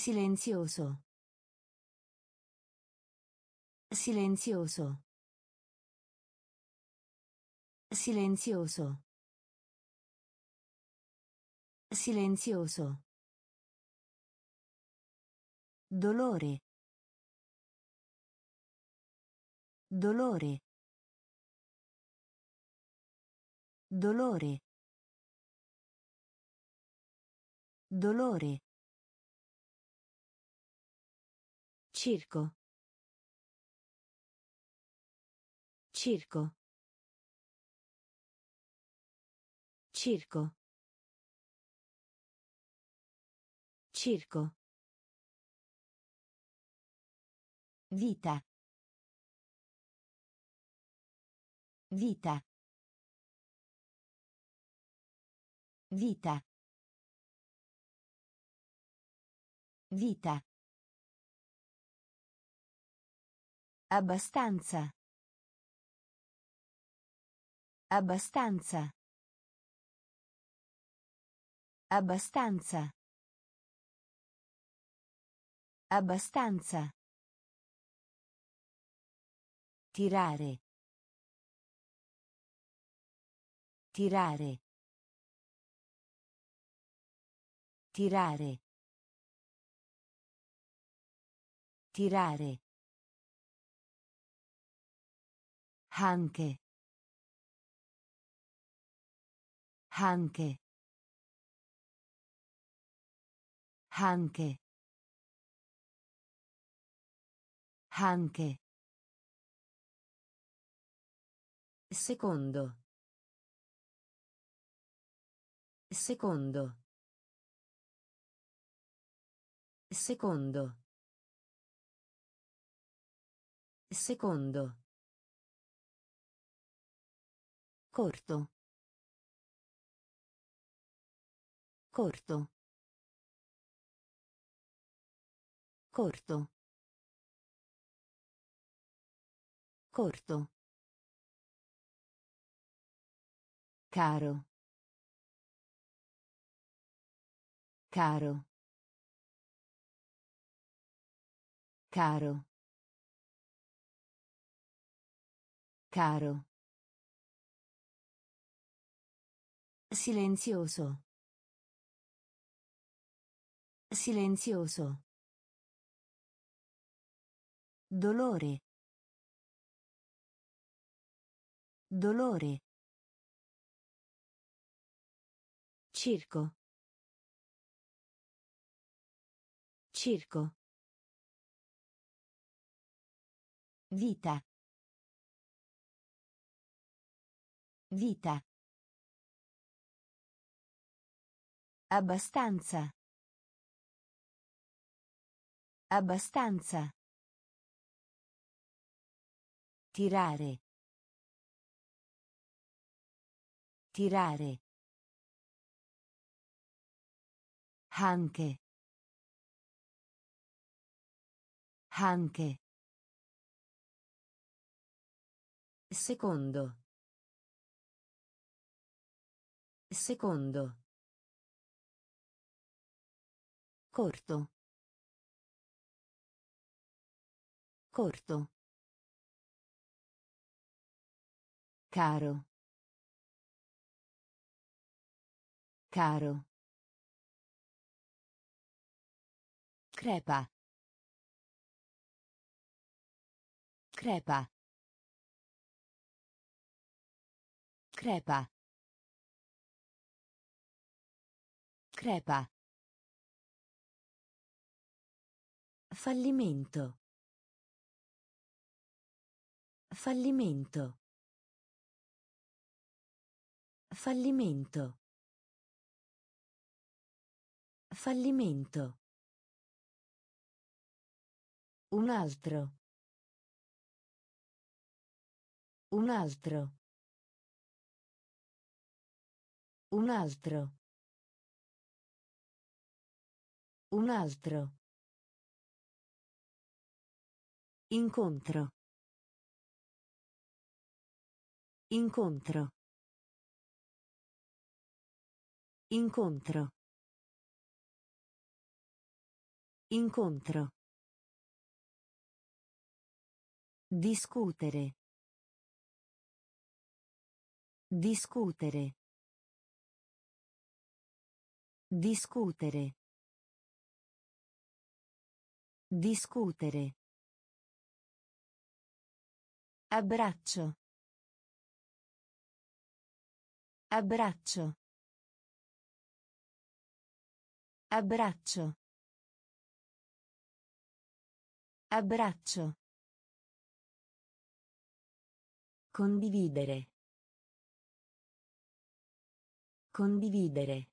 Silenzioso. Silenzioso. Silenzioso. Silenzioso. Dolore. Dolore. Dolore. Dolore. Circo. Circo. Circo. Circo. Vita. Vita. Vita. Vita. Abbastanza. Abbastanza. Abbastanza. Abbastanza. Tirare. Tirare. Tirare. Tirare. Anche. Anche. Anche. Anche. Secondo. Secondo. Secondo. Secondo. Corto. Corto. Corto. Corto. Caro. Caro. Caro. Caro. Silenzioso. Silenzioso. Dolore. Dolore. Circo. Circo. Vita. Vita. Abbastanza. Abbastanza. Tirare. Tirare. Anche. Anche. Secondo. Secondo. Corto. Corto. Caro. Caro. Crepa. Crepa. Crepa. Crepa. Fallimento. Fallimento. Fallimento. Fallimento. Un altro. Un altro. Un altro. Un altro. Incontro. Incontro. Incontro. Incontro. Discutere. Discutere. Discutere. Discutere. Abbraccio. Abbraccio. Abbraccio. Abbraccio. Condividere. Condividere.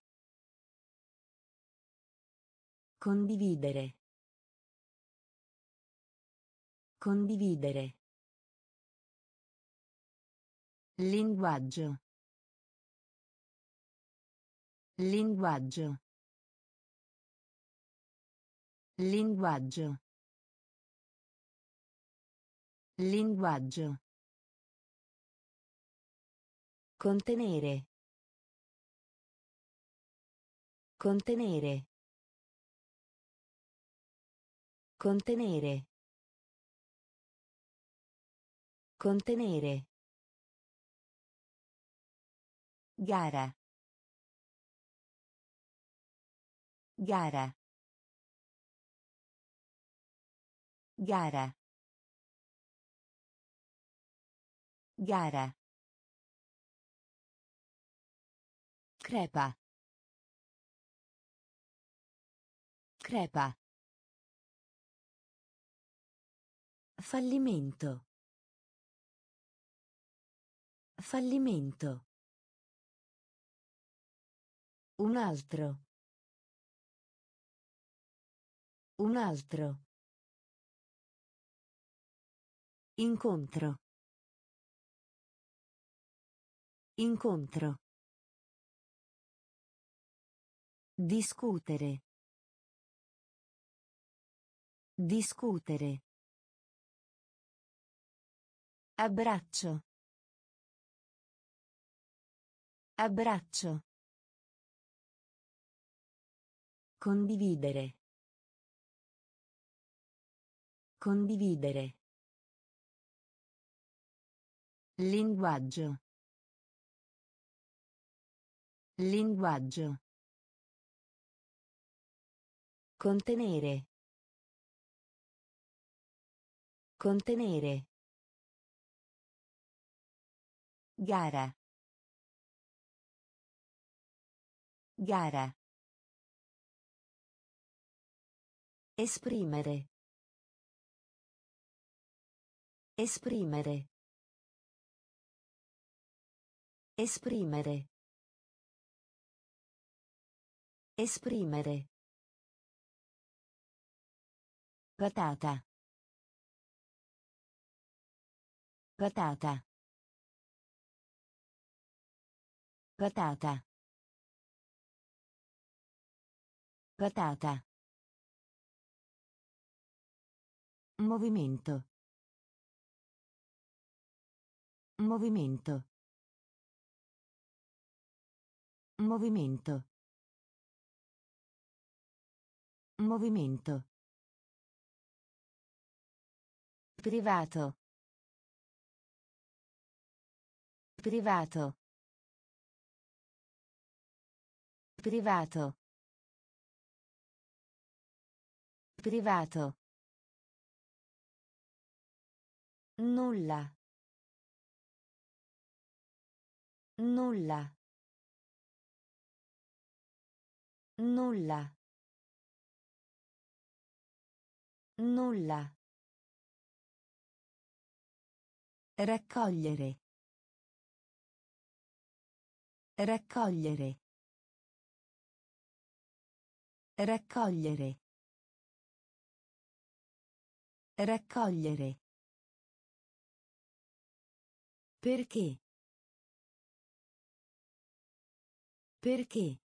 Condividere. Condividere. Linguaggio. Linguaggio. Linguaggio. Linguaggio. Contenere. Contenere. Contenere. Contenere. Gara. Gara. Gara. Gara. Crepa. Crepa. Fallimento. Fallimento. Un altro. Un altro. Incontro. Incontro. Discutere. Discutere. Abbraccio. Abbraccio. Condividere. Condividere. Linguaggio. Linguaggio. Contenere. Contenere. Gara. Gara. Esprimere. Esprimere. Esprimere. Esprimere. Patata. Patata. Patata. Patata. Movimento. Movimento. Movimento. Movimento. Privato. Privato. Privato. Privato. Nulla. Nulla. Nulla. Nulla. Raccogliere. Raccogliere. Raccogliere. Raccogliere. Perché? Perché?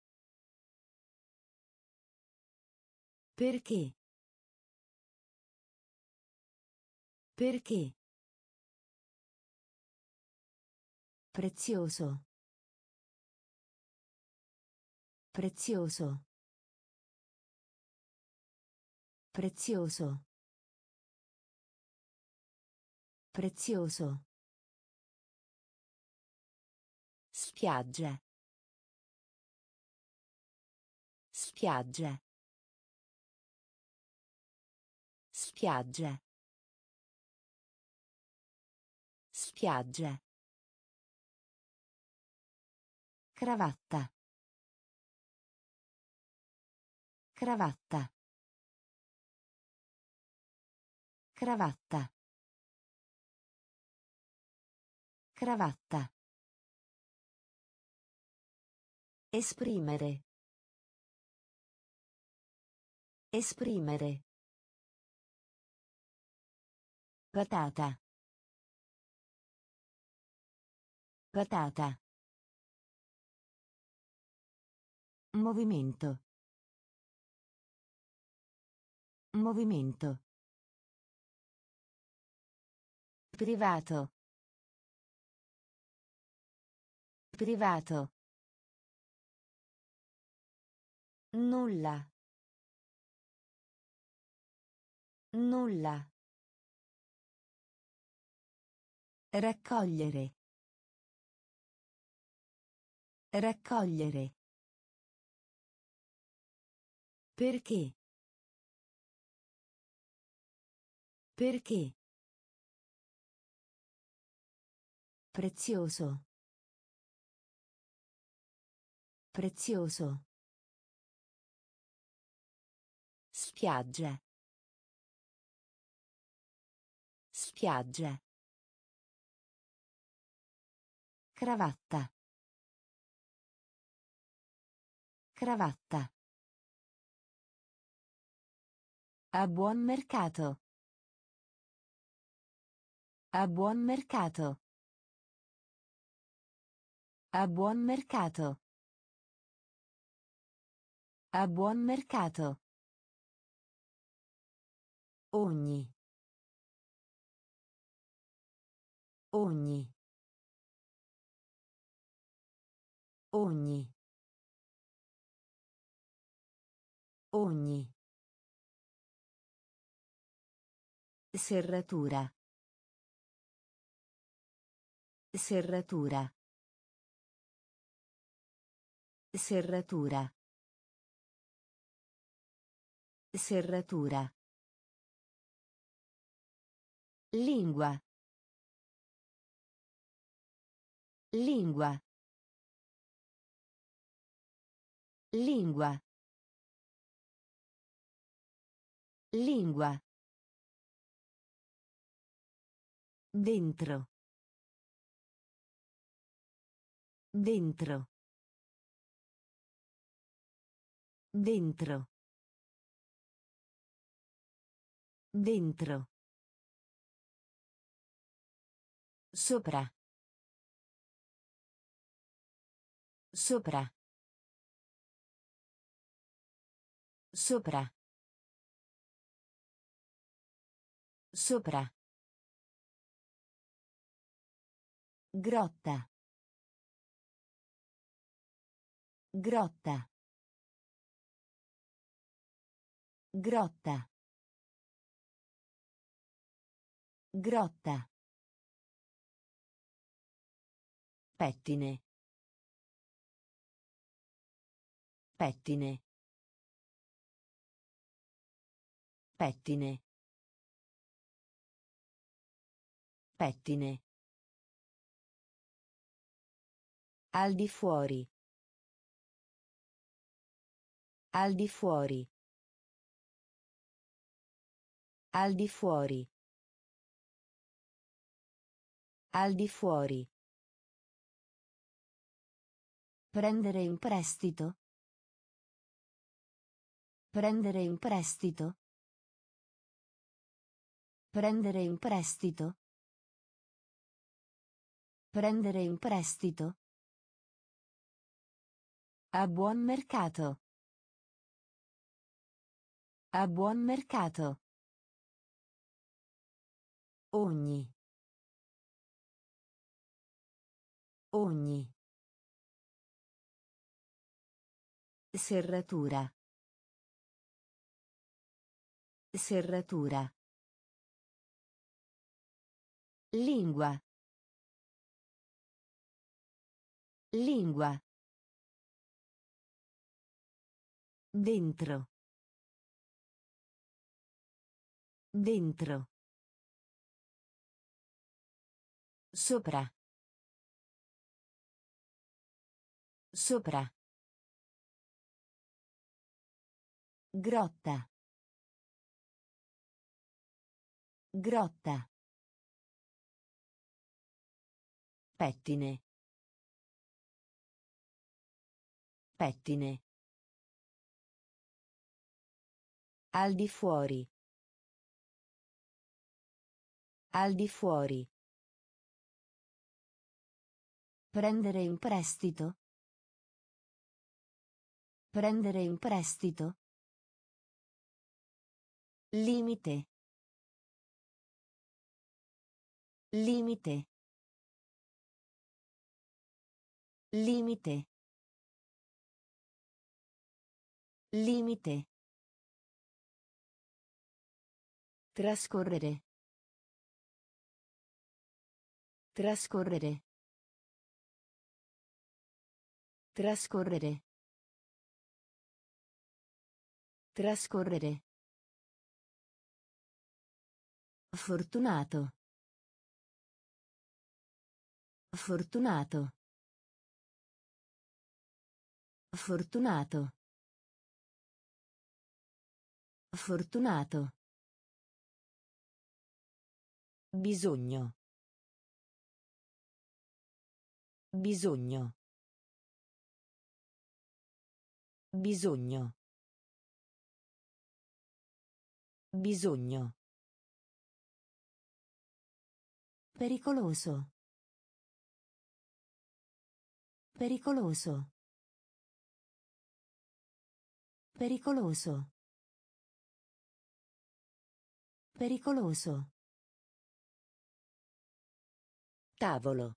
Perché? Perché? Prezioso. Prezioso. Prezioso. Prezioso. Spiaggia. Spiaggia. Spiaggia. Spiaggia. Cravatta. Cravatta. Cravatta. Cravatta. Esprimere. Esprimere. Patata. Patata. Movimento. Movimento. Privato. Privato. Nulla. Nulla. Raccogliere. Raccogliere. Perché? Perché? Prezioso. Prezioso. Spiaggia. Spiaggia. Cravatta. Cravatta. A buon mercato. A buon mercato. A buon mercato. A buon mercato. Ogni. Ogni. Ogni. Ogni. Serratura. Serratura. Serratura. Serratura. Lingua. Lingua. Lingua. Lingua. Dentro. Dentro. Dentro. Dentro. Sopra. Sopra. Sopra. Sopra. Grotta. Grotta. Grotta. Grotta. Pettine. Pettine. Pettine. Pettine. Al di fuori. Al di fuori. Al di fuori. Al di fuori. Prendere in prestito. Prendere in prestito. Prendere in prestito. Prendere in prestito. A buon mercato. A buon mercato. Ogni. Ogni. Serratura. Serratura. Lingua. Lingua. Dentro. Dentro. Sopra. Sopra. Grotta. Grotta. Pettine. Pettine. Al di fuori. Al di fuori. Prendere in prestito. Prendere in prestito. Limite. Limite. Limite. Limite. Trascorrere. Trascorrere. Trascorrere. Trascorrere. Fortunato. Fortunato. Fortunato. Fortunato. Bisogno. Bisogno. Bisogno. Bisogno. Pericoloso. Pericoloso. Pericoloso. Pericoloso. Tavolo.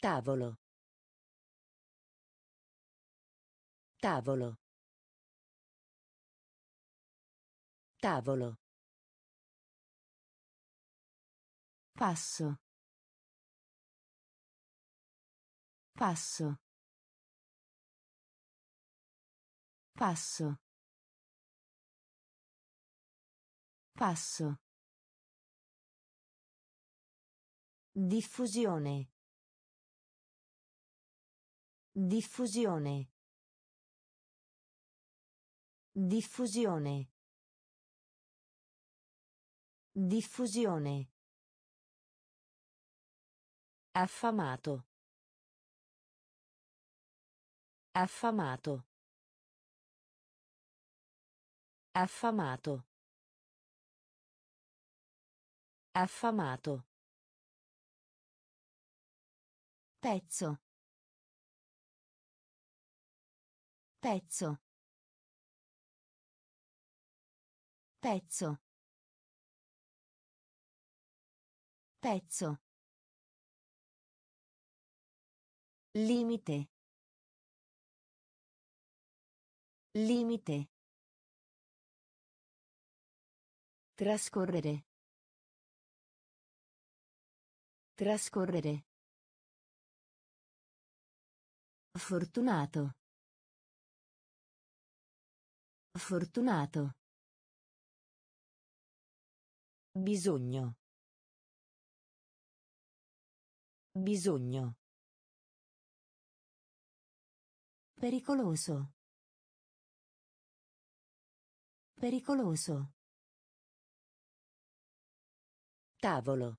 Tavolo. Tavolo. Tavolo. Passo. Passo. Passo. Passo. Diffusione. Diffusione. Diffusione. Diffusione. Affamato. Affamato. Affamato. Affamato. Pezzo. Pezzo. Pezzo. Pezzo. Limite. Limite. Trascorrere. Trascorrere. Fortunato. Fortunato. Bisogno. Bisogno. Pericoloso. Pericoloso. Tavolo.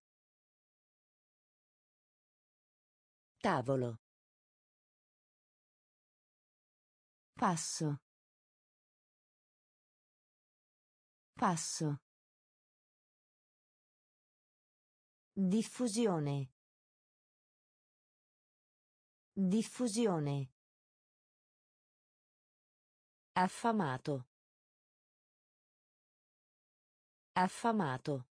Tavolo. Passo. Passo. Diffusione. Diffusione. Affamato. Affamato.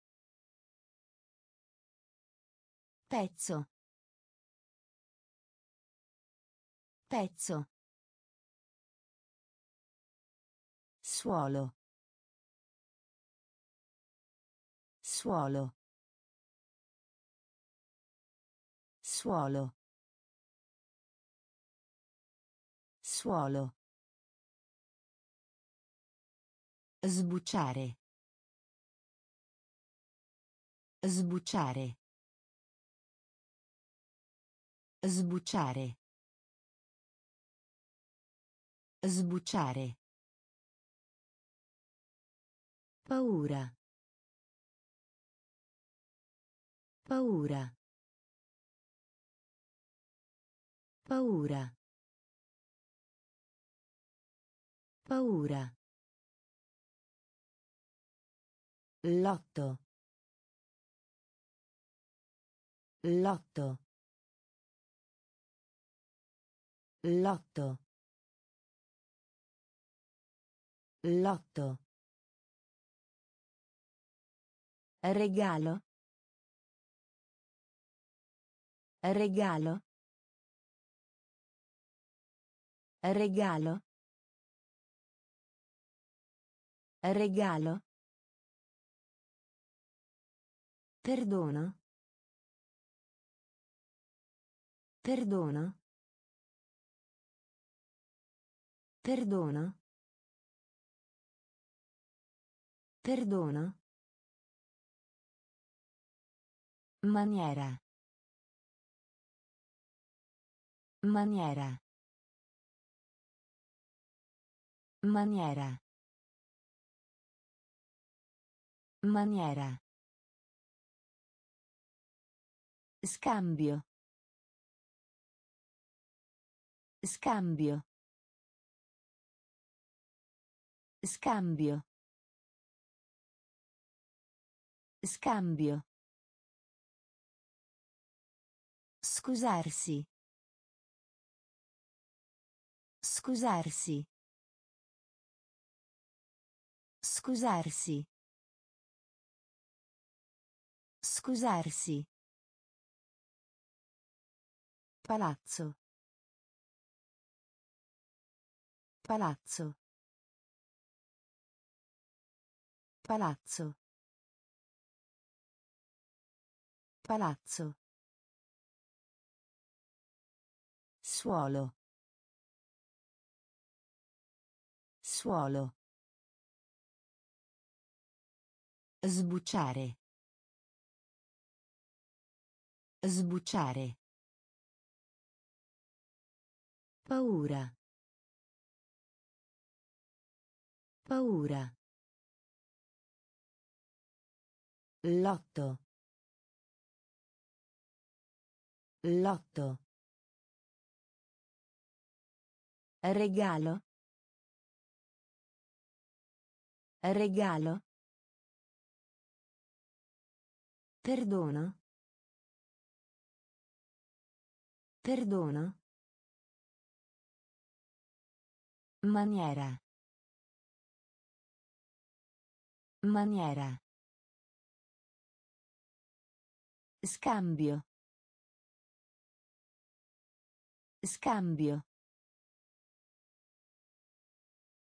Pezzo. Pezzo. Suolo. Suolo. Suolo. Suolo. Sbucciare. Sbucciare. Sbucciare. Sbucciare. Paura. Paura. Paura. Paura. Lotto. Lotto. Lotto. Lotto. Regalo. Regalo. Regalo. Regalo. Perdono. Perdono. Perdono. Perdono. Maniera. Maniera. Maniera. Maniera. Scambio. Scambio. Scambio. Scambio. Scusarsi. Scusarsi. Scusarsi. Scusarsi. Palazzo. Palazzo. Palazzo. Palazzo. Suolo. Suolo. Sbucciare. Sbucciare. Paura. Paura. Lotto. Lotto. Regalo. Regalo. Perdono. Perdono. Maniera. Maniera. Scambio. Scambio.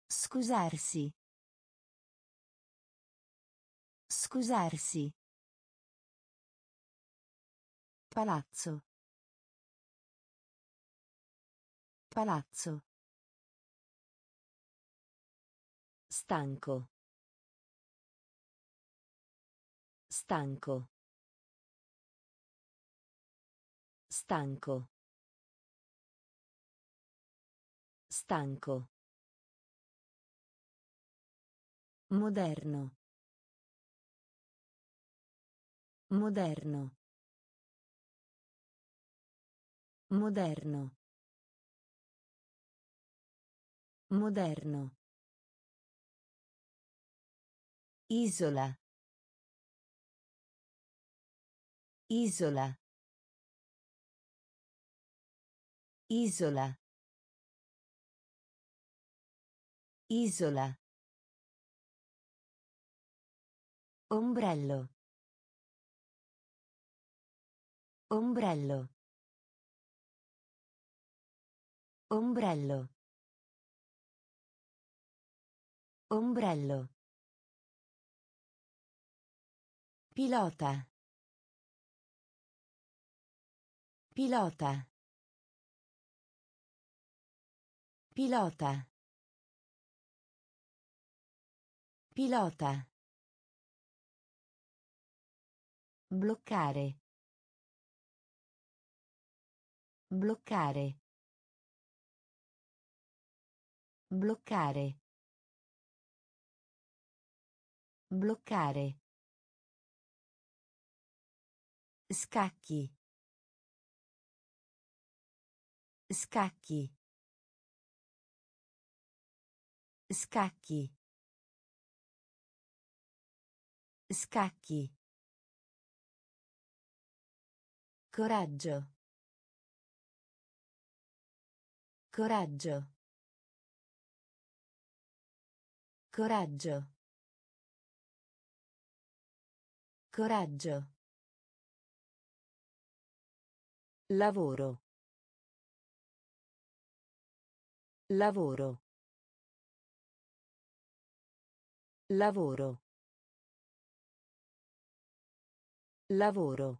Scusarsi. Scusarsi. Palazzo. Palazzo. Stanco. Stanco. Stanco. Stanco. Moderno. Moderno. Moderno. Moderno. Isola. Isola. Isola. Isola. Ombrello. Ombrello. Ombrello. Ombrello. Pilota. Pilota. Pilota. Pilota. Bloccare. Bloccare. Bloccare. Bloccare. Scacchi. Scacchi. Scacchi. Scacchi. Coraggio. Coraggio. Coraggio. Coraggio. Lavoro. Lavoro. Lavoro. Lavoro.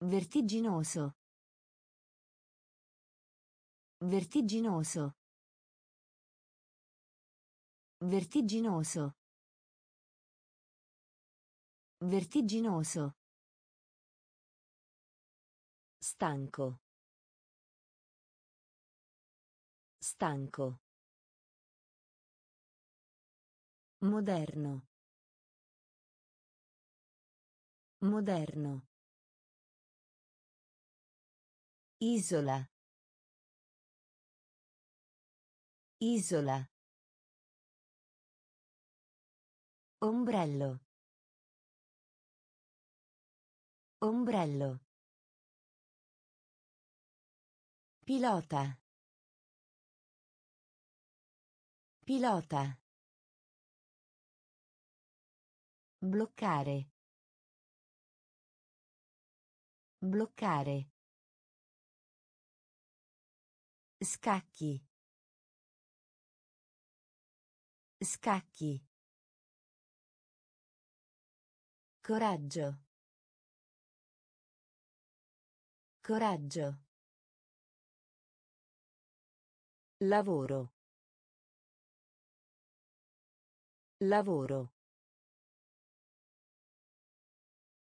Vertiginoso. Vertiginoso. Vertiginoso. Vertiginoso. Stanco. Stanco. Moderno. Moderno. Isola. Isola. Ombrello. Ombrello. Pilota. Pilota. Bloccare. Bloccare. Scacchi. Scacchi. Coraggio. Coraggio. Lavoro. Lavoro.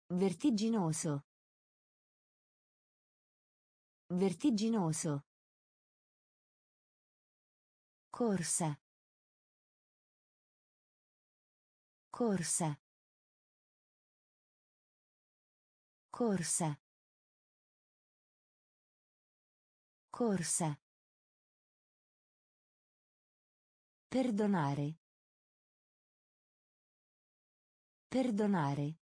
Vertiginoso. Vertiginoso. Corsa. Corsa. Corsa. Corsa. Perdonare. Perdonare.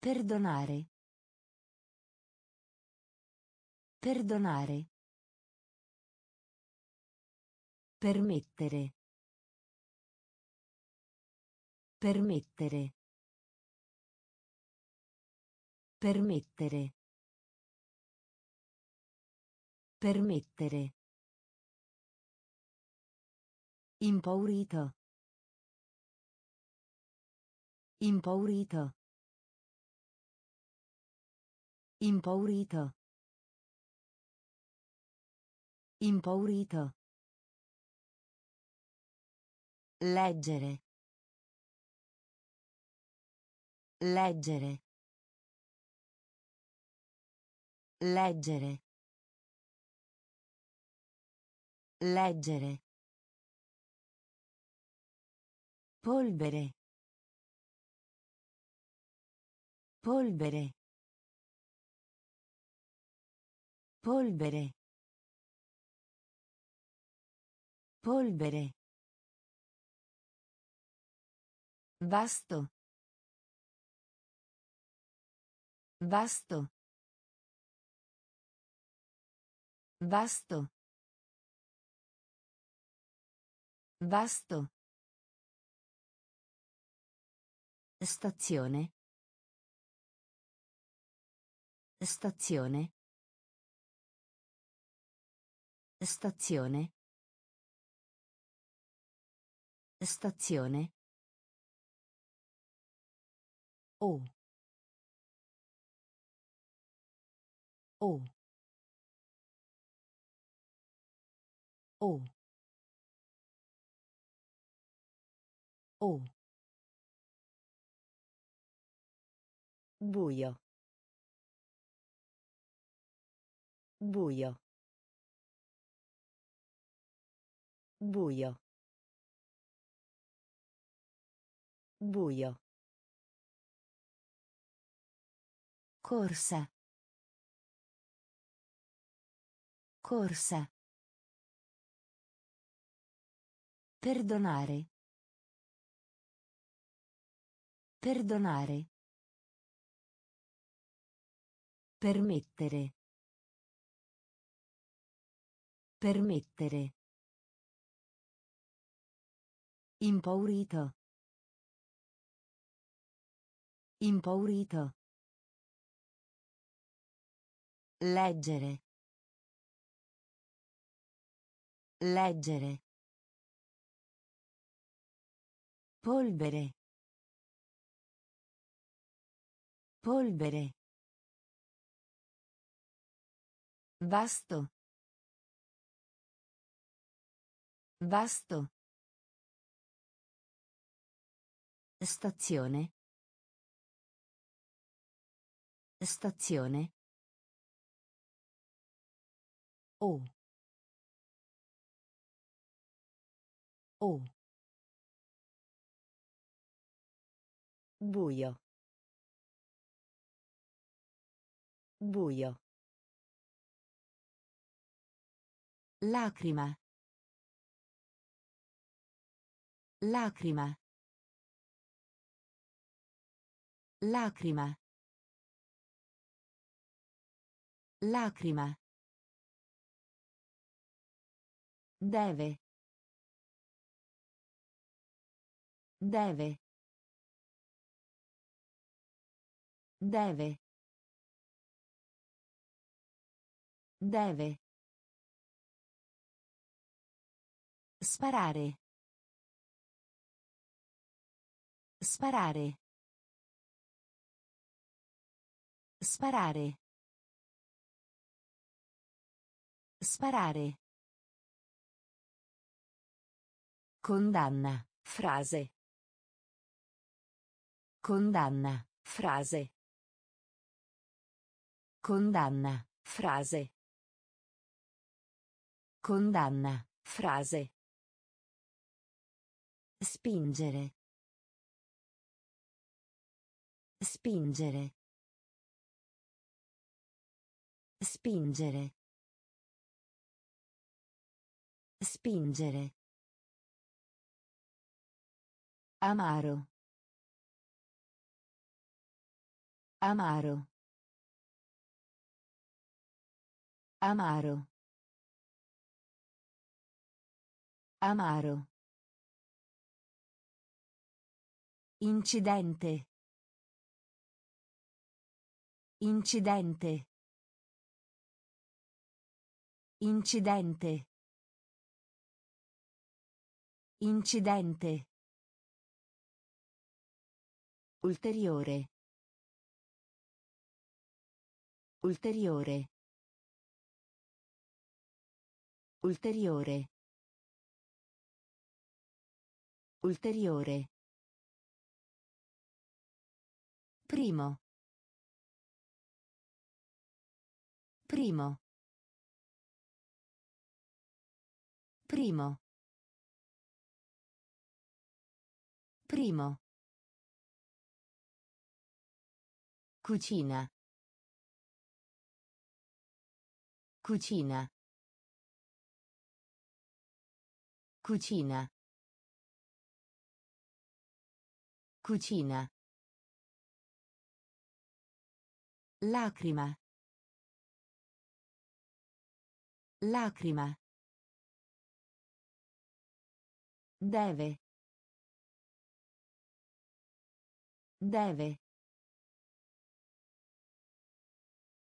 Perdonare. Perdonare. Permettere. Permettere. Permettere. Permettere. Impaurito. Impaurito. Impaurito. Impaurito. Leggere. Leggere. Leggere. Leggere. Polvere. Polvere. Polvere. Polvere. Vasto. Vasto. Vasto. Vasto. Stazione. Stazione. Stazione. Stazione. O. O. O. O. Buio. Buio. Buio. Buio. Corsa. Corsa. Perdonare. Perdonare. Permettere. Permettere. Impaurito. Impaurito. Leggere. Leggere. Polvere. Polvere. Vasto. Vasto. Stazione. Stazione. O. O. Buio. Buio. Lacrima. Lacrima. Lacrima. Lacrima. Deve. Deve. Deve. Deve. Sparare. Sparare. Sparare. Sparare. Condanna. Frase. Condanna. Frase. Condanna. Frase. Condanna. Frase. Spingere. Spingere. Spingere. Spingere. Amaro. Amaro. Amaro. Amaro. Incidente. Incidente. Incidente. Incidente. Ulteriore. Ulteriore. Ulteriore. Ulteriore. Primo. Primo. Primo. Primo. Cucina. Cucina. Cucina. Cucina. Lacrima. Lacrima. Deve. Deve.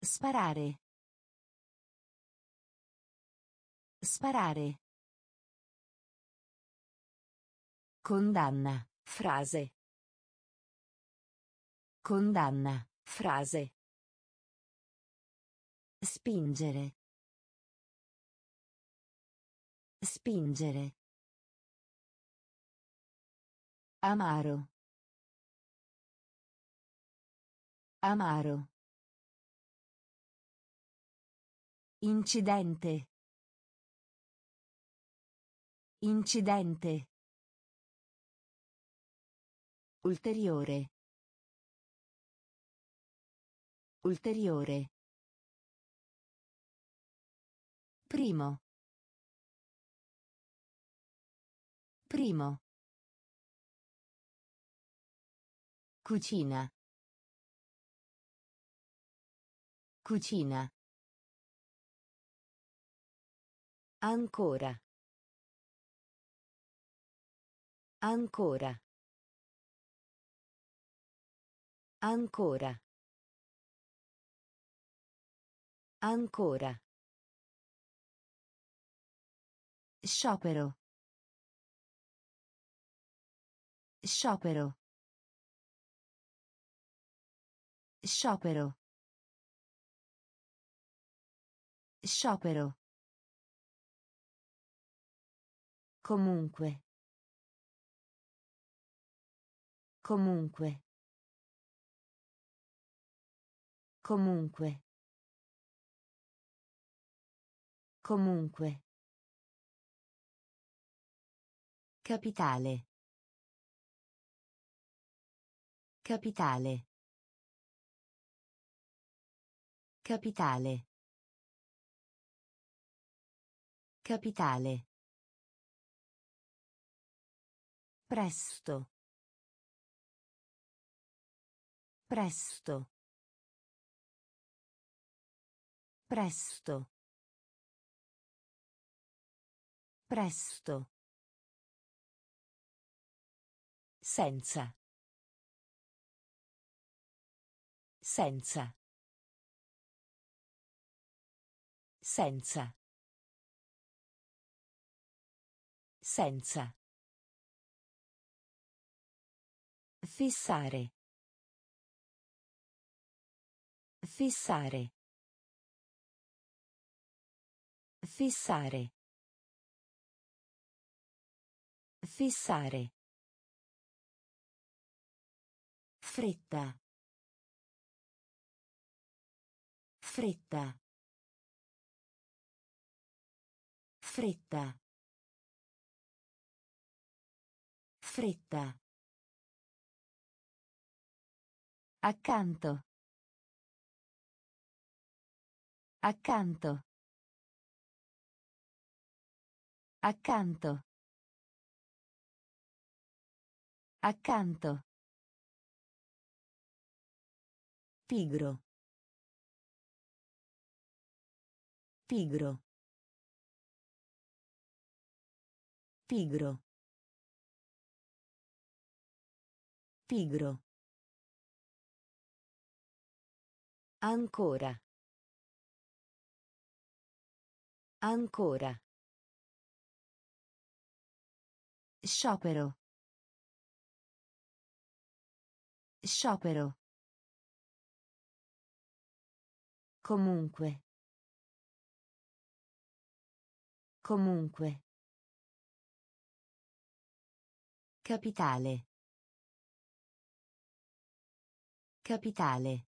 Sparare. Sparare. Condanna. Frase. Condanna. Frase. Spingere. Spingere. Amaro. Amaro. Incidente. Incidente. Ulteriore. Ulteriore. Primo. Primo. Cucina. Cucina. Ancora. Ancora. Ancora. Ancora. Sciopero. Sciopero. Sciopero. Sciopero. Comunque. Comunque. Comunque. Comunque. Capitale. Capitale. Capitale. Capitale. Presto. Presto. Presto. Presto. Senza. Senza. Senza. Senza. Fissare. Fissare. Fissare. Fissare. Fretta. Fretta. Fretta. Fretta. Accanto. Accanto. Accanto. Accanto. Pigro. Pigro. Pigro. Pigro. Ancora. Ancora. Sciopero. Sciopero. Comunque. Comunque. Capitale. Capitale.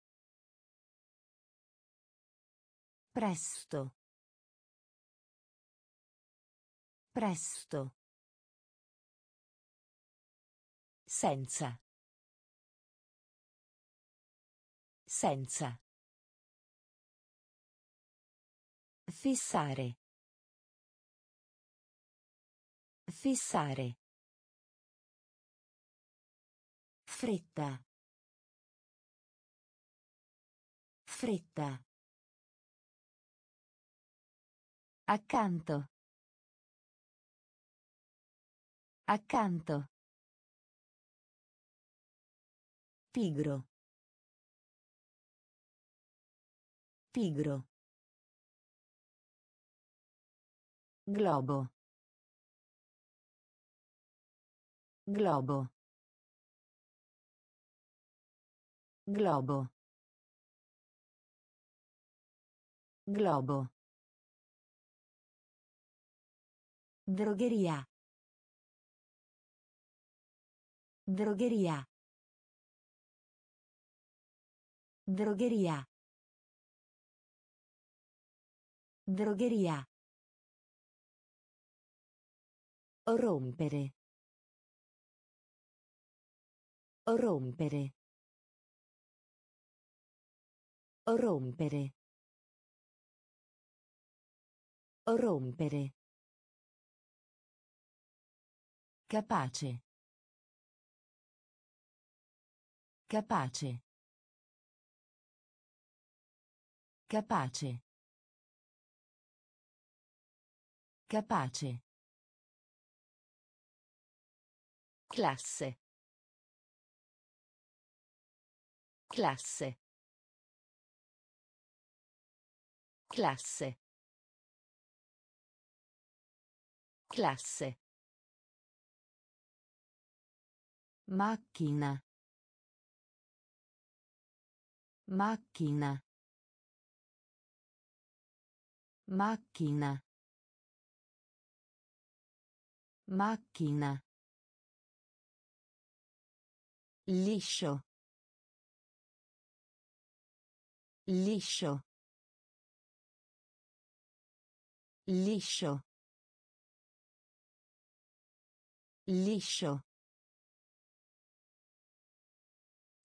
Presto. Presto. Senza. Senza. Fissare. Fissare. Fretta. Fretta. Accanto. Accanto. Pigro. Pigro. Globo. Globo. Globo. Globo. Drogheria. Drogheria. Drogheria. Drogheria. Rompere. Rompere. Rompere. Rompere. Capace. Capace. Capace. Capace. Classe. Classe. Classe. Classe. Macchina. Macchina. Macchina. Macchina. Liscio. Liscio. Liscio. Liscio.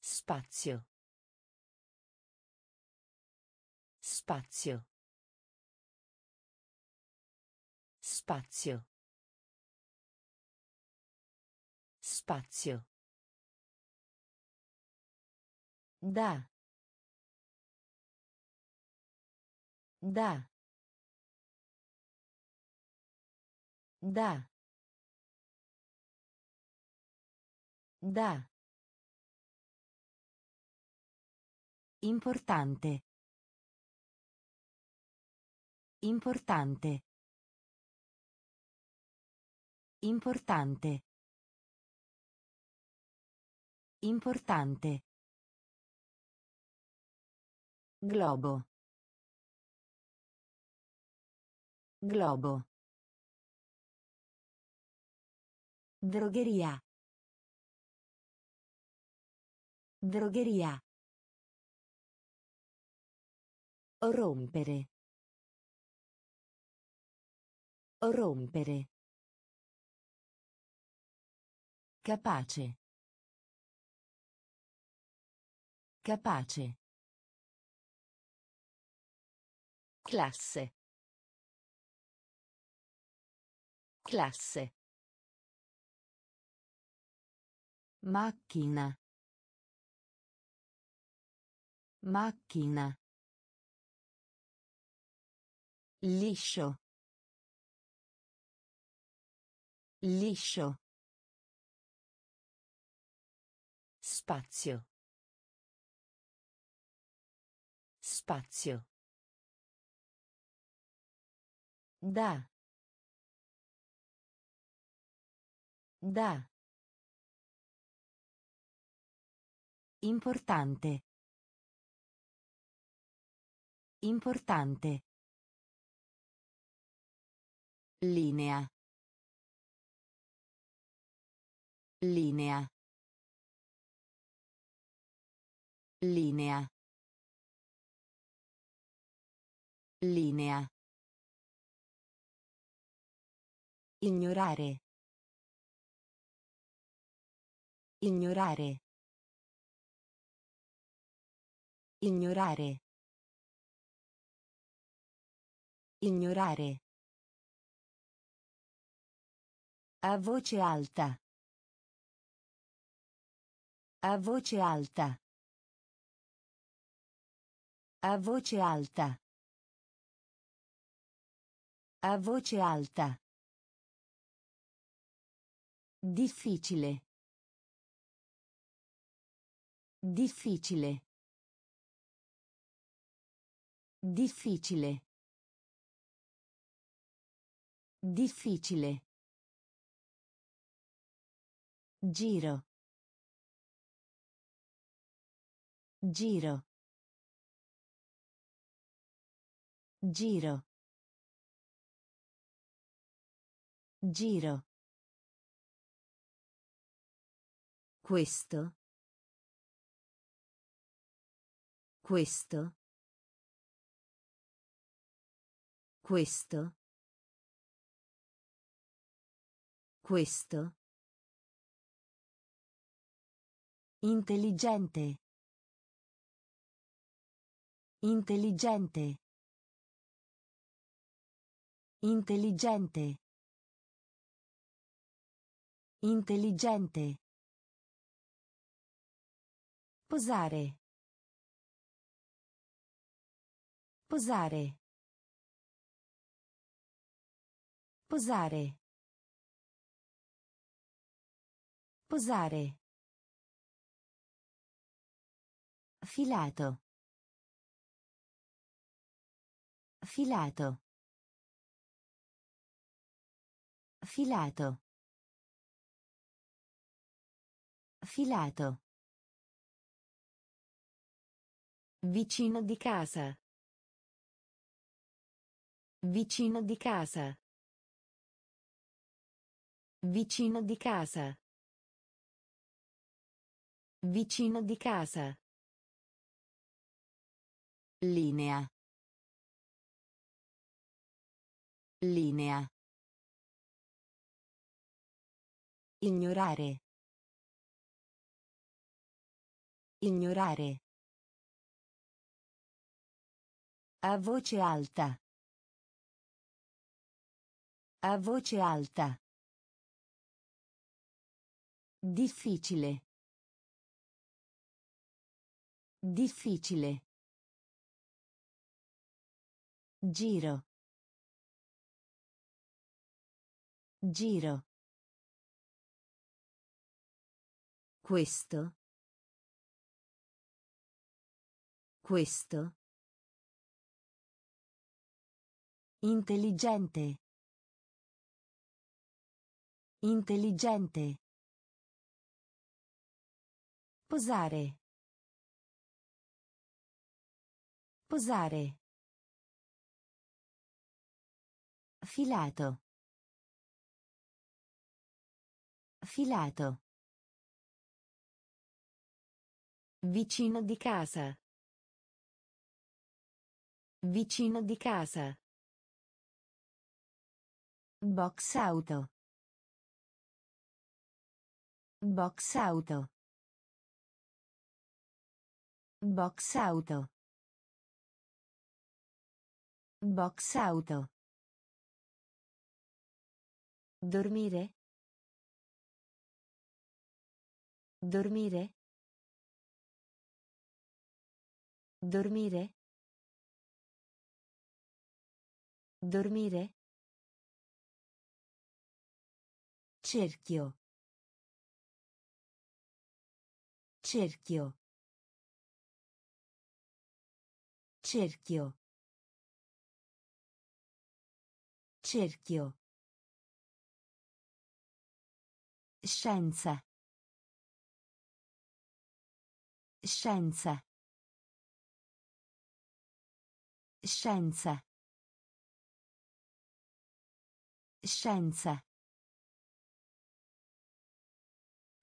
Spazio. Spazio. Spazio. Spazio. Da. Da. Da. Da. Importante. Importante. Importante. Importante. Globo. Globo. Drogheria. Drogheria. Rompere. Rompere. Capace. Capace. Classe. Classe. Macchina. Macchina. Liscio. Liscio. Spazio. Spazio. Da. Da. Importante. Importante. Linea. Linea. Linea. Linea. Ignorare. Ignorare. Ignorare. Ignorare. A voce alta. A voce alta. A voce alta. A voce alta. Difficile. Difficile. Difficile. Difficile. Giro. Giro. Giro. Giro. Questo. Questo. Questo. Questo. Intelligente. Intelligente. Intelligente. Intelligente. Posare. Posare. Posare. Posare. Filato. Filato. Filato. Filato. Vicino di casa. Vicino di casa. Vicino di casa. Vicino di casa. Linea. Linea. Ignorare. Ignorare. A voce alta. A voce alta. Difficile. Difficile. Giro. Giro. Questo. Questo. Intelligente. Intelligente. Posare. Posare. Filato. Filato. Vicino di casa. Vicino di casa. Box auto. Box auto. Box auto. Box auto. Dormire. Dormire. Dormire. Dormire. Cerchio. Cerchio. Cerchio. Cerchio. Scienza. Scienza. Scienza. Scienza.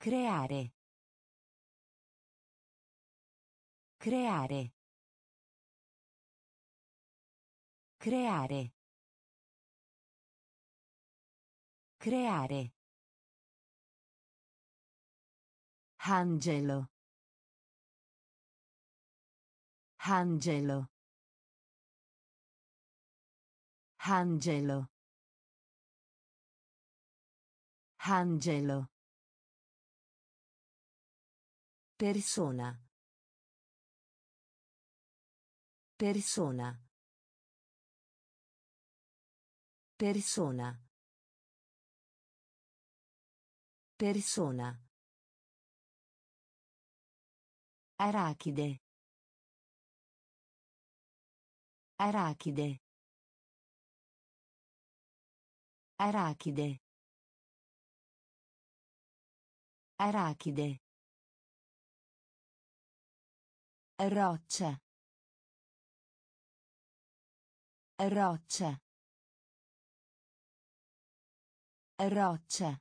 Creare. Creare. Creare. Creare. Angelo. Angelo. Angelo. Angelo. Persona. Persona. Persona. Persona. Arachide. Arachide. Arachide. Arachide. Roccia. Roccia. Roccia.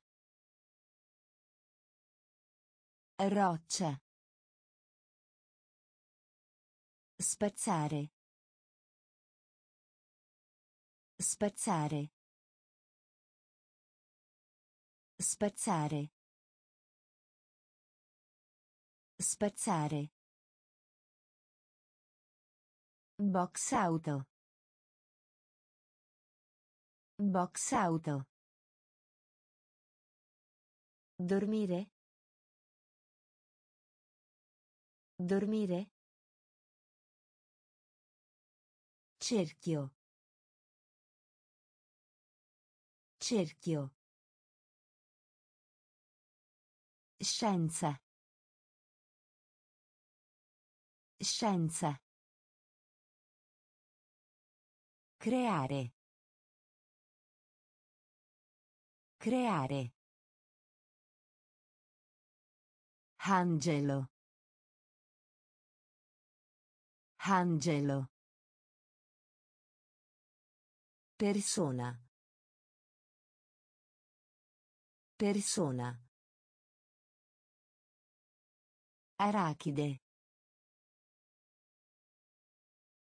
Roccia. Spazzare. Spazzare. Spazzare. Spazzare. Box auto. Box auto. Dormire. Dormire. Cerchio. Cerchio. Scienza. Scienza. Creare. Creare. Angelo. Angelo. Persona. Persona. Arachide.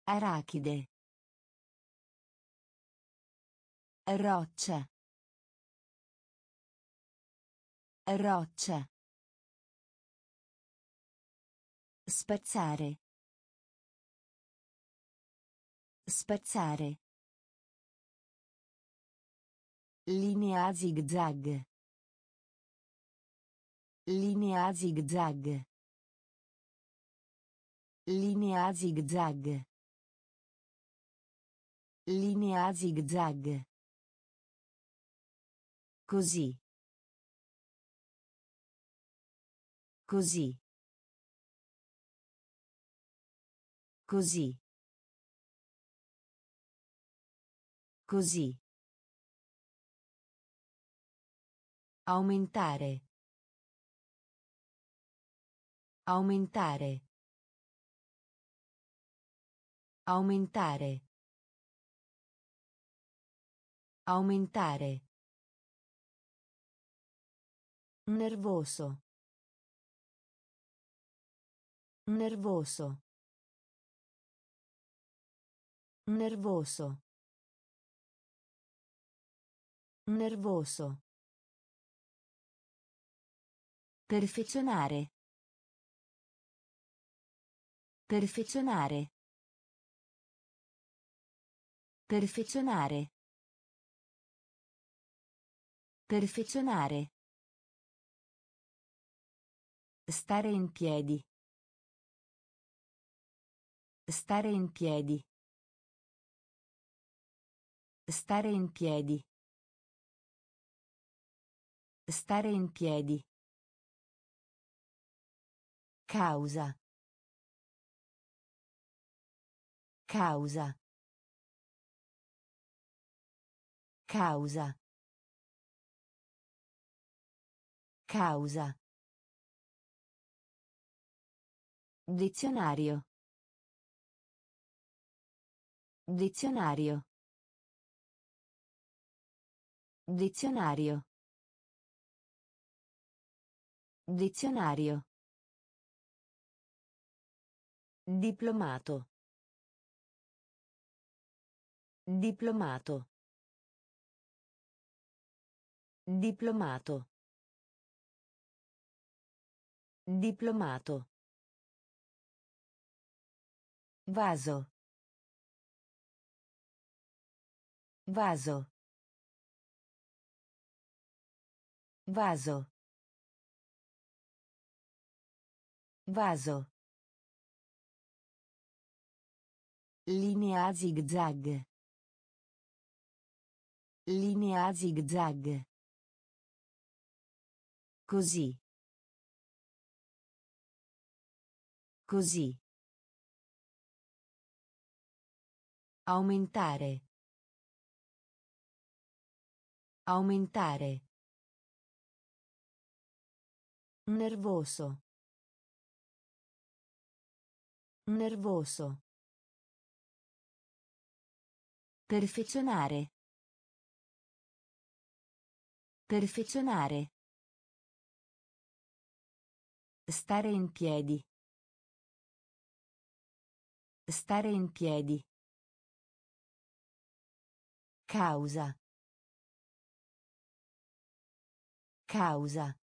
Arachide. Roccia. Roccia. Spazzare. Spazzare. Linea zigzag. Linea zigzag. Linea zigzag. Linea zigzag. Così. Così. Così. Così. Aumentare. Aumentare. Aumentare. Aumentare. Nervoso. Nervoso. Nervoso. Nervoso. Perfezionare. Perfezionare. Perfezionare. Perfezionare. Stare in piedi. Stare in piedi. Stare in piedi. Stare in piedi. Causa. Causa. Causa. Causa. Dizionario. Dizionario. Dizionario. Dizionario. Diplomato. Diplomato. Diplomato. Diplomato. Vaso. Vaso. Vaso. Vaso. Linea zigzag. Linea zigzag. Così. Così. Aumentare. Aumentare. Nervoso. Nervoso. Perfezionare. Perfezionare. Stare in piedi. Stare in piedi. Causa. Causa.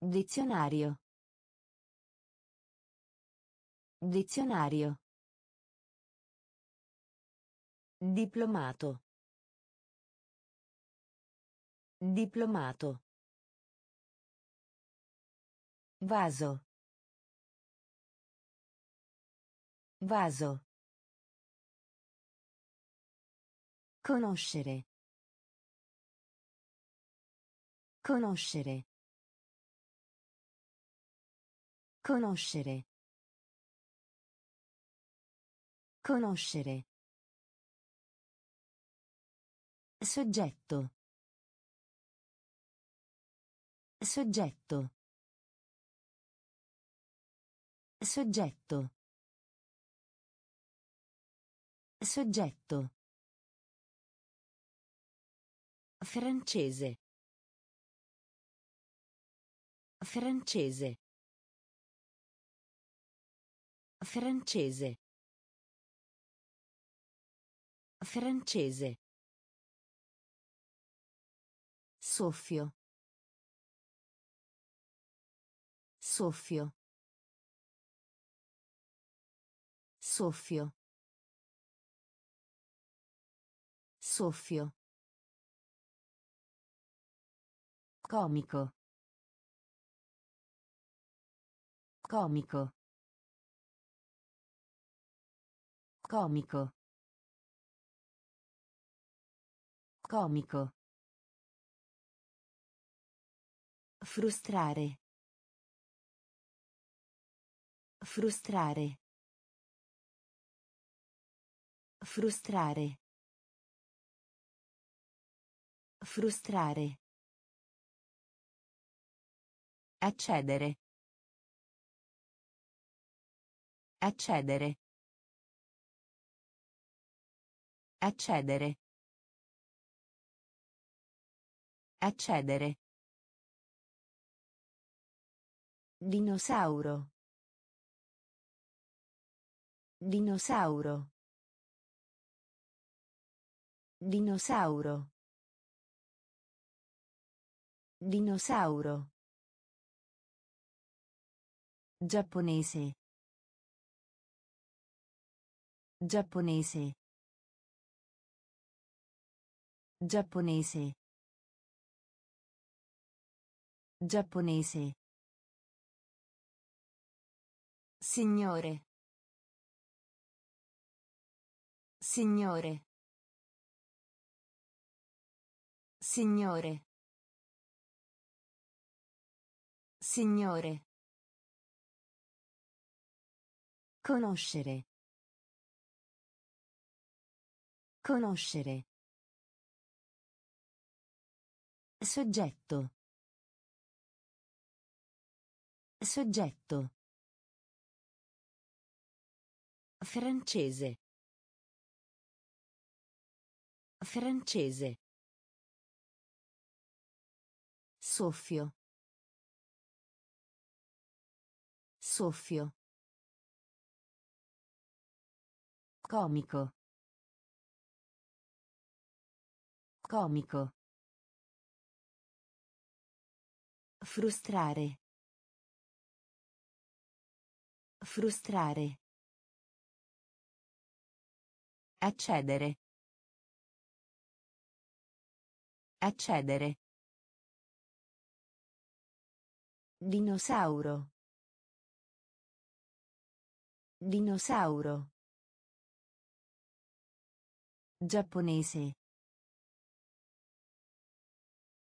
Dizionario. Dizionario. Diplomato. Diplomato. Vaso. Vaso. Conoscere. Conoscere. Conoscere. Conoscere. Soggetto. Soggetto. Soggetto. Soggetto. Francese. Francese. Francese. Francese. Soffio. Soffio. Soffio. Soffio. Comico. Comico. Comico. Comico. Frustrare. Frustrare. Frustrare. Frustrare. Accedere. Accedere. Accedere. Accedere. Dinosauro. Dinosauro. Dinosauro. Dinosauro. Giapponese. Giapponese. Giapponese. Giapponese. Signore. Signore. Signore. Signore. Conoscere. Conoscere. Soggetto. Soggetto. Francese. Francese. Soffio. Soffio. Comico. Comico. Frustrare. Frustrare. Accedere. Accedere. Dinosauro. Dinosauro. Giapponese.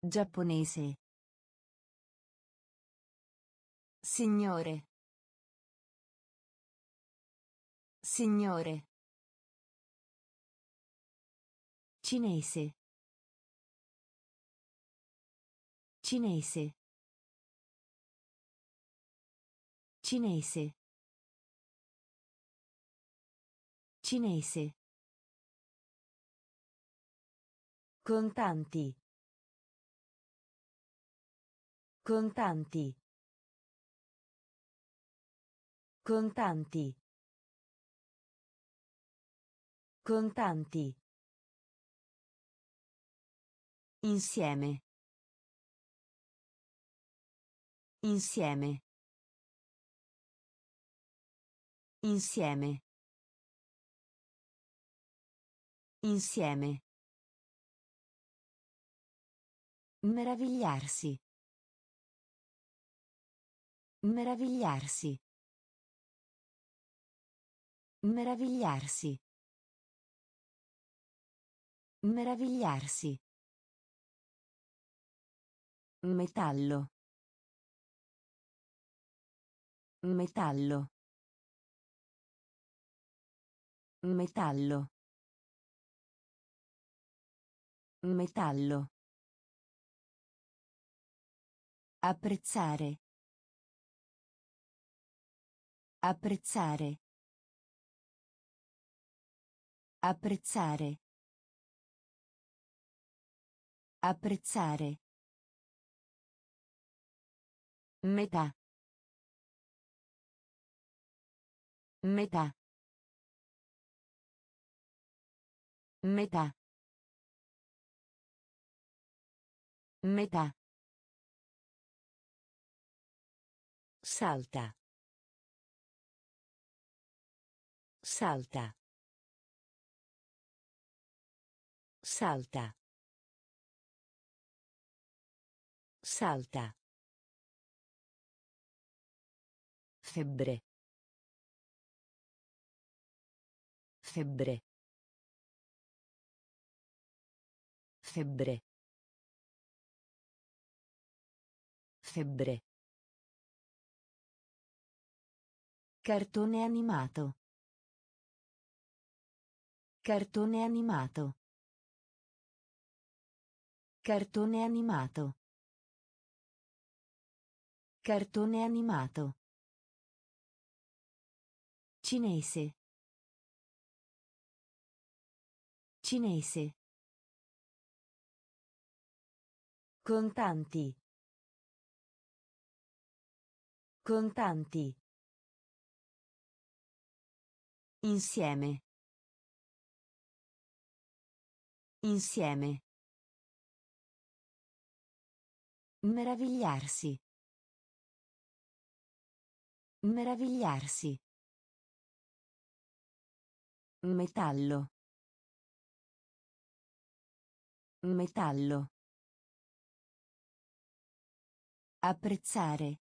Giapponese. Signore. Signore. Cinese. Cinese. Cinese. Cinese. Contanti. Contanti. Contanti. Contanti. Insieme. Insieme. Insieme. Insieme. Meravigliarsi. Meravigliarsi. Meravigliarsi. Meravigliarsi. Metallo. Metallo. Metallo. Metallo. Apprezzare. Apprezzare. Apprezzare. Apprezzare. Metà. Metà. Metà. Metà. Salta. Salta. Salta. Salta. Febbre. Febbre. Febbre. Febbre. Cartone animato. Cartone animato. Cartone animato. Cartone animato. Cinese. Cinese. Contanti. Contanti. Insieme. Insieme. Meravigliarsi. Meravigliarsi. Metallo. Metallo. Apprezzare.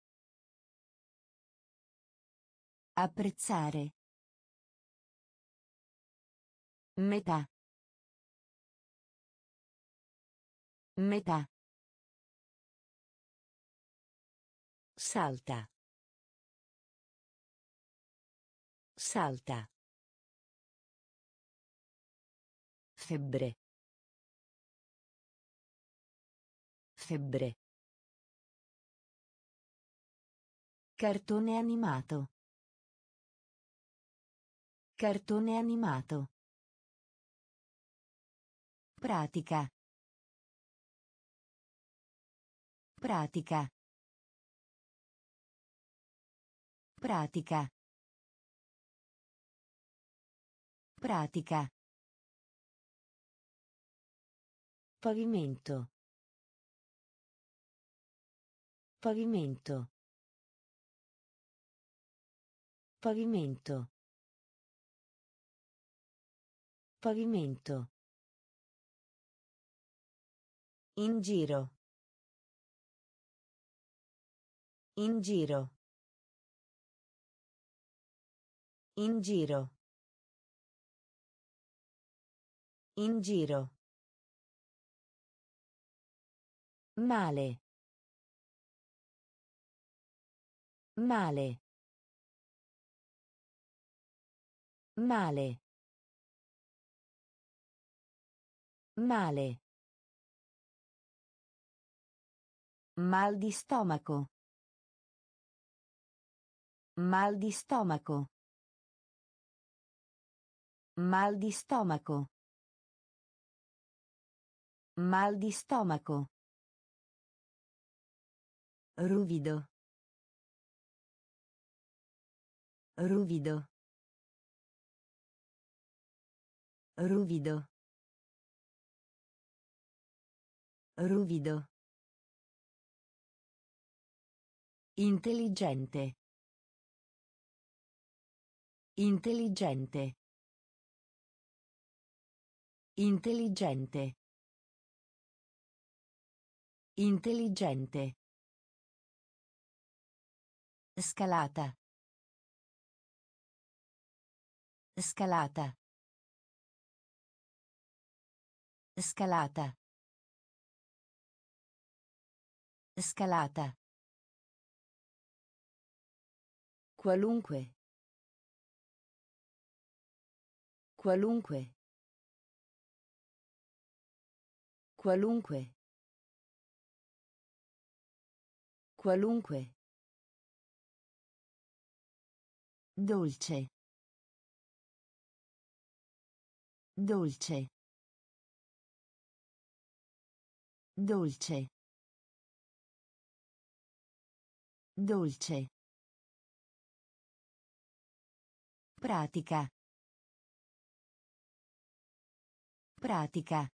Apprezzare. Metà. Metà. Salta. Salta. Febbre. Febbre. Cartone animato. Cartone animato. Pratica. Pratica. Pratica. Pratica. Pavimento. Pavimento. Pavimento. Pavimento. In giro. In giro. In giro. In giro. Male. Male. Male. Male. Mal di stomaco. Mal di stomaco. Mal di stomaco. Mal di stomaco. Ruvido. Ruvido. Ruvido. Ruvido. Intelligente. Intelligente. Intelligente. Intelligente. Scalata. Scalata. Scalata. Scalata. Qualunque. Qualunque. Qualunque. Qualunque. Dolce. Dolce. Dolce. Dolce. Pratica. Pratica.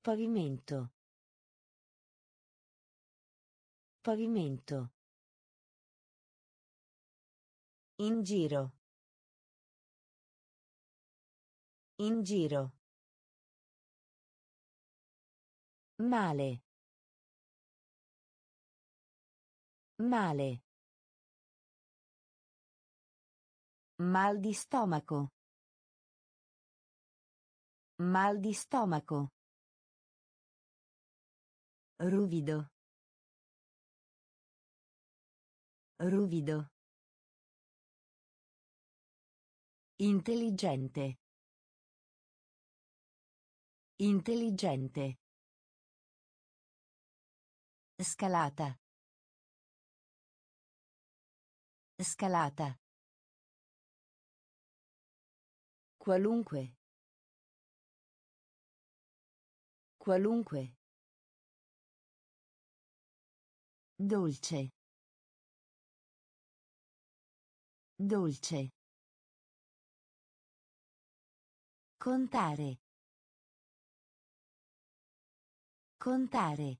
Pavimento. Pavimento. In giro. In giro. Male. Male. Mal di stomaco. Mal di stomaco. Ruvido. Ruvido. Intelligente. Intelligente. Scalata. Scalata. Qualunque. Qualunque. Dolce. Dolce. Contare. Contare.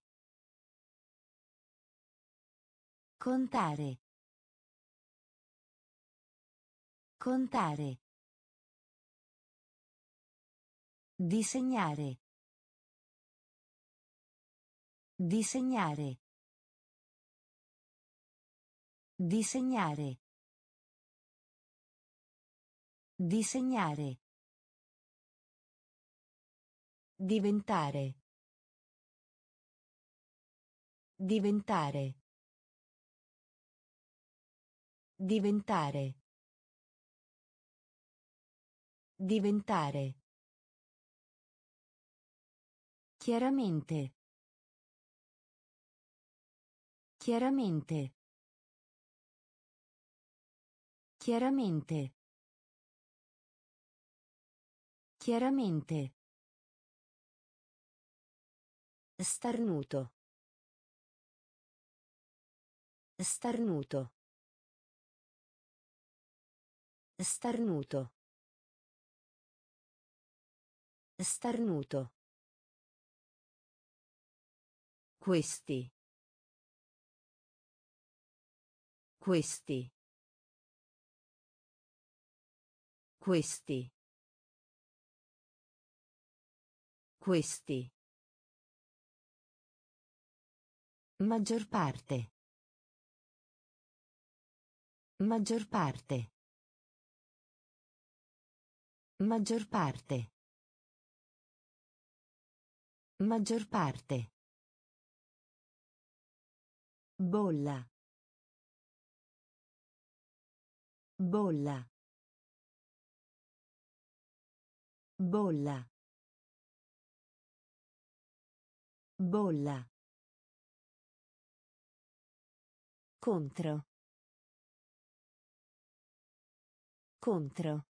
Contare. Contare. Disegnare. Disegnare. Disegnare. Disegnare. Diventare. Diventare. Diventare. Diventare. Chiaramente. Chiaramente. Chiaramente. Chiaramente. Starnuto. Starnuto. Starnuto. Starnuto. Questi. Questi. Questi. Questi. Maggior parte. Maggior parte. Maggior parte. Maggior parte. Bolla. Bolla. Bolla. Bolla. Contro. Contro.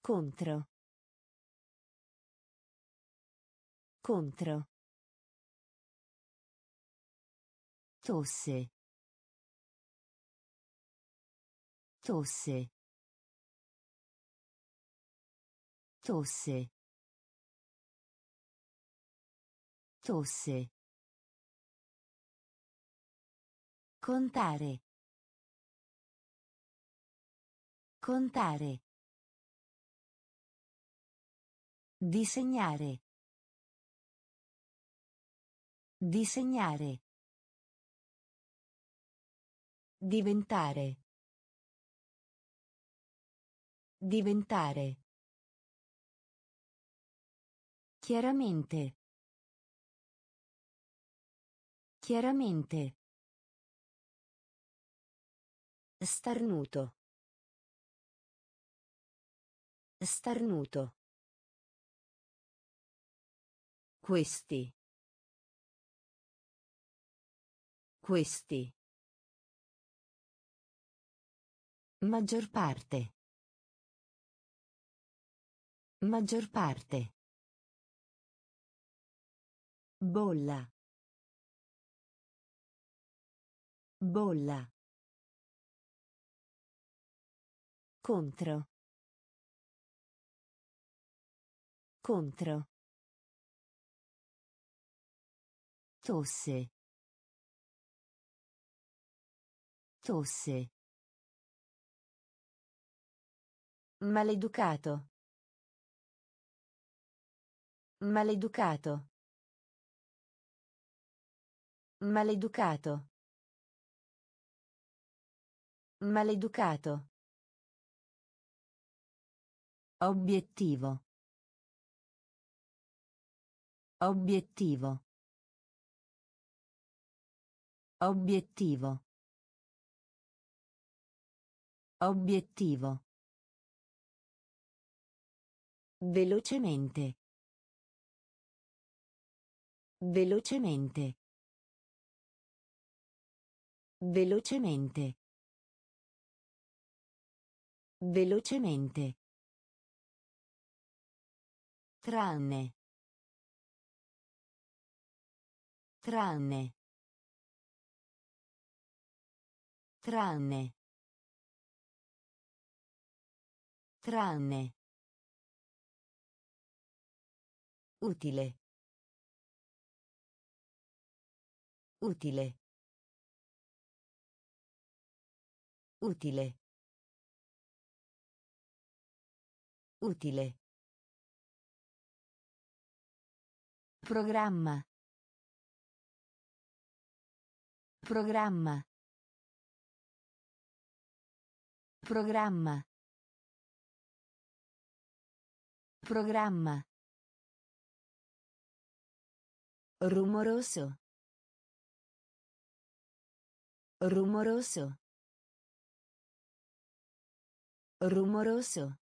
Contro. Contro. Tosse. Tosse. Tosse. Tosse. Contare. Contare. Disegnare. Disegnare. Diventare. Diventare. Chiaramente. Chiaramente. Starnuto. Starnuto. Questi. Questi. Maggior parte. Maggior parte. Bolla. Bolla. Contro. Contro. Tosse. Tosse. Maleducato. Maleducato. Maleducato. Maleducato. Obiettivo. Obiettivo. Obiettivo. Obiettivo. Velocemente. Velocemente. Velocemente. Velocemente. Tranne. Tranne. Tranne. Tranne. Utile. Utile. Utile. Utile. Programma. Programma. Programma. Programma. Rumoroso. Rumoroso. Rumoroso.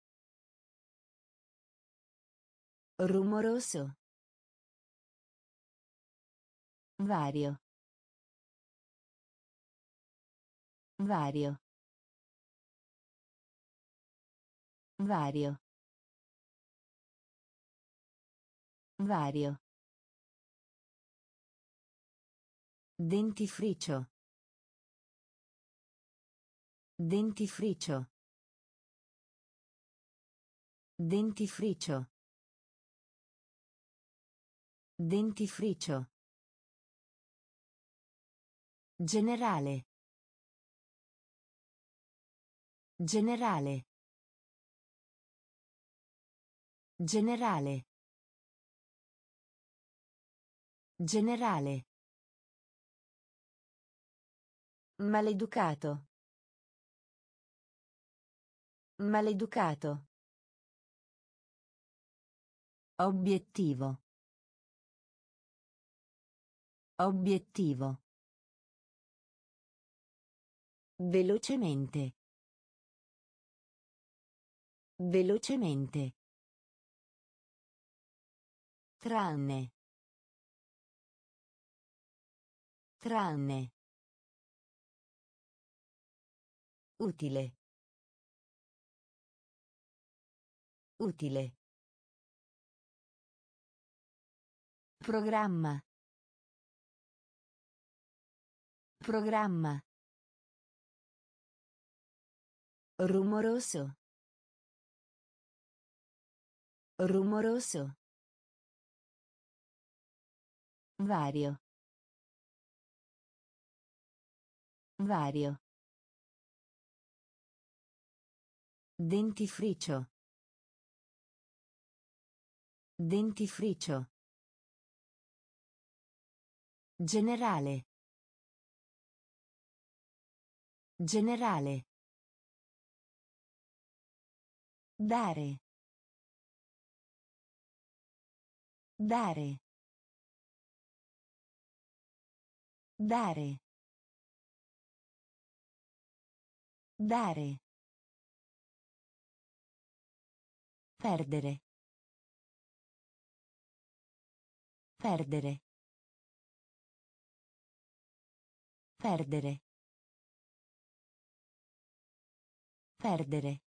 Rumoroso. Vario. Vario. Vario. Vario. Dentifricio. Dentifricio. Dentifricio. Dentifricio. Generale. Generale. Generale. Generale. Maleducato. Maleducato. Obiettivo. Obiettivo. Velocemente. Velocemente. Tranne. Tranne. Utile. Utile. Programma. Programma. Rumoroso. Rumoroso. Vario. Vario. Dentifricio. Dentifricio. Generale. Generale. Dare. Dare. Dare. Dare. Perdere. Perdere. Perdere. Perdere.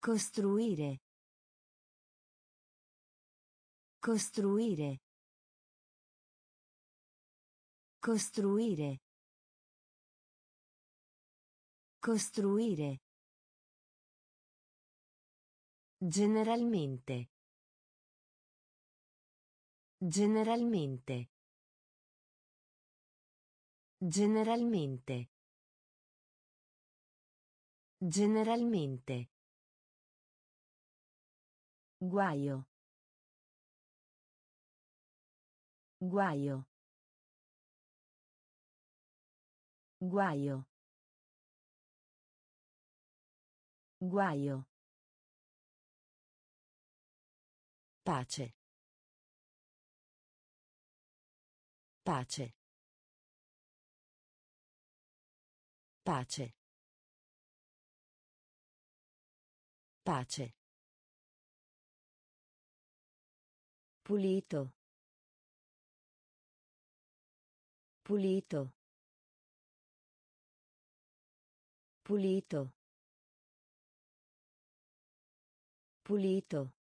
Costruire. Costruire. Costruire. Costruire. Generalmente. Generalmente. Generalmente. Generalmente. Guaio. Guaio. Guaio. Guaio. Pace. Pace. Pace. Pace. Pulito. Pulito. Pulito. Pulito.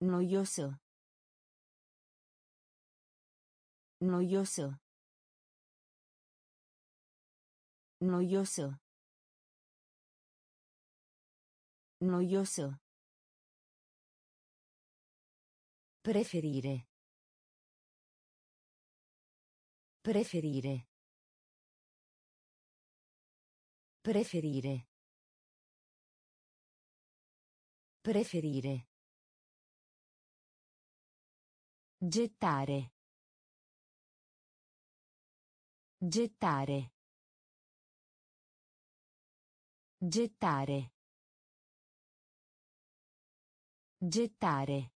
Noioso. Noioso. Noioso. Noioso. Preferire. Preferire. Preferire. Preferire. Gettare. Gettare. Gettare. Gettare.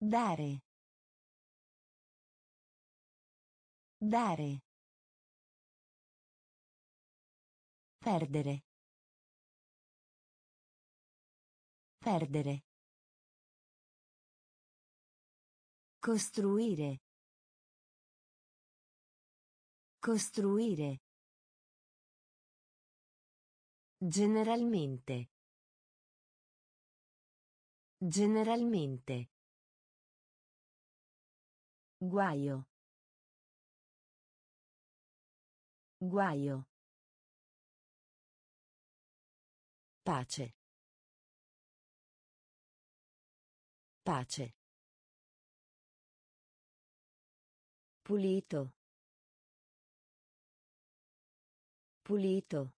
Dare. Dare. Perdere. Perdere. Costruire. Costruire. Generalmente. Generalmente. Guaio. Guaio. Pace. Pace. Pulito. Pulito.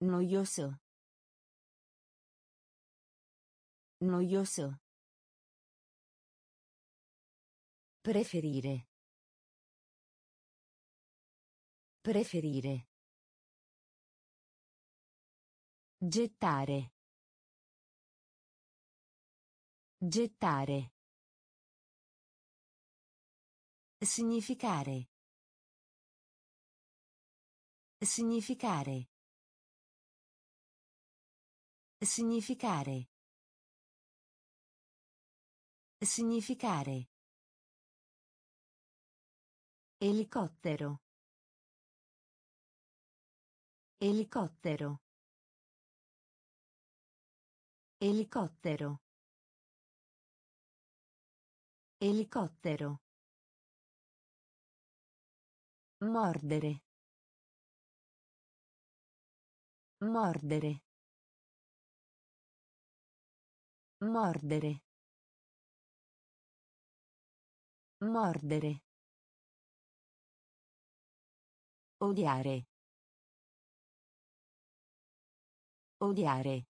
Noioso. Noioso. Preferire. Preferire. Gettare. Gettare. Significare. Significare. Significare. Significare. Elicottero. Elicottero. Elicottero. Elicottero. Mordere. Mordere. Mordere. Mordere. Odiare. Odiare.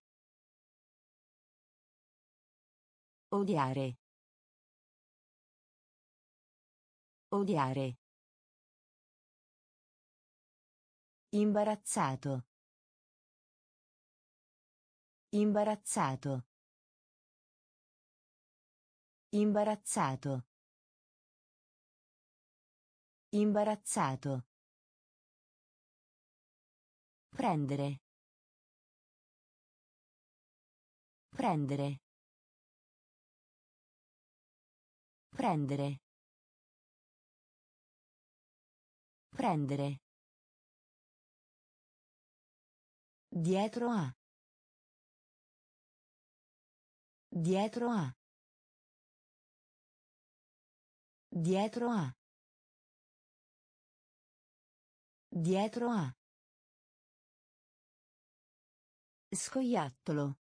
Odiare. Odiare. Imbarazzato. Imbarazzato. Imbarazzato. Imbarazzato. Prendere. Prendere. Prendere. Prendere. Dietro a. Dietro a. Dietro a. Dietro a. Scoiattolo.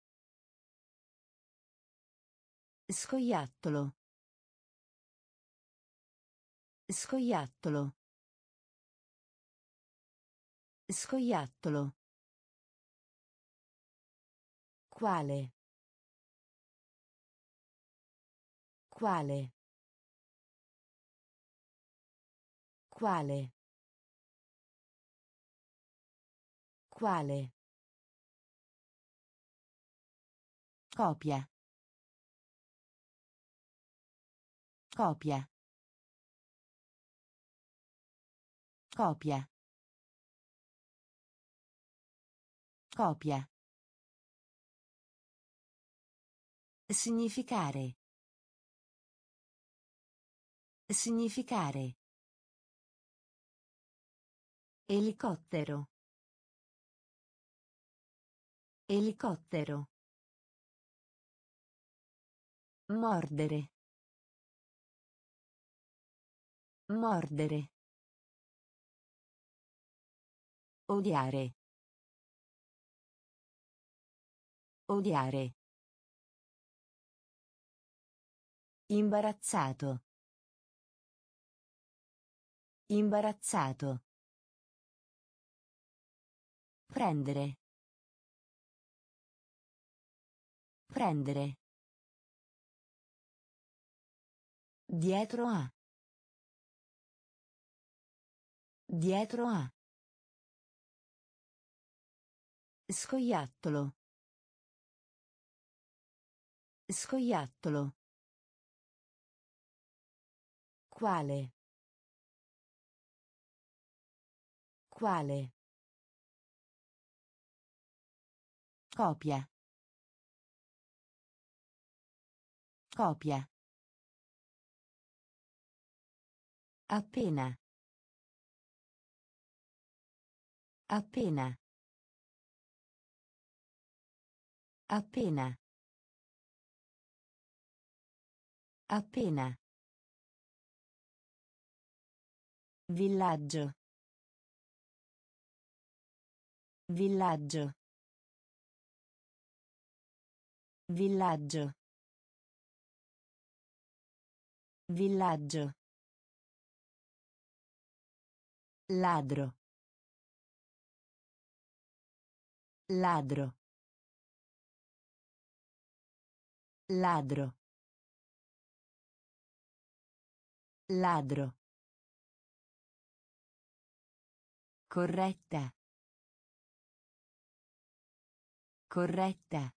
Scoiattolo. Scoiattolo. Scoiattolo. Quale? Quale? Quale? Quale? Copia. Copia. Copia. Copia. Significare. Significare. Elicottero. Elicottero. Mordere. Mordere. Odiare. Odiare. Imbarazzato. Imbarazzato. Prendere. Prendere. Dietro a. Dietro a. Scoiattolo. Scoiattolo. Quale? Quale? Copia. Copia. Appena. Appena. Appena. Appena. Villaggio. Villaggio. Villaggio. Villaggio. Ladro. Ladro. Ladro. Ladro. Corretta. Corretta.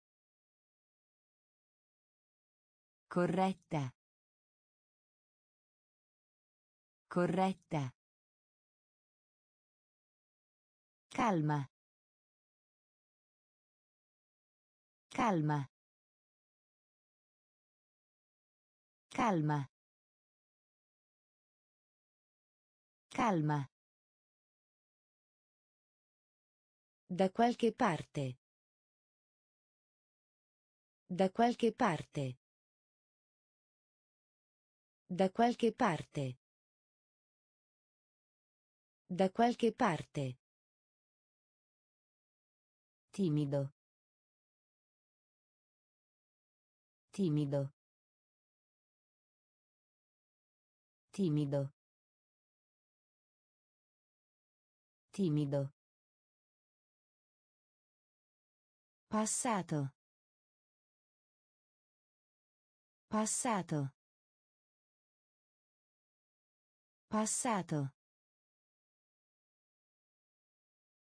Corretta. Corretta. Calma. Calma. Calma. Calma. Da qualche parte. Da qualche parte. Da qualche parte. Da qualche parte. Timido. Timido. Timido. Timido. Passato. Passato. Passato.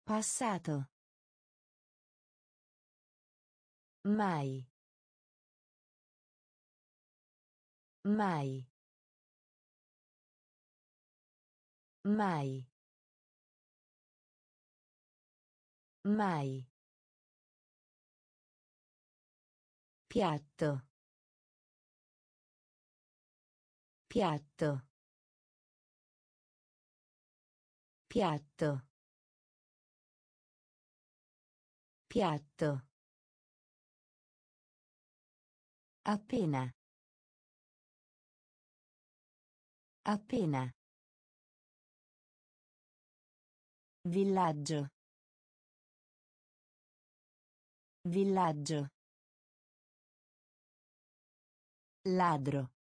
Passato. Mai. Mai. Mai. Mai. Piatto. Piatto. Piatto. Piatto. Appena. Appena. Villaggio. Villaggio. Ladro.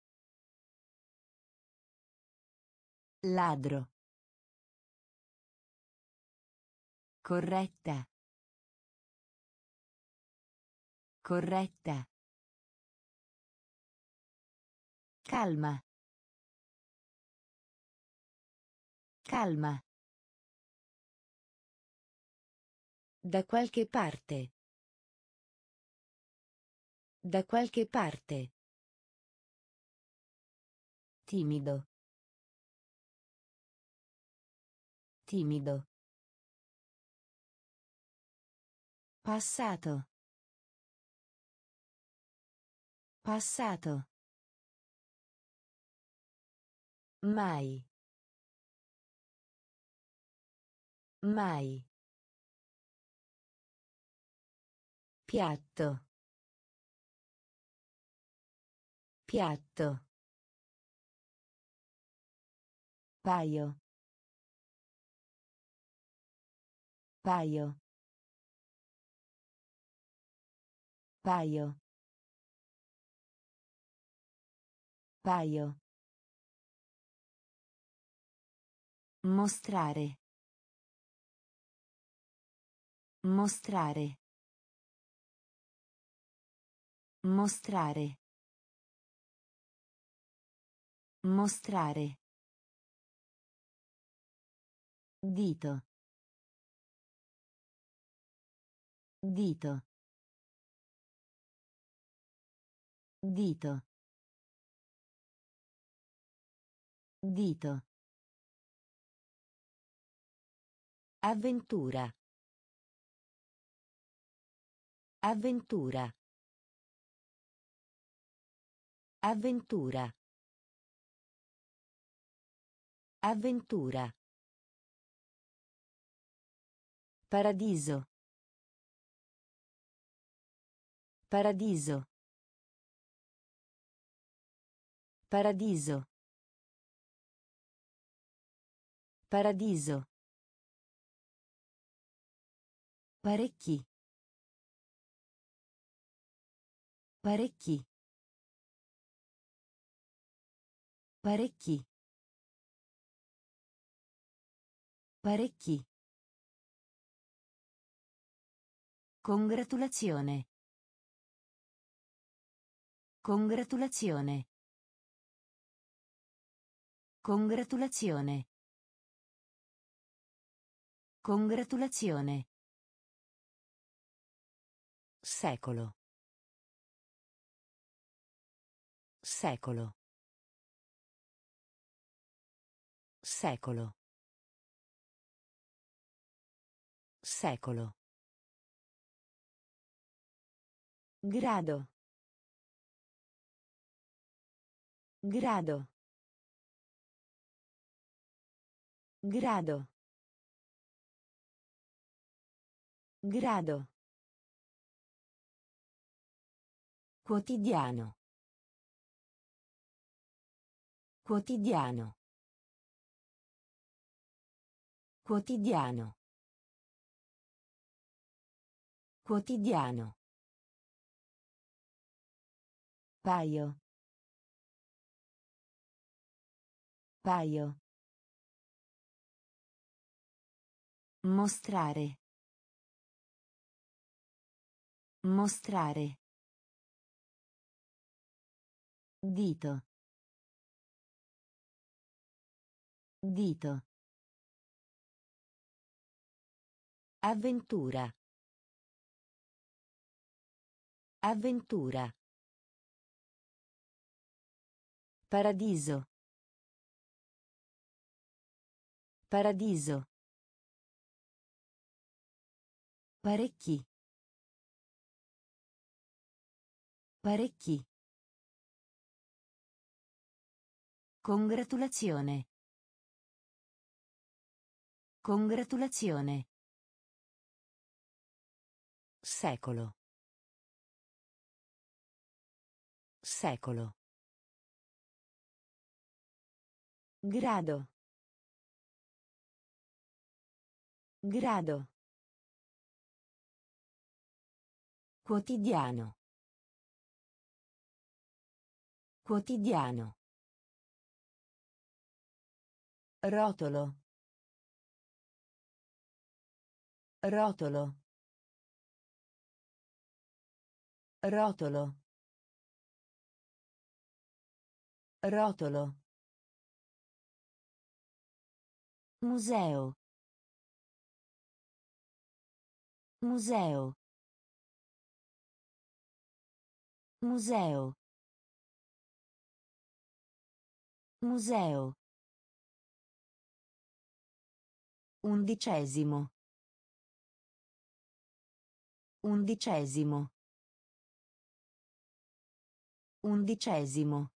Ladro. Corretta. Corretta. Calma. Calma. Da qualche parte. Da qualche parte. Timido. Timido. Passato. Passato. Mai. Mai. Piatto. Piatto. Paio. Paio. Paio. Paio. Mostrare. Mostrare. Mostrare. Mostrare. Dito. Dito. Dito. Dito. Avventura. Avventura. Avventura. Avventura. Paradiso. Paradiso. Paradiso. Paradiso. Parecchi. Parecchi. Parecchi. Parecchi. Congratulazione. Congratulazione. Congratulazione. Congratulazione. Secolo. Secolo. Secolo. Secolo. Grado. Grado. Grado. Grado. Quotidiano. Quotidiano. Quotidiano. Quotidiano. Paio. Paio. Mostrare. Mostrare. Dito. Dito. Avventura. Avventura. Paradiso. Paradiso. Parecchi. Parecchi. Congratulazione. Congratulazione. Secolo. Secolo. Grado. Grado. Quotidiano. Quotidiano. Rotolo. Rotolo. Rotolo. Rotolo. Museo. Museo. Museo. Museo. Undicesimo. Undicesimo. Undicesimo.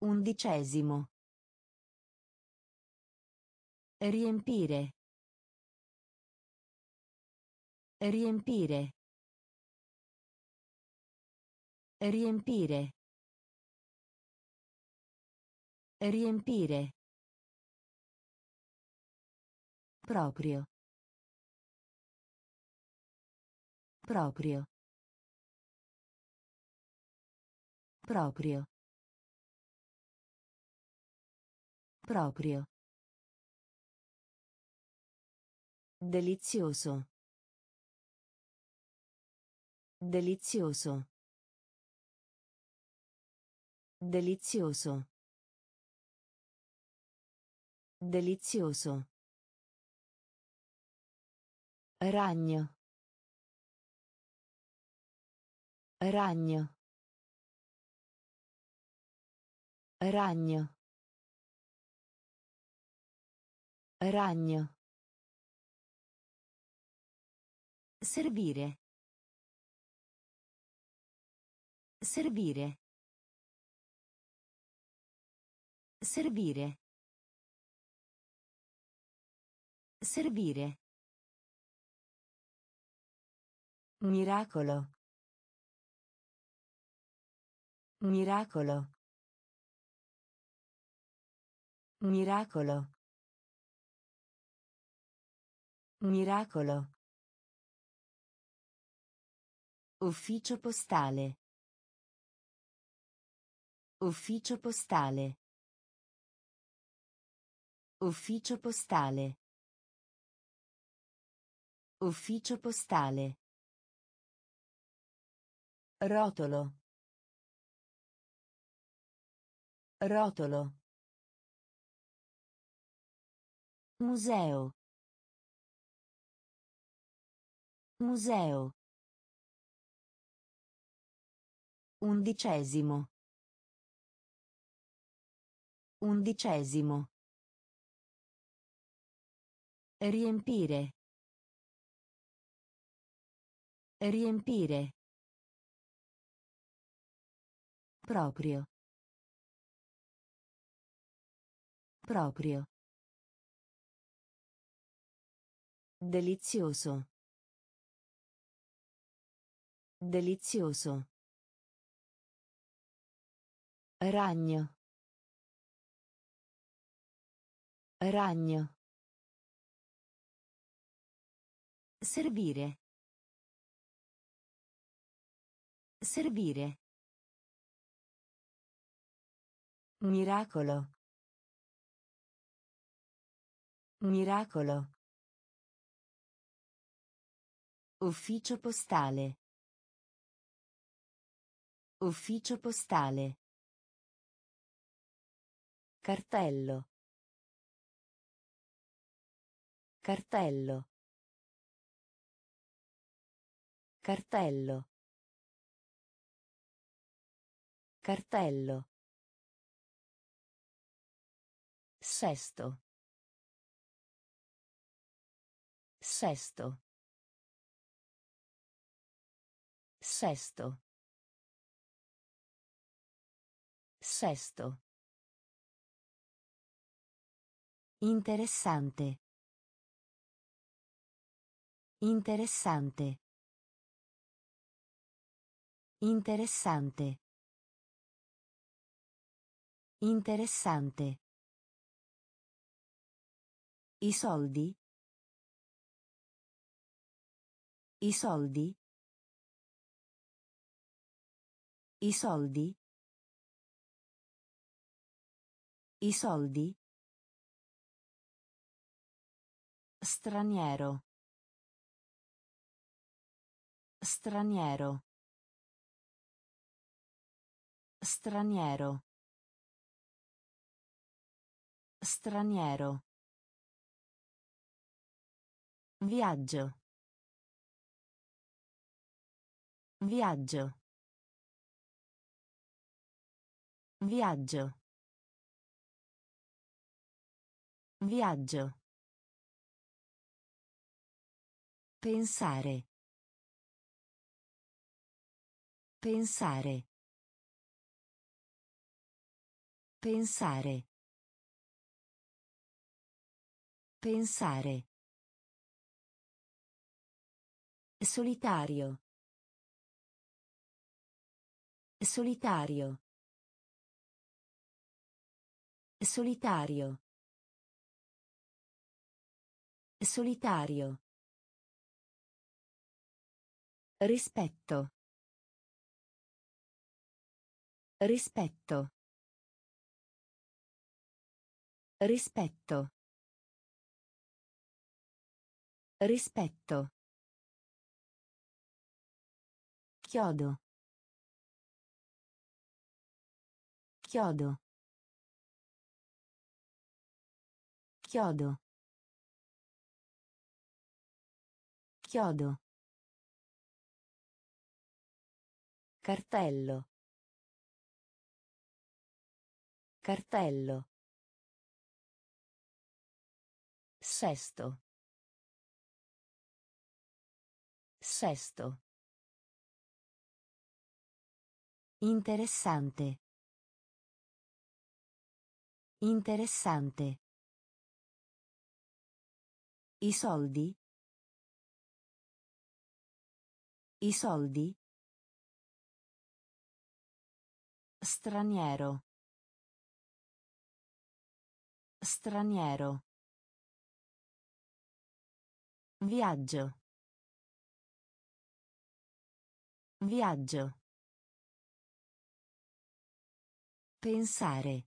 Undicesimo. Riempire. Riempire. Riempire. Riempire. Proprio. Proprio. Proprio. Proprio. Delizioso. Delizioso. Delizioso. Delizioso. Ragno. Ragno. Ragno. Ragno. Servire. Servire. Servire. Servire. Miracolo. Miracolo. Miracolo. Miracolo. Ufficio postale. Ufficio postale. Ufficio postale. Ufficio postale. Rotolo. Rotolo. Museo. Museo. Undicesimo. Undicesimo. Riempire. Riempire. Proprio. Proprio. Delizioso. Delizioso. Ragno. Ragno. Servire. Servire. Miracolo. Miracolo. Ufficio postale. Ufficio postale. Cartello. Cartello. Cartello. Cartello. Sesto. Sesto. Sesto. Sesto. Interessante. Interessante. Interessante. Interessante. I soldi? I soldi? I soldi? I soldi? Straniero. Straniero. Straniero. Straniero. Viaggio. Viaggio. Viaggio. Viaggio. Pensare. Pensare. Pensare. Pensare. Solitario. Solitario. Solitario. Solitario. Rispetto. Rispetto. Rispetto. Rispetto. Chiodo. Chiodo. Chiodo. Chiodo. Cartello. Cartello. Sesto. Sesto. Interessante. Interessante. I soldi? I soldi? Straniero. Straniero. Viaggio. Viaggio. Pensare.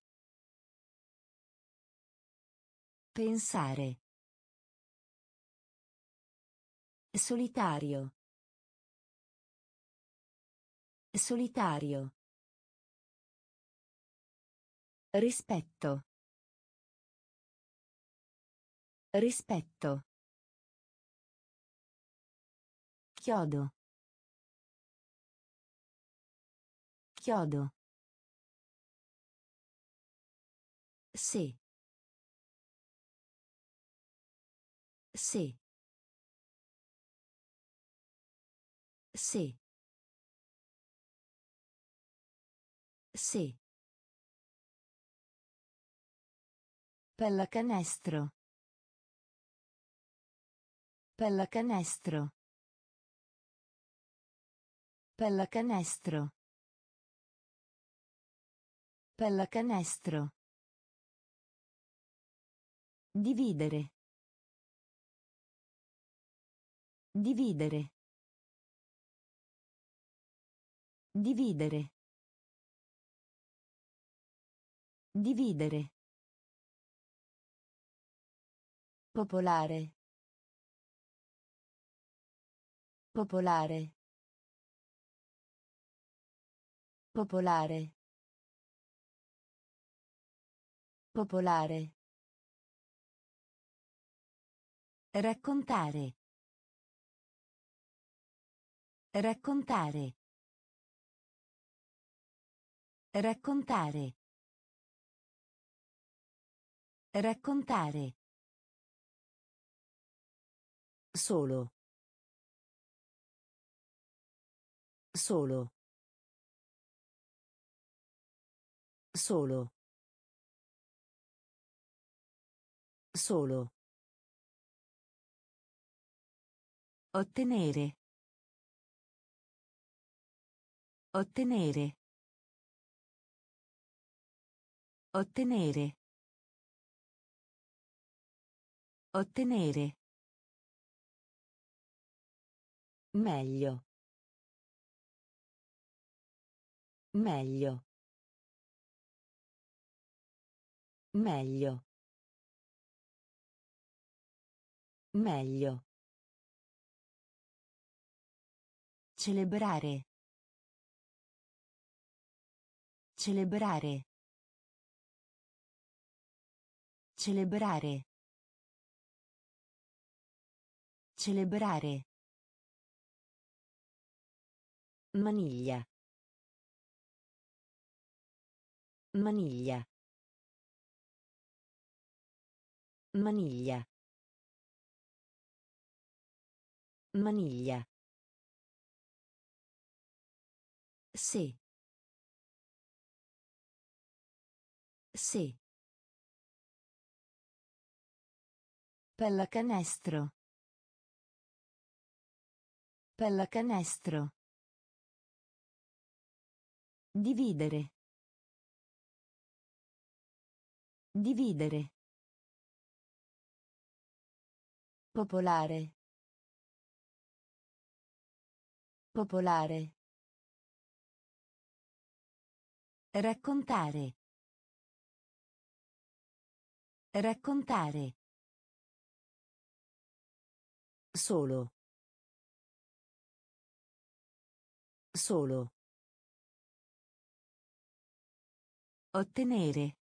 Pensare. Solitario. Solitario. Rispetto. Rispetto. Chiodo. Chiodo. Sì. Sì. Sì. Sì. Pallacanestro. Pallacanestro. Pallacanestro. Pallacanestro. Dividere. Dividere. Dividere. Dividere. Popolare. Popolare. Popolare. Popolare. Raccontare. Raccontare. Raccontare. Raccontare. Solo. Solo. Solo. Solo. Ottenere. Ottenere. Ottenere. Ottenere. Meglio. Meglio. Meglio. Meglio. Celebrare. Celebrare. Celebrare. Celebrare. Maniglia. Maniglia. Maniglia. Maniglia. Sì. Sì. Pallacanestro. Pallacanestro. Dividere. Dividere. Popolare. Popolare. Raccontare. Raccontare. Solo. Solo. Ottenere.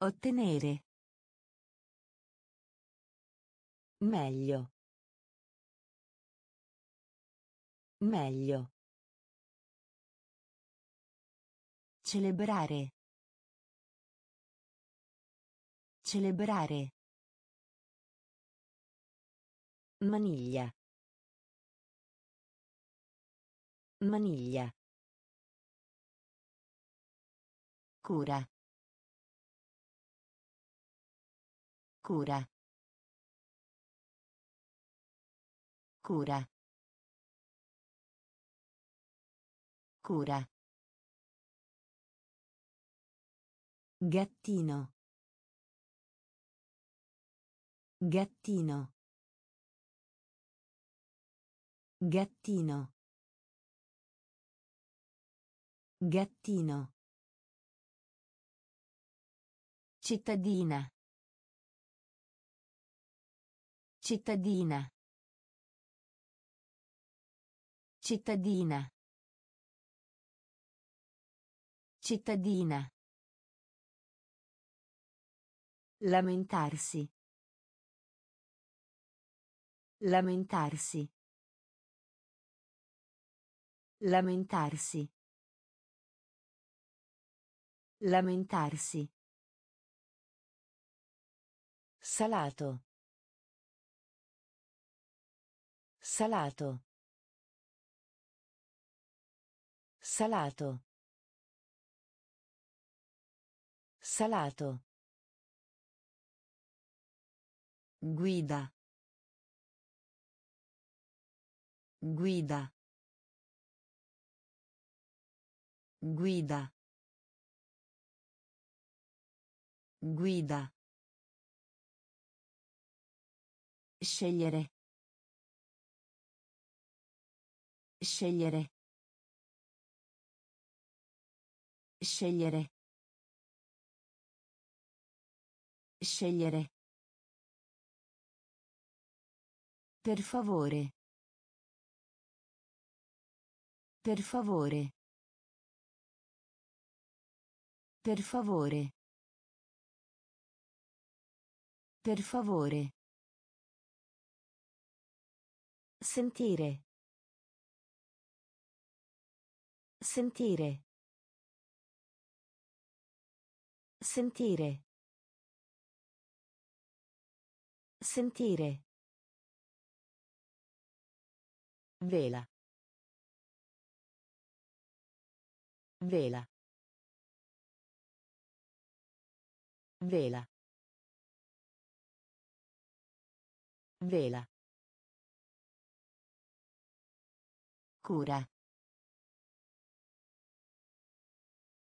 Ottenere. Meglio. Meglio. Celebrare. Celebrare. Maniglia. Maniglia. Cura. Cura. Cura. Cura. Gattino. Gattino. Gattino. Gattino. Cittadina. Cittadina. Cittadina. Cittadina. Lamentarsi. Lamentarsi. Lamentarsi. Lamentarsi. Salato. Salato. Salato. Salato. Guida. Guida. Guida. Guida. Scegliere. Scegliere. Scegliere. Scegliere. Per favore. Per favore. Per favore. Per favore. Sentire. Sentire. Sentire. Sentire. Vela. Vela. Vela. Vela. Cura.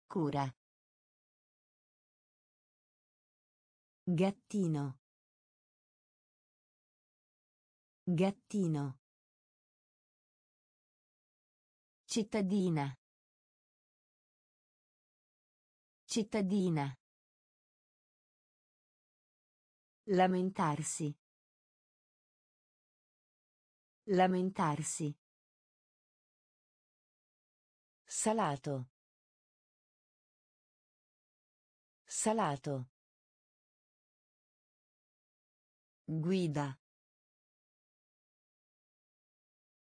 Cura. Gattino. Gattino. Cittadina. Cittadina. Lamentarsi. Lamentarsi. Salato. Salato. Guida.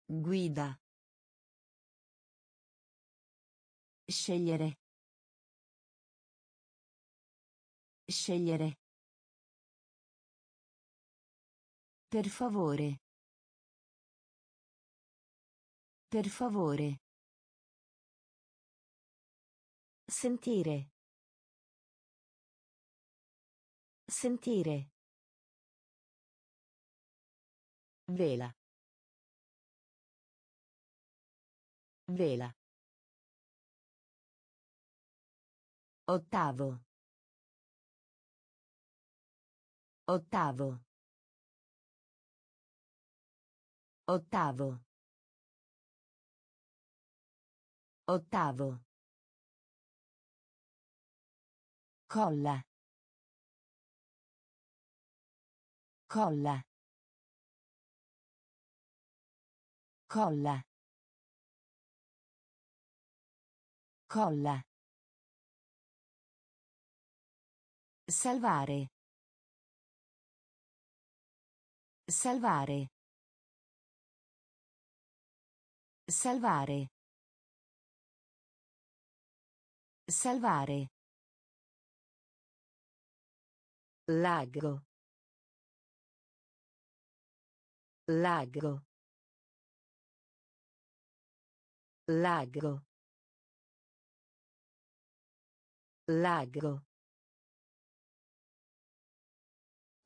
Guida. Scegliere. Scegliere. Per favore. Per favore. Sentire. Sentire. Vela. Vela. Ottavo. Ottavo. Ottavo. Ottavo. Colla. Colla. Colla. Colla. Salvare. Salvare. Salvare. Salvare. Lago. Lago. Lago. Lago.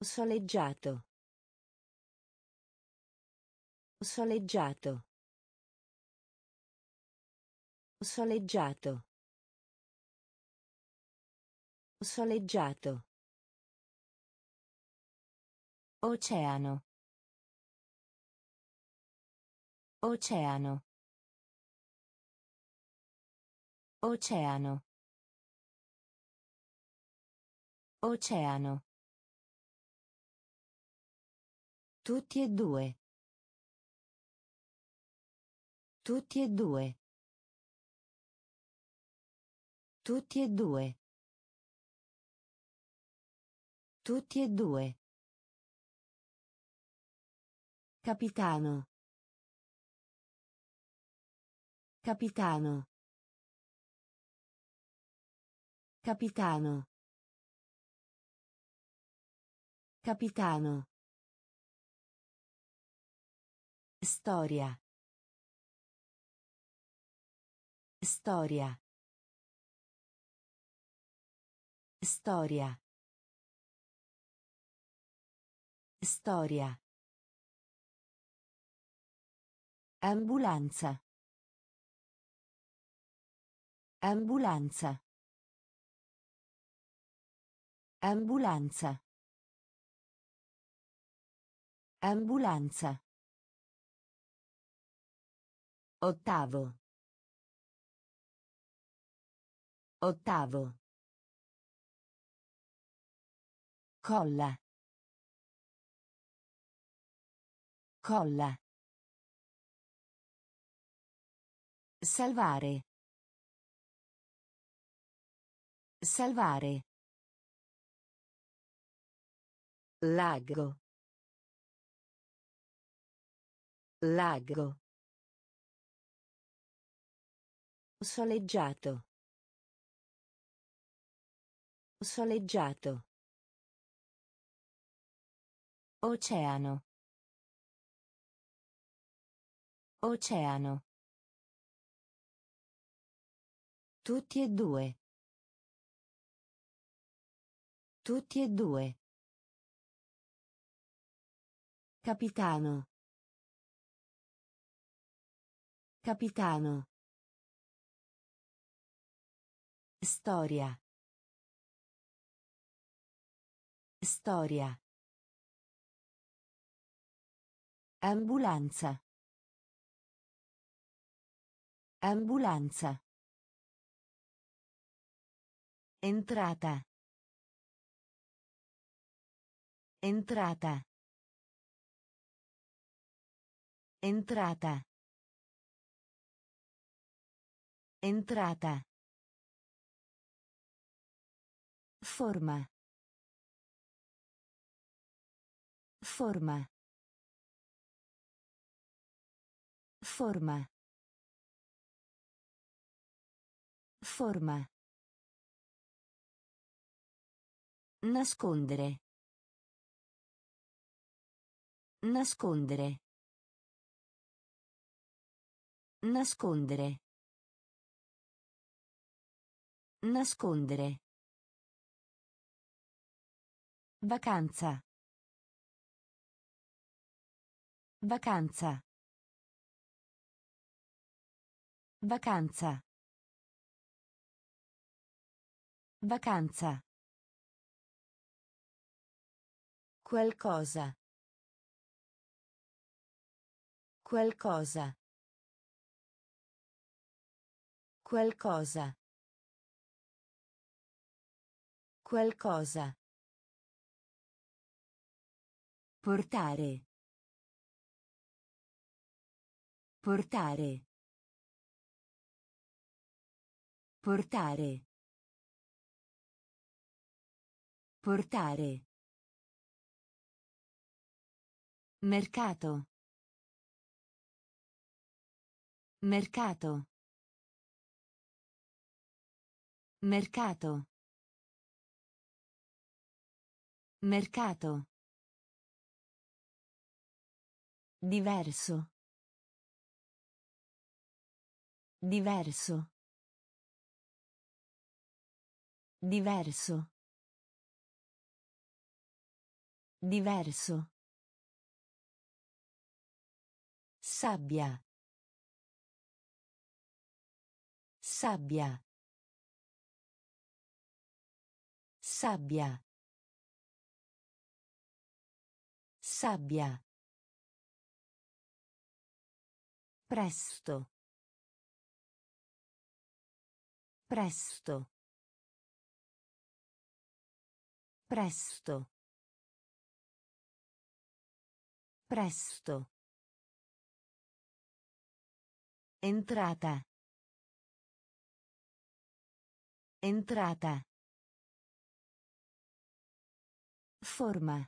Soleggiato. Soleggiato. Soleggiato. Soleggiato. Oceano. Oceano. Oceano. Oceano. Tutti e due. Tutti e due. Tutti e due. Tutti e due. Capitano. Capitano. Capitano. Capitano. Storia. Storia. Storia. Storia. Ambulanza. Ambulanza. Ambulanza. Ambulanza. Ottavo. Ottavo. Colla. Colla. Salvare. Salvare. Lago. Lago. Soleggiato. Soleggiato. Oceano. Oceano. Tutti e due. Tutti e due. Capitano. Capitano. Storia. Storia. Ambulanza. Ambulanza. Entrata. Entrata. Entrata. Entrata. Forma. Forma. Forma. Forma. Nascondere. Nascondere. Nascondere. Nascondere. Vacanza. Vacanza. Vacanza. Vacanza. Qualcosa. Qualcosa. Qualcosa. Qualcosa. Portare. Portare. Portare. Portare. Mercato. Mercato. Mercato. Mercato. Diverso. Diverso. Diverso. Diverso. Sabbia. Sabbia. Sabbia. Sabbia. Presto. Presto. Presto. Presto. Entrata. Entrata. Forma.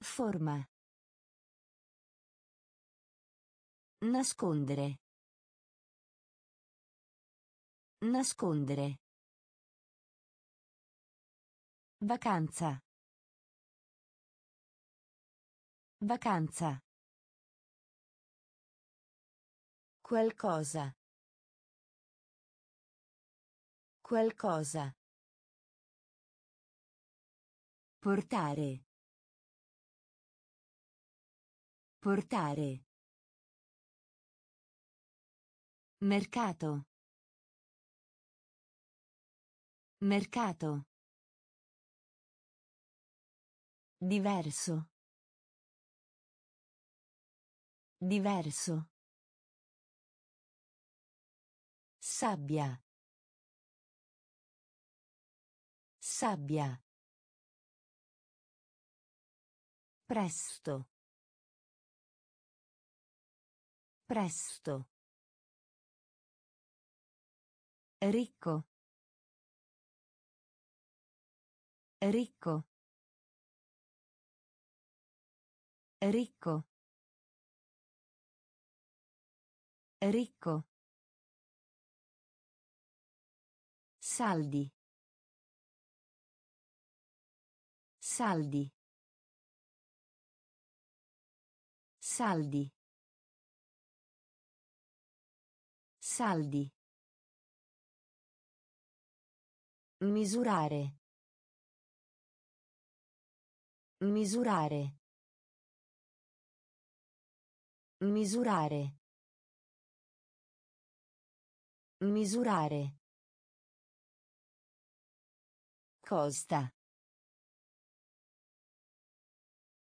Forma. Nascondere. Nascondere. Vacanza. Vacanza. Qualcosa. Qualcosa. Portare. Portare. Mercato. Mercato. Diverso. Diverso. Sabbia. Sabbia. Presto. Presto. Ricco. Ricco. Ricco. Ricco. Saldi. Saldi. Saldi. Saldi. Misurare. Misurare. Misurare. Misurare. Costa.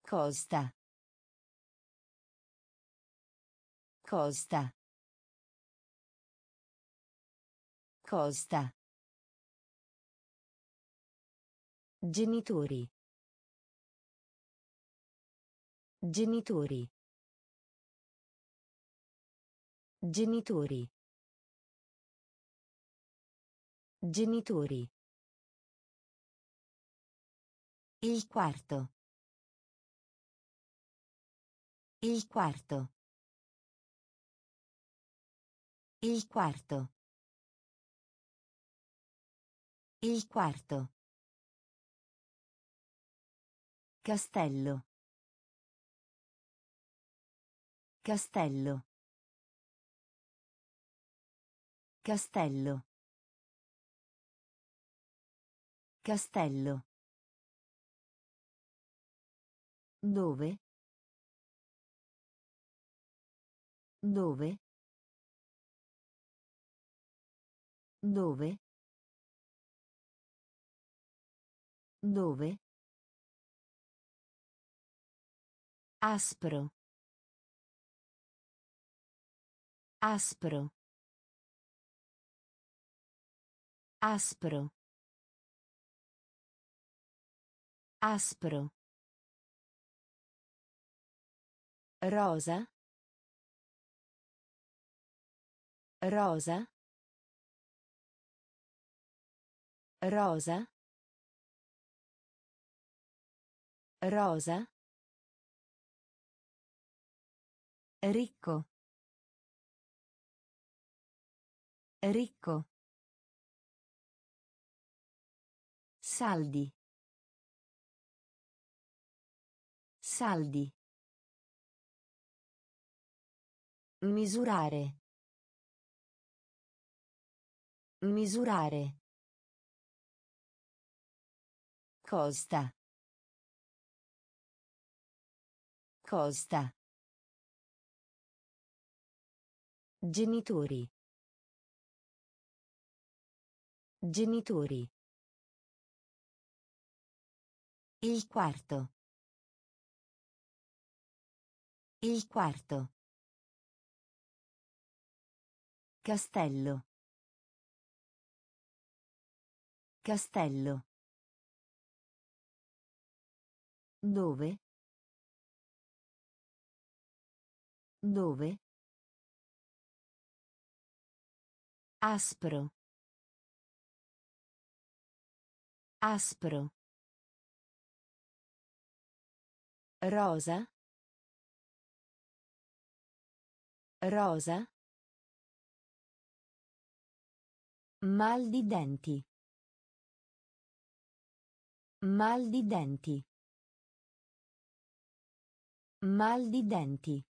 Costa. Costa. Costa. Genitori. Genitori. Genitori. Genitori. Il quarto. Il quarto. Il quarto. Il quarto. Castello. Castello. Castello. Castello. Dove? Dove? Dove? Dove? Aspro. Aspro. Aspro. Aspro. Rosa. Rosa. Rosa. Rosa. Ricco. Ricco. Saldi. Saldi. Misurare. Misurare. Costa. Costa. Genitori. Genitori. Il quarto. Il quarto. Castello. Castello. Dove? Dove? Aspro. Aspro. Rosa. Rosa. Mal di denti. Mal di denti. Mal di denti.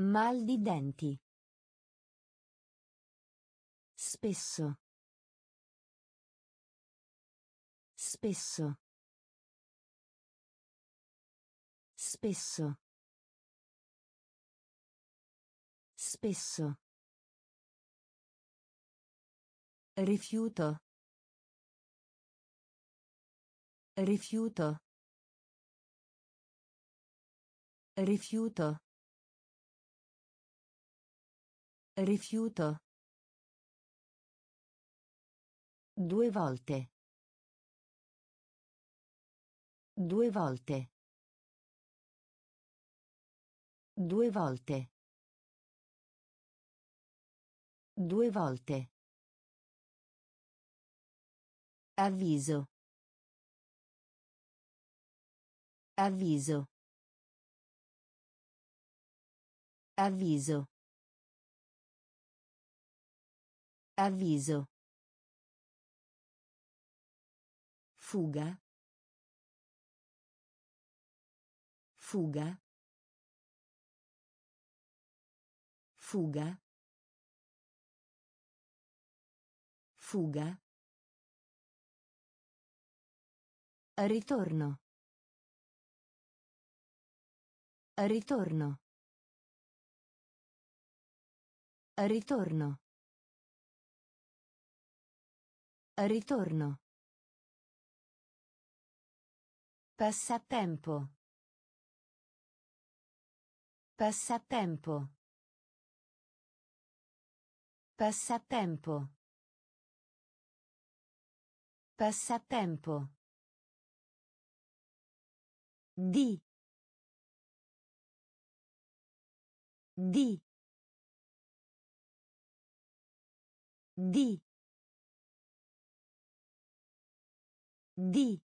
Mal di denti. Spesso. Spesso. Spesso. Spesso. Rifiuto. Rifiuto. Rifiuto. Rifiuto. Due volte. Due volte. Due volte. Due volte. Avviso. Avviso. Avviso. Avviso. Fuga. Fuga. Fuga. Fuga. Ritorno. Ritorno. Ritorno. Ritorno. Passatempo. Passatempo. Passatempo. Passatempo. Di. Di. Di. Di.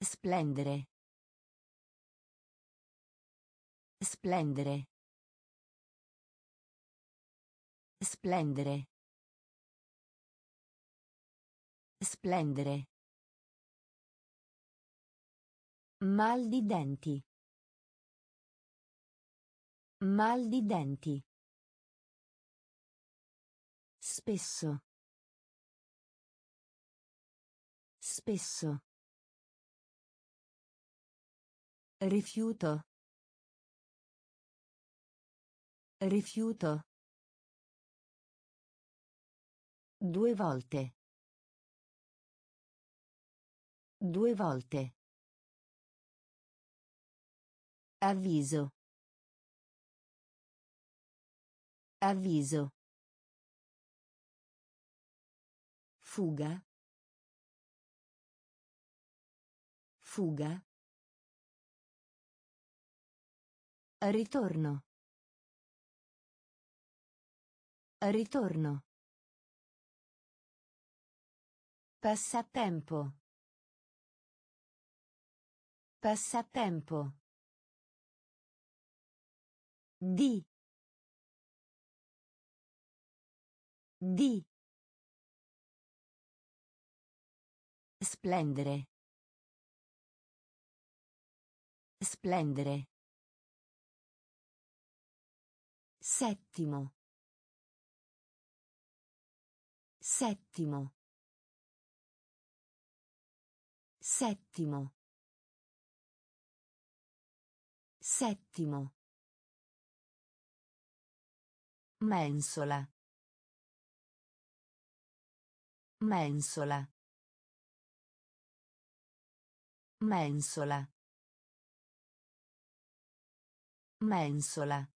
Splendere. Splendere. Splendere. Splendere. Mal di denti. Mal di denti. Spesso. Spesso. Rifiuto. Rifiuto. Due volte. Due volte. Avviso. Avviso. Fuga. Fuga. Ritorno. Ritorno. Passatempo. Passatempo. Di. Di. Splendere. Splendere. Settimo. Settimo. Settimo. Settimo. Mensola. Mensola. Mensola. Mensola.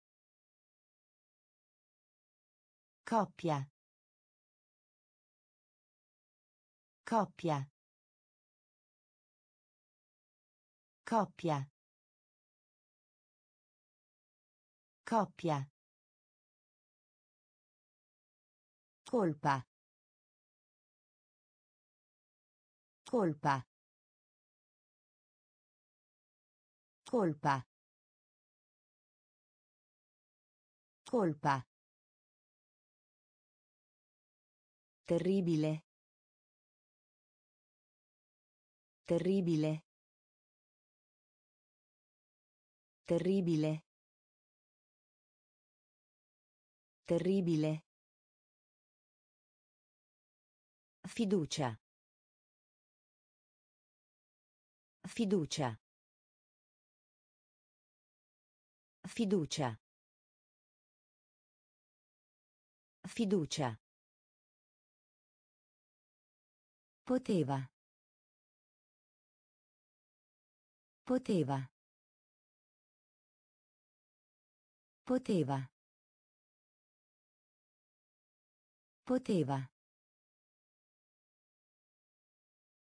Coppia. Coppia. Coppia. Coppia. Colpa. Colpa. Colpa. Colpa. Terribile. Terribile. Terribile. Terribile. Fiducia. Fiducia. Fiducia. Fiducia. Poteva. Poteva. Poteva. Poteva.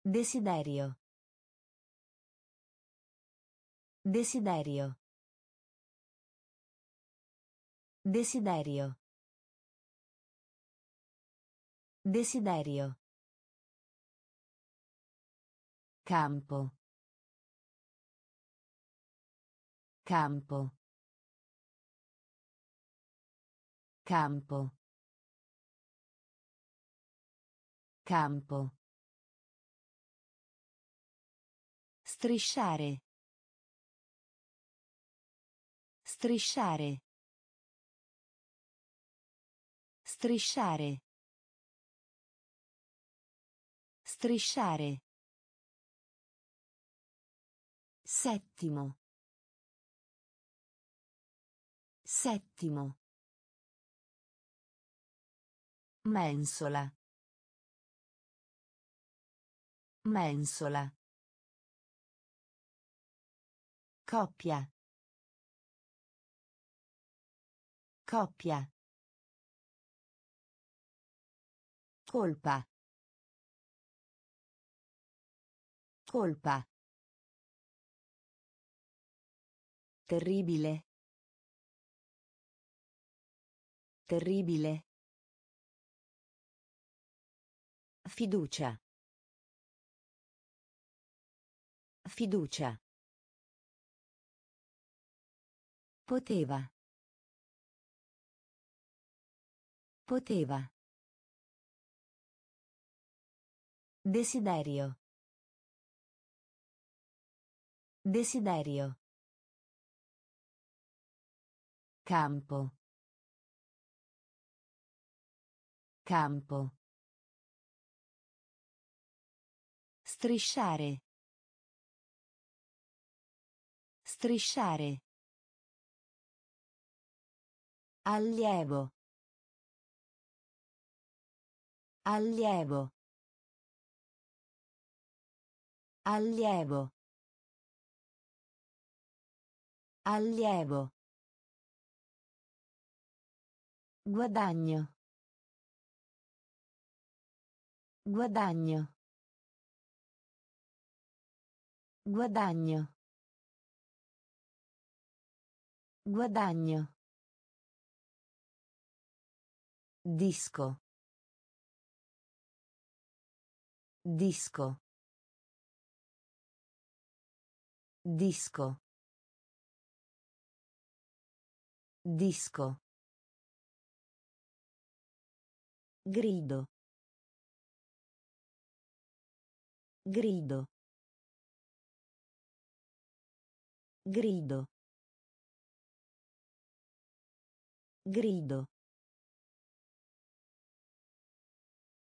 Desiderio. Desiderio. Desiderio. Desiderio. Campo. Campo. Campo. Campo. Strisciare. Strisciare. Strisciare. Strisciare. Settimo. Settimo. Mensola. Mensola. Coppia. Coppia. Colpa. Colpa. Terribile. Terribile. Fiducia. Fiducia. Poteva. Poteva. Desiderio. Desiderio. Campo. Campo. Strisciare. Strisciare. Allievo. Allievo. Allievo. Allievo. Guadagno. Guadagno. Guadagno. Guadagno. Disco. Disco. Disco. Disco. Grido. Grido. Grido. Grido.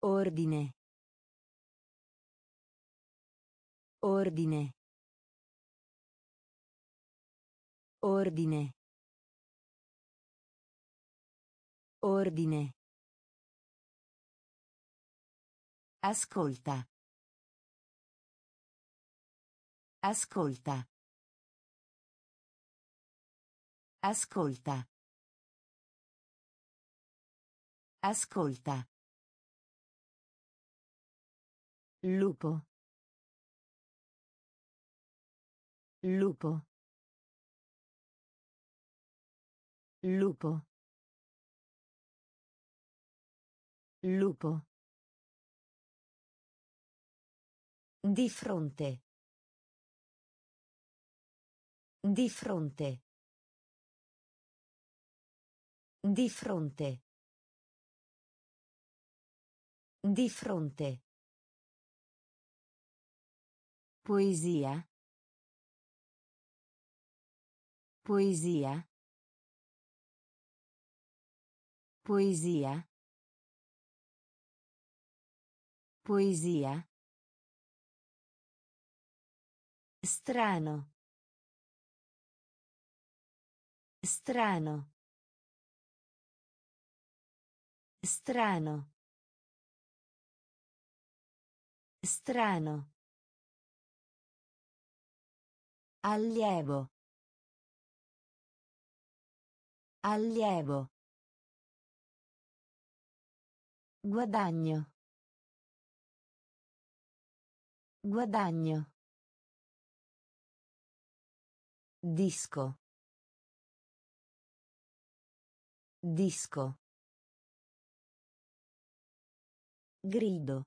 Ordine. Ordine. Ordine. Ordine. Ascolta. Ascolta. Ascolta. Ascolta. Lupo. Lupo. Lupo. Lupo. Di fronte. Di fronte. Di fronte. Di fronte. Poesia. Poesia. Poesia. Poesia. Strano. Strano. Strano. Strano. Allievo. Allievo. Guadagno. Guadagno. Disco. Disco. Grido.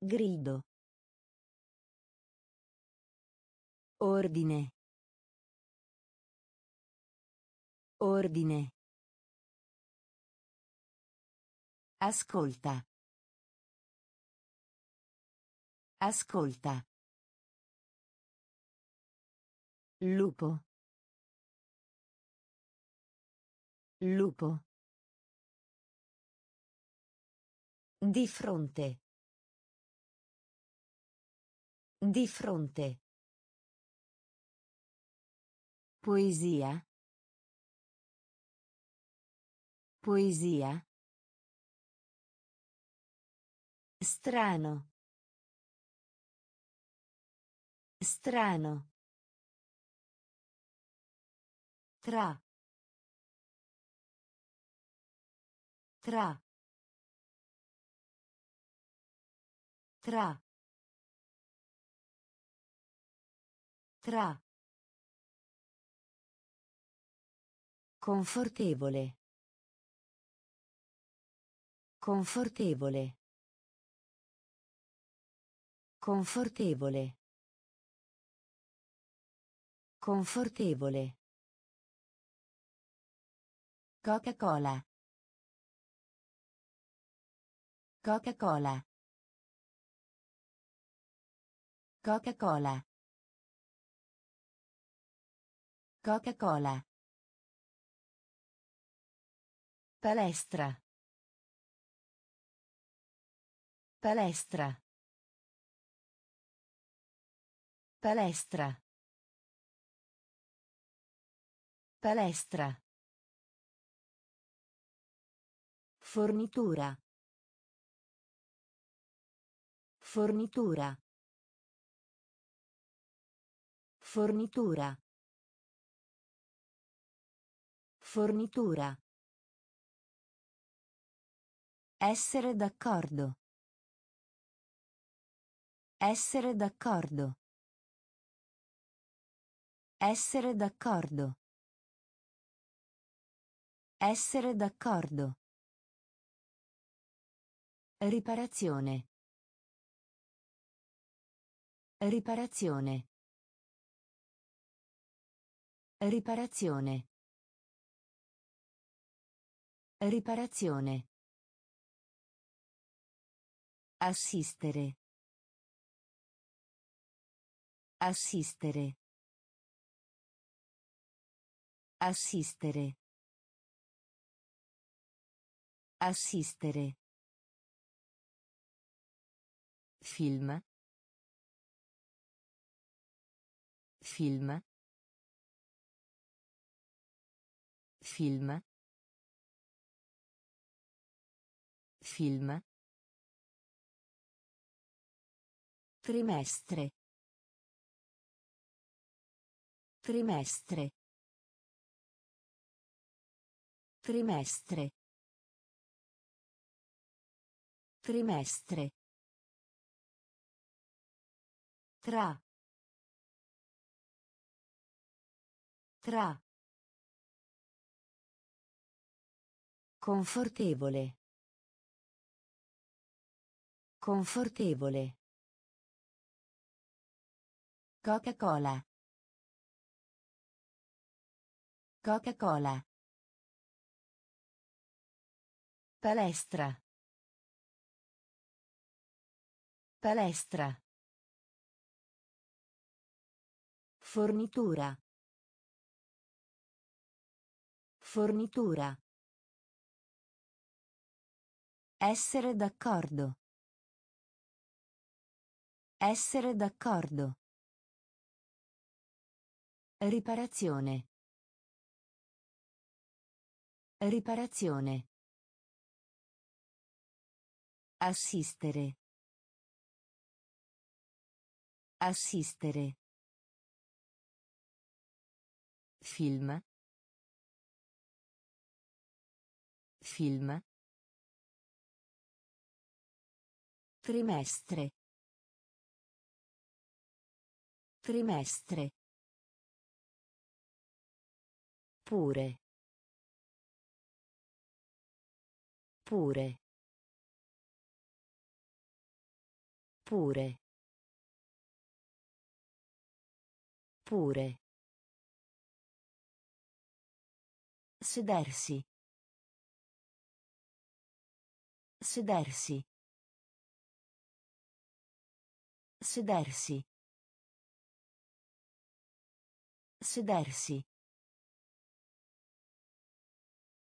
Grido. Ordine. Ordine. Ascolta. Ascolta. Lupo. Lupo. Di fronte. Di fronte. Poesia. Poesia. Strano. Strano. Tra. Tra. Tra. Tra. Confortevole. Confortevole. Confortevole. Confortevole. Coca-Cola. Coca-Cola. Coca-Cola. Coca-Cola. Palestra. Palestra. Palestra. Palestra. Fornitura. Fornitura. Fornitura. Fornitura. Essere d'accordo. Essere d'accordo. Essere d'accordo. Essere d'accordo. Riparazione. Riparazione. Riparazione. Riparazione. Assistere. Assistere. Assistere. Assistere. Film. Film. Film. Film. Trimestre. Trimestre. Trimestre. Trimestre. Tra. Tra. Confortevole. Confortevole. Coca-Cola. Coca-Cola. Palestra. Palestra. Fornitura. Fornitura. Essere d'accordo. Essere d'accordo. Riparazione. Riparazione. Assistere. Assistere. Film. Film. Trimestre. Trimestre. Pure. Pure. Pure. Pure. Sedersi. Sedersi. Sedersi. Sedersi.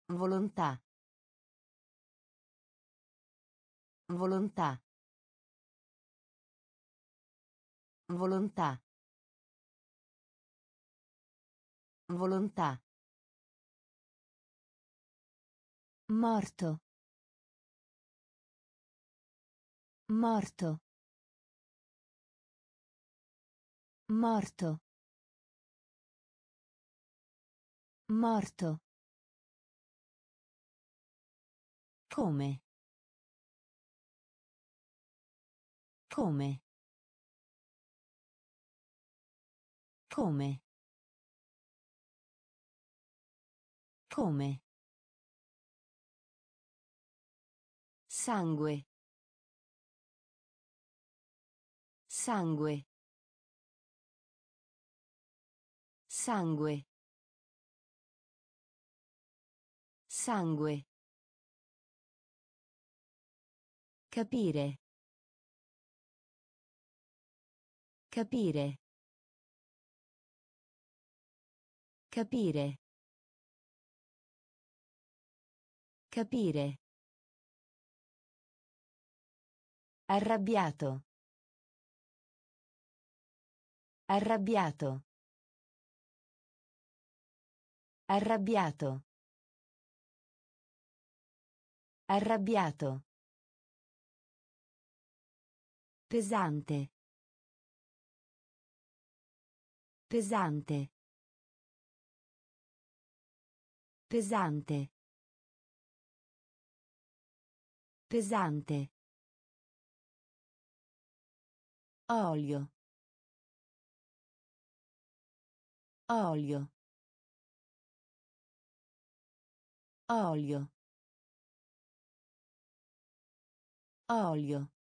Volontà. Volontà. Volontà. Volontà. Morto. Morto. Morto. Morto. Come? Come? Come? Come? Sangue. Sangue. Sangue. Sangue. Capire. Capire. Capire. Capire. Arrabbiato. Arrabbiato. Arrabbiato. Arrabbiato. Pesante. Pesante. Pesante. Pesante. Olio. Olio. Olio. Olio.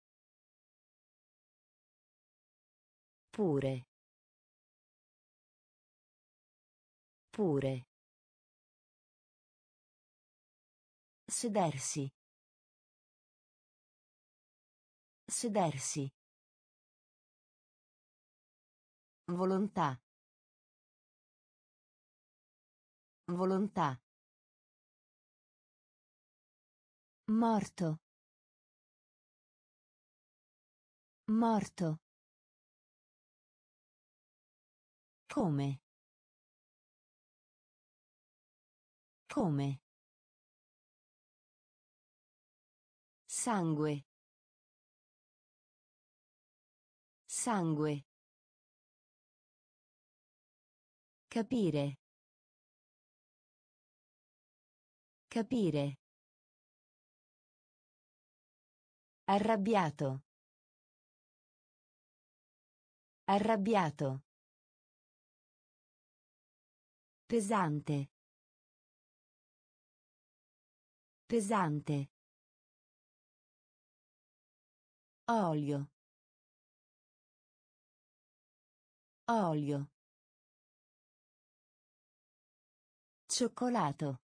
Pure. Pure. Sedersi. Sedersi. Volontà. Volontà. Morto. Morto. Come? Come? Sangue. Sangue. Capire. Capire. Arrabbiato. Arrabbiato. Pesante. Pesante. Olio. Olio. Cioccolato.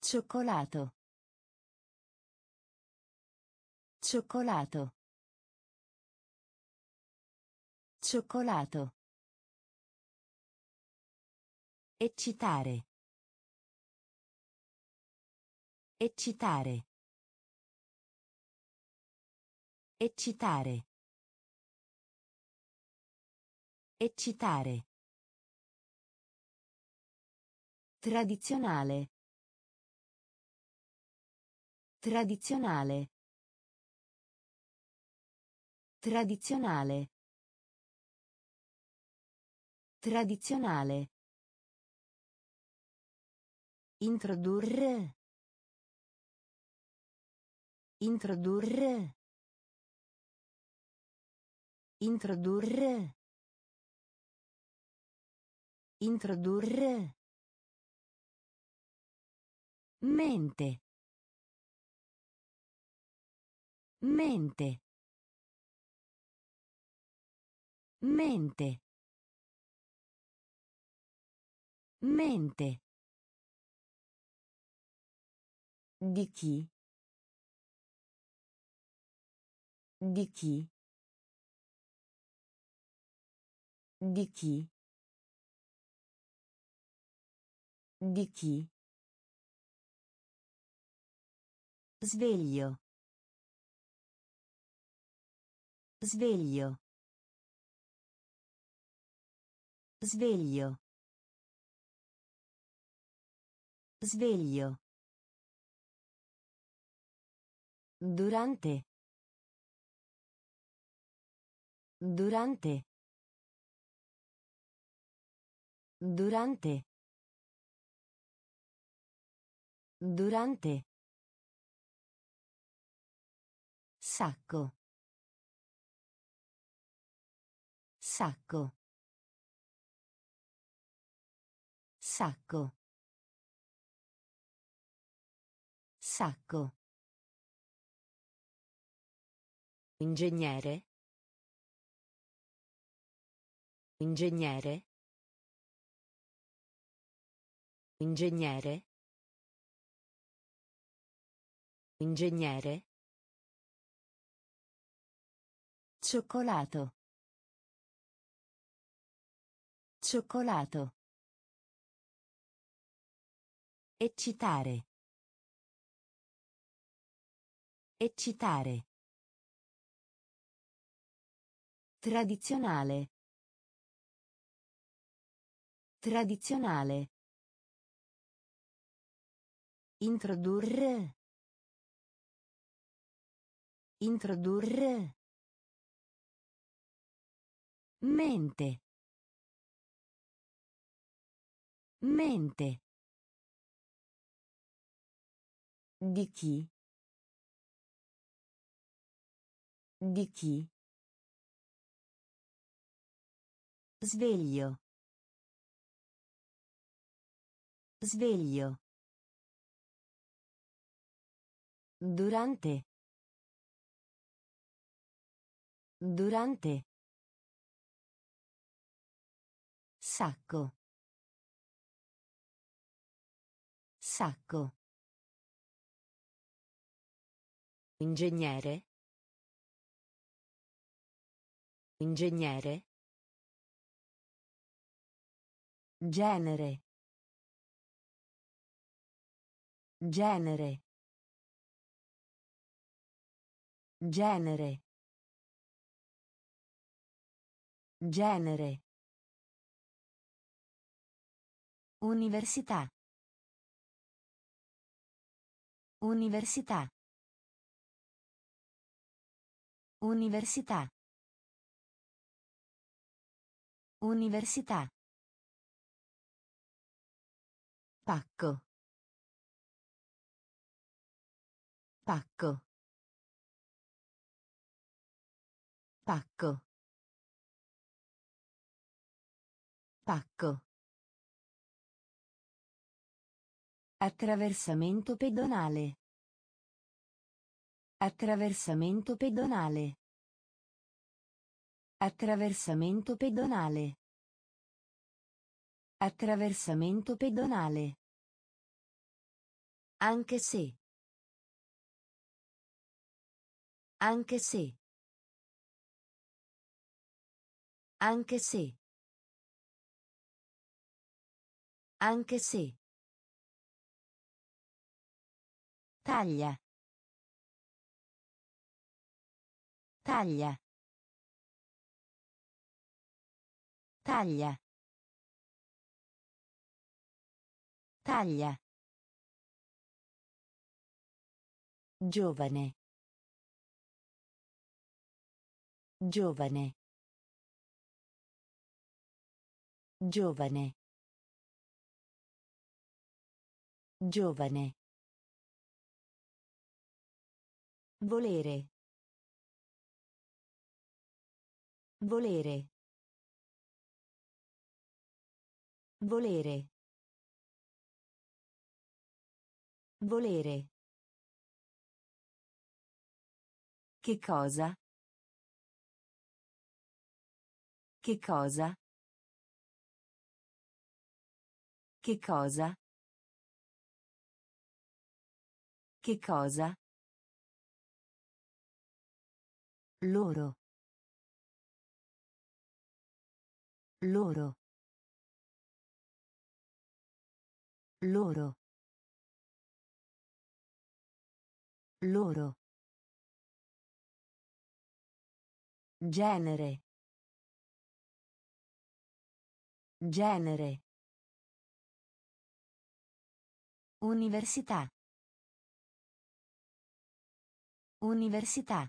Cioccolato. Cioccolato. Cioccolato. Eccitare. Eccitare. Eccitare. Eccitare. Tradizionale. Tradizionale. Tradizionale. Tradizionale. Introdurre. Introdurre. Introdurre. Introdurre. Mente. Mente. Mente. Mente. Di chi? Di chi? Di chi? Di chi? Sveglio. Sveglio. Sveglio. Sveglio. Durante. Durante. Durante. Durante. Sacco. Sacco. Sacco. Sacco. Ingegnere. Ingegnere. Ingegnere. Ingegnere. Cioccolato. Cioccolato. Eccitare. Eccitare. Tradizionale. Tradizionale. Introdurre. Introdurre. Mente. Mente. Di chi? Di chi? Sveglio. Sveglio. Durante. Durante. Sacco. Sacco. Ingegnere. Ingegnere. Genere. Genere. Genere. Genere. Università. Università. Università. Università. Pacco. Pacco. Pacco. Pacco. Attraversamento pedonale. Attraversamento pedonale. Attraversamento pedonale. Attraversamento pedonale. Anche se. Anche se. Anche se. Anche se. Taglia. Taglia. Taglia. Taglia. Giovane. Giovane. Giovane. Giovane. Volere. Volere. Volere. Volere. Che cosa? Che cosa? Che cosa? Che cosa? Loro. Loro. Loro. Loro. Genere. Genere. Università. Università.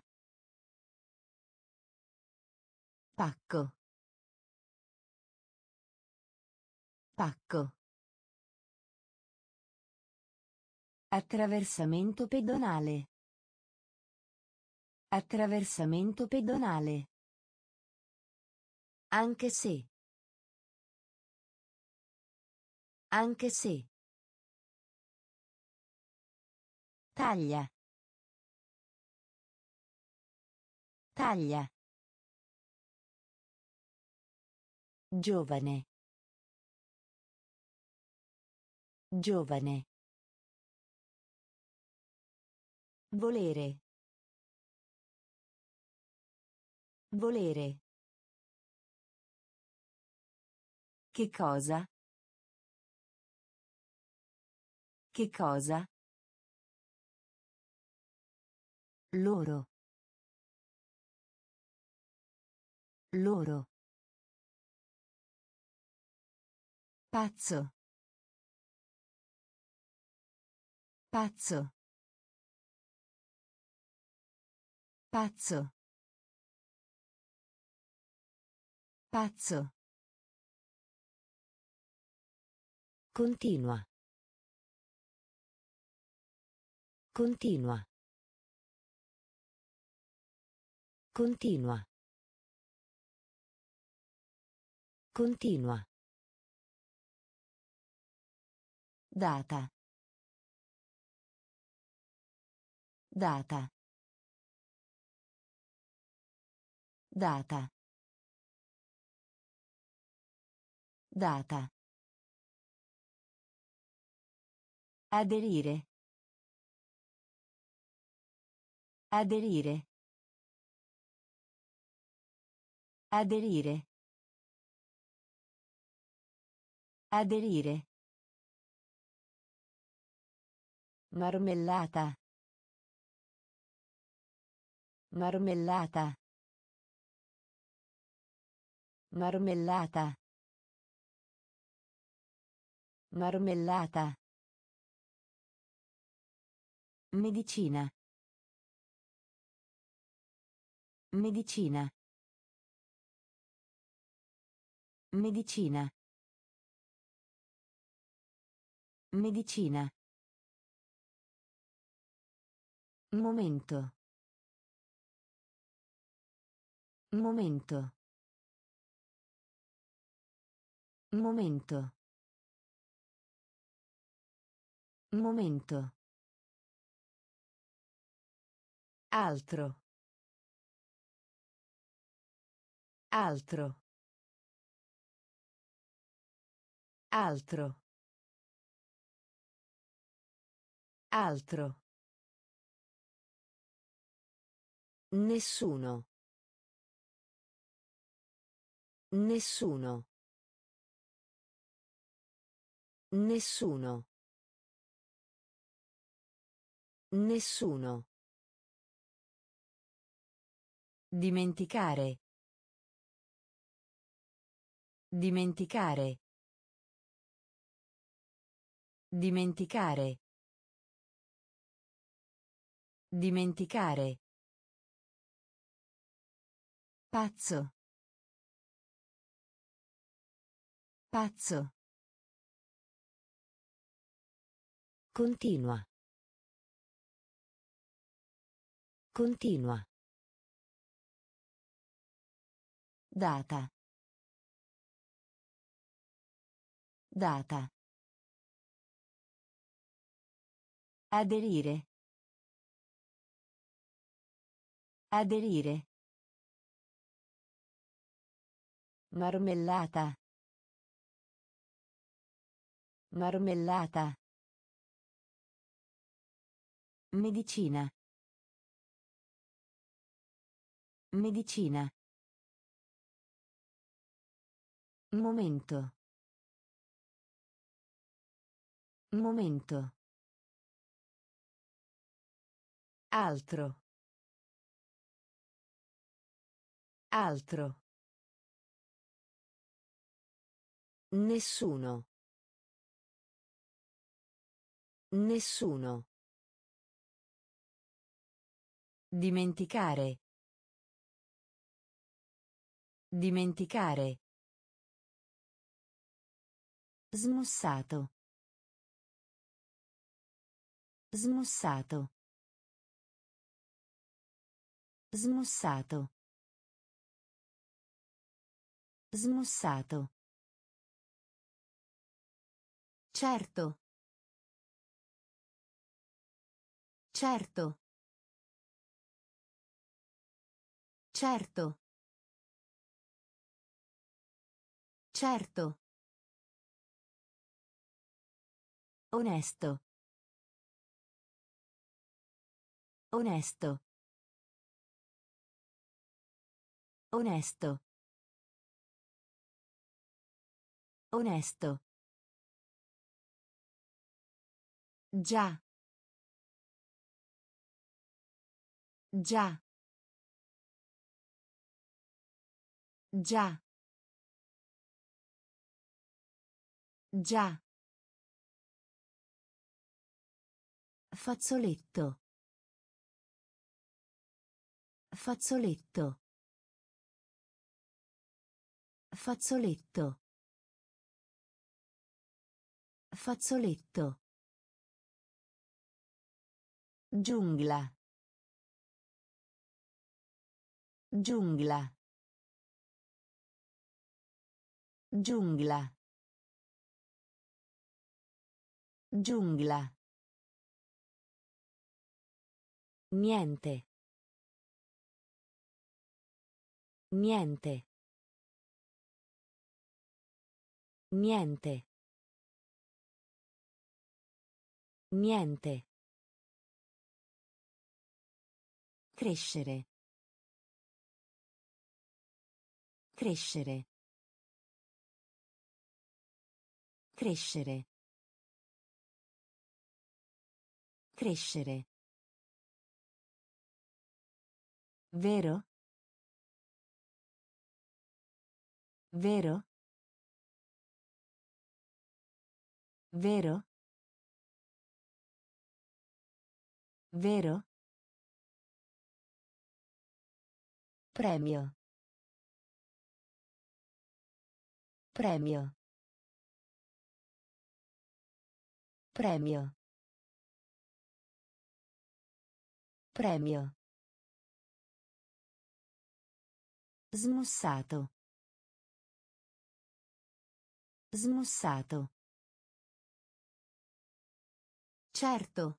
Pacco. Pacco. Attraversamento pedonale. Attraversamento pedonale. Anche se. Anche se. Taglia. Taglia. Giovane. Giovane. Volere. Volere. Che cosa? Che cosa? Loro. Loro. Pazzo. Pazzo. Pazzo. Pazzo. Continua. Continua. Continua. Continua. Data. Data. Data. Data. Aderire. Aderire. Aderire. Aderire. Marmellata. Marmellata. Marmellata. Marmellata. Medicina. Medicina. Medicina. Medicina. Momento. Momento. Momento. Momento. Altro. Altro. Altro. Altro. Nessuno. Nessuno. Nessuno. Nessuno. Dimenticare. Dimenticare. Dimenticare. Dimenticare. Pazzo. Pazzo. Continua. Continua. Data. Data. Aderire. Aderire. Marmellata. Marmellata. Medicina. Medicina. Momento. Momento. Altro. Altro. Nessuno. Nessuno. Dimenticare. Dimenticare. Smussato. Smussato. Smussato. Smussato. Certo. Certo. Certo. Certo. Onesto. Onesto. Onesto. Onesto. Già. Già. Già. Già. Fazzoletto. Fazzoletto. Fazzoletto. Fazzoletto. Giungla. Giungla. Giungla. Giungla. Niente. Niente. Niente. Niente. Crescere. Crescere. Crescere. Crescere. Vero? Vero? Vero? Vero? Premio. Premio. Premio. Premio. Smussato. Smussato. Certo.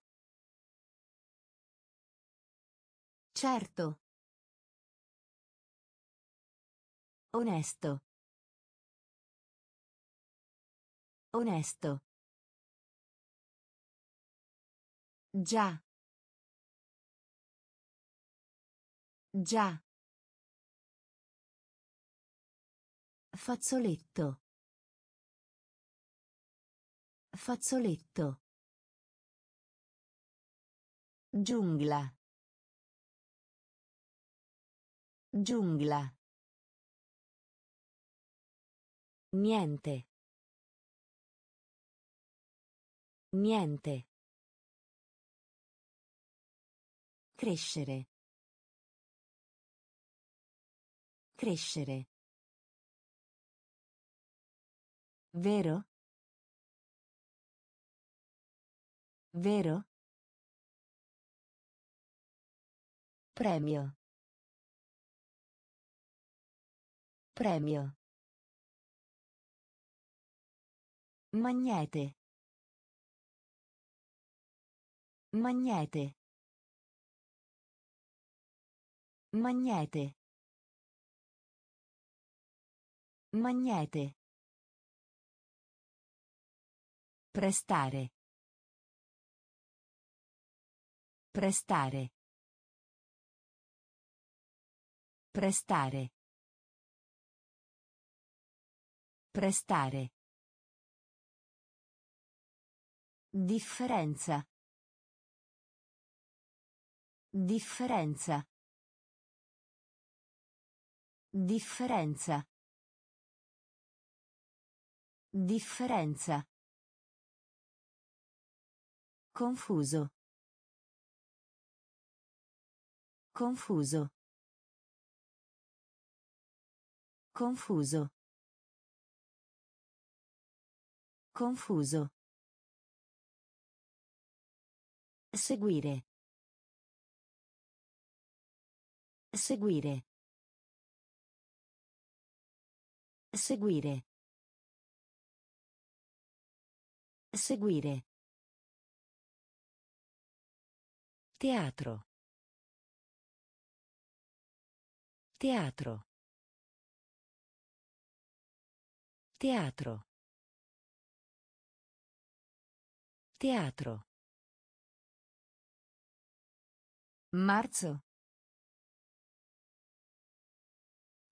Certo. Onesto. Onesto. Già. Già. Fazzoletto. Fazzoletto. Giungla. Giungla. Niente. Niente. Crescere. Crescere. Vero? Vero? Premio. Premio. Magnete. Magnete. Magnete. Magnete. Prestare. Prestare. Prestare. Prestare. Differenza. Differenza. Differenza. Differenza. Confuso. Confuso. Confuso. Confuso. Seguire. Seguire. Seguire. Seguire. Teatro. Teatro. Teatro. Teatro. Marzo.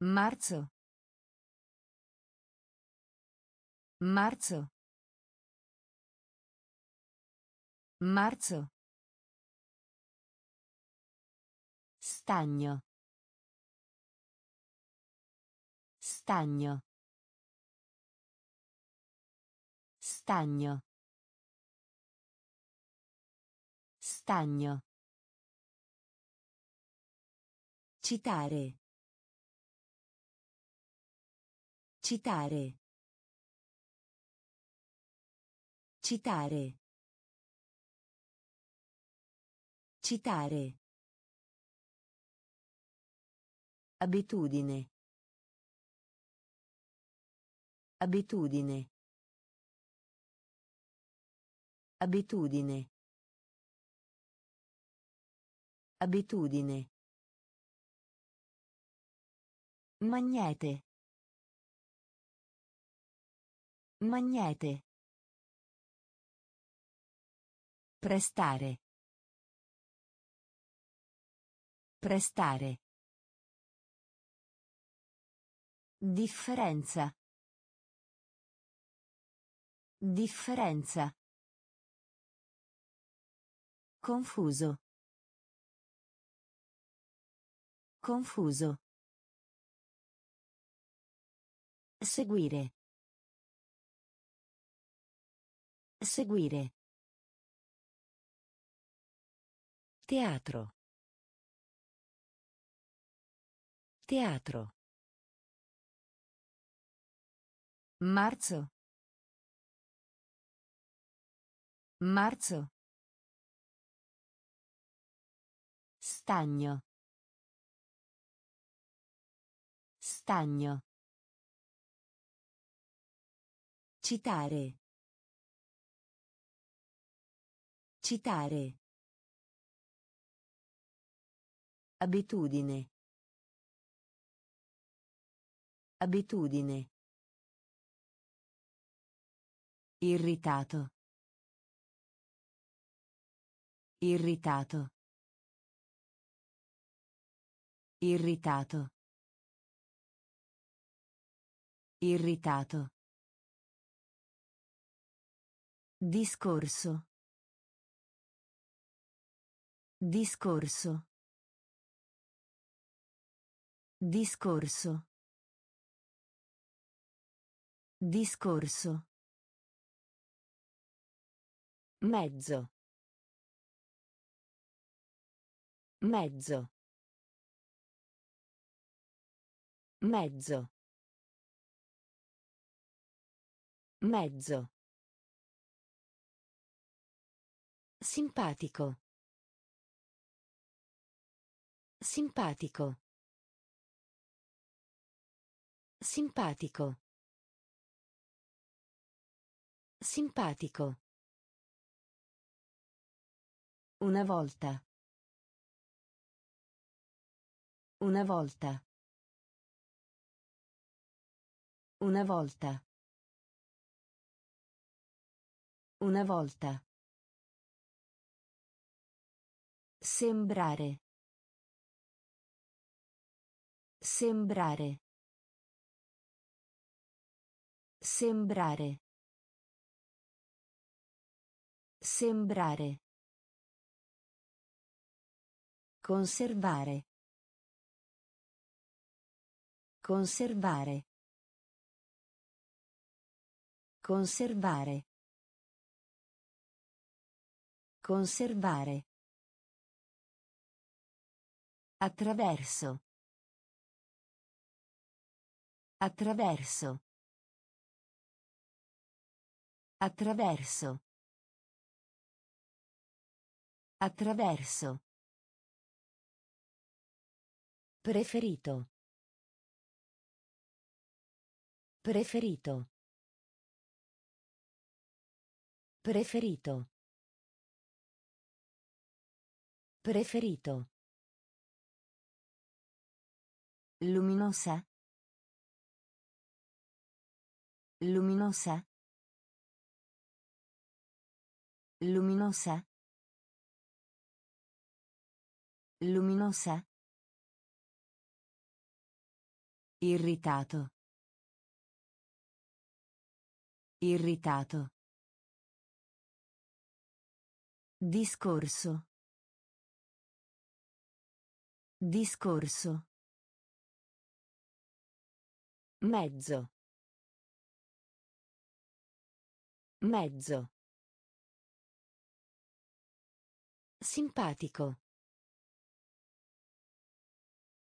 Marzo. Marzo. Marzo. Stagno. Stagno. Stagno. Stagno. Citare. Citare. Citare. Citare. Abitudine. Abitudine. Abitudine. Abitudine. Magnete. Magnete. Prestare. Prestare. Differenza. Differenza. Confuso. Confuso. Seguire. Seguire. Teatro. Teatro. Marzo. Marzo. Stagno. Stagno. Citare. Citare. Abitudine. Abitudine. Irritato. Irritato. Irritato. Irritato. Discorso. Discorso. Discorso. Discorso. Mezzo. Mezzo. Mezzo. Mezzo. Simpatico. Simpatico. Simpatico. Simpatico. Una volta. Una volta. Una volta. Una volta. Sembrare. Sembrare. Sembrare. Sembrare. Conservare. Conservare. Conservare. Conservare. Attraverso. Attraverso. Attraverso. Attraverso. Preferito. Preferito. Preferito. Preferito. Luminosa. Luminosa. Luminosa. Luminosa. Irritato. Irritato. Discorso. Discorso. Mezzo. Mezzo. Simpatico.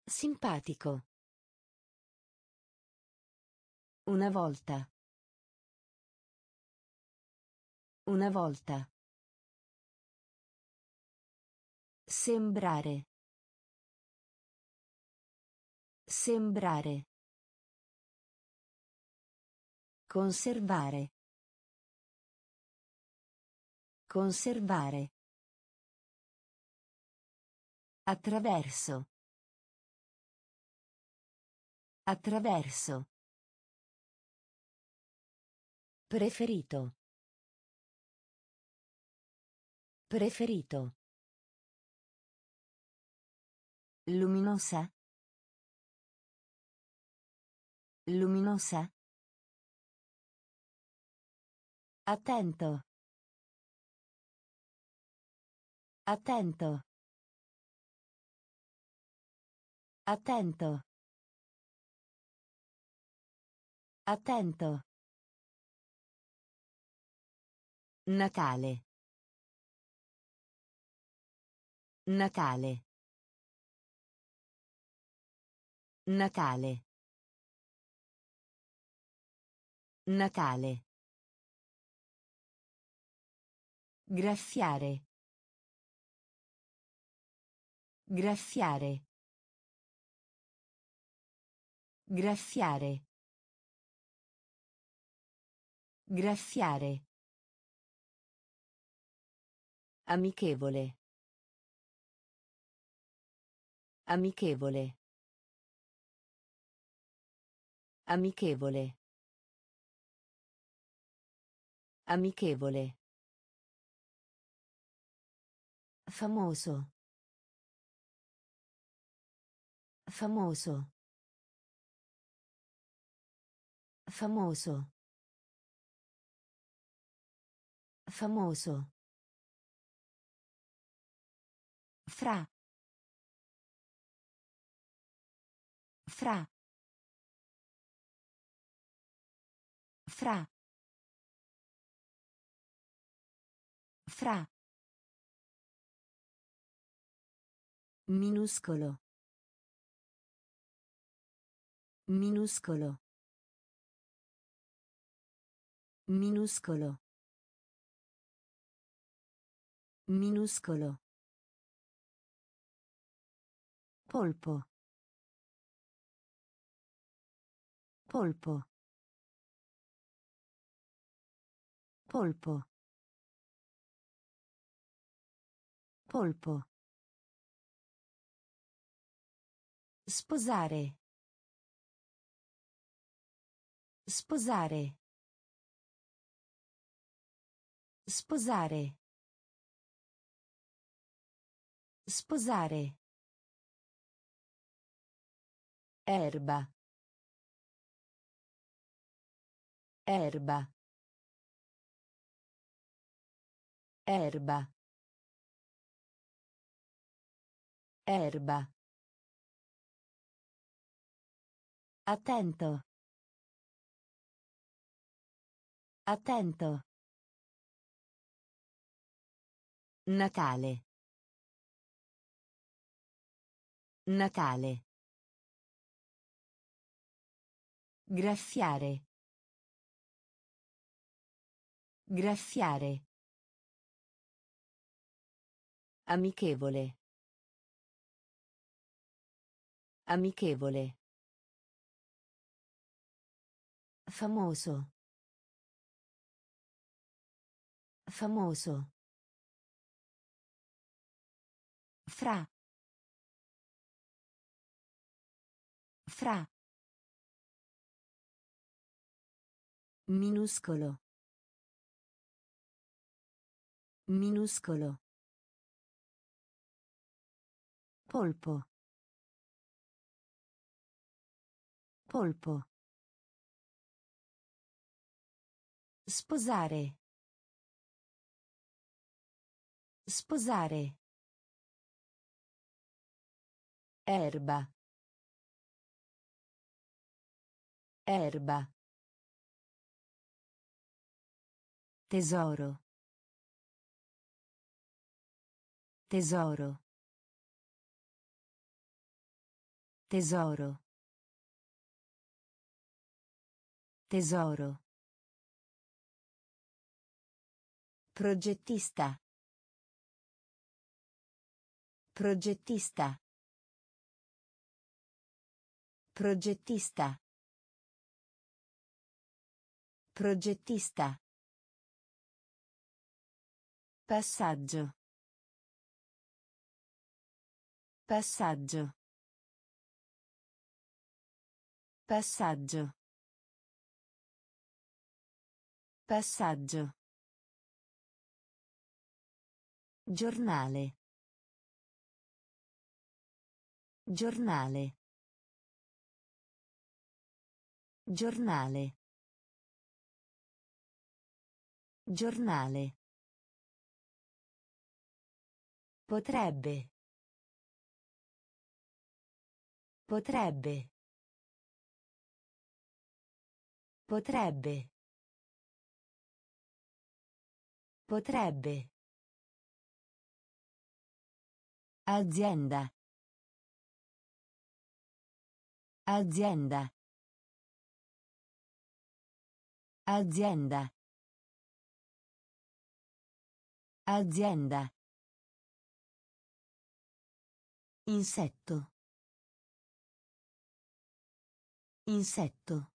Simpatico. Una volta. Una volta. Sembrare. Sembrare. Conservare. Conservare. Attraverso. Attraverso. Preferito. Preferito. Luminosa. Luminosa. Attento. Attento. Attento. Attento. Natale. Natale. Natale. Natale. Graffiare. Graffiare. Graffiare. Graffiare. Amichevole. Amichevole. Amichevole. Amichevole. Famoso. Famoso. Famoso. Famoso. Fra. Fra. Fra. Fra. Minuscolo. Minuscolo. Minuscolo. Minuscolo. Polpo. Polpo. Polpo. Polpo. Sposare. Sposare. Sposare. Sposare. Erba. Erba. Erba. Erba. Attento. Attento. Natale. Natale. Graffiare. Graffiare. Amichevole. Amichevole. Famoso. Famoso. Fra. Fra. Minuscolo. Minuscolo. Polpo. Polpo. Sposare. Sposare. Erba. Erba. Tesoro. Tesoro. Tesoro. Tesoro. Progettista. Progettista. Progettista. Progettista. Passaggio. Passaggio. Passaggio. Passaggio. Giornale. Giornale. Giornale. Giornale. Potrebbe. Potrebbe. Potrebbe. Potrebbe. Azienda. Azienda. Azienda. Azienda. Insetto. Insetto.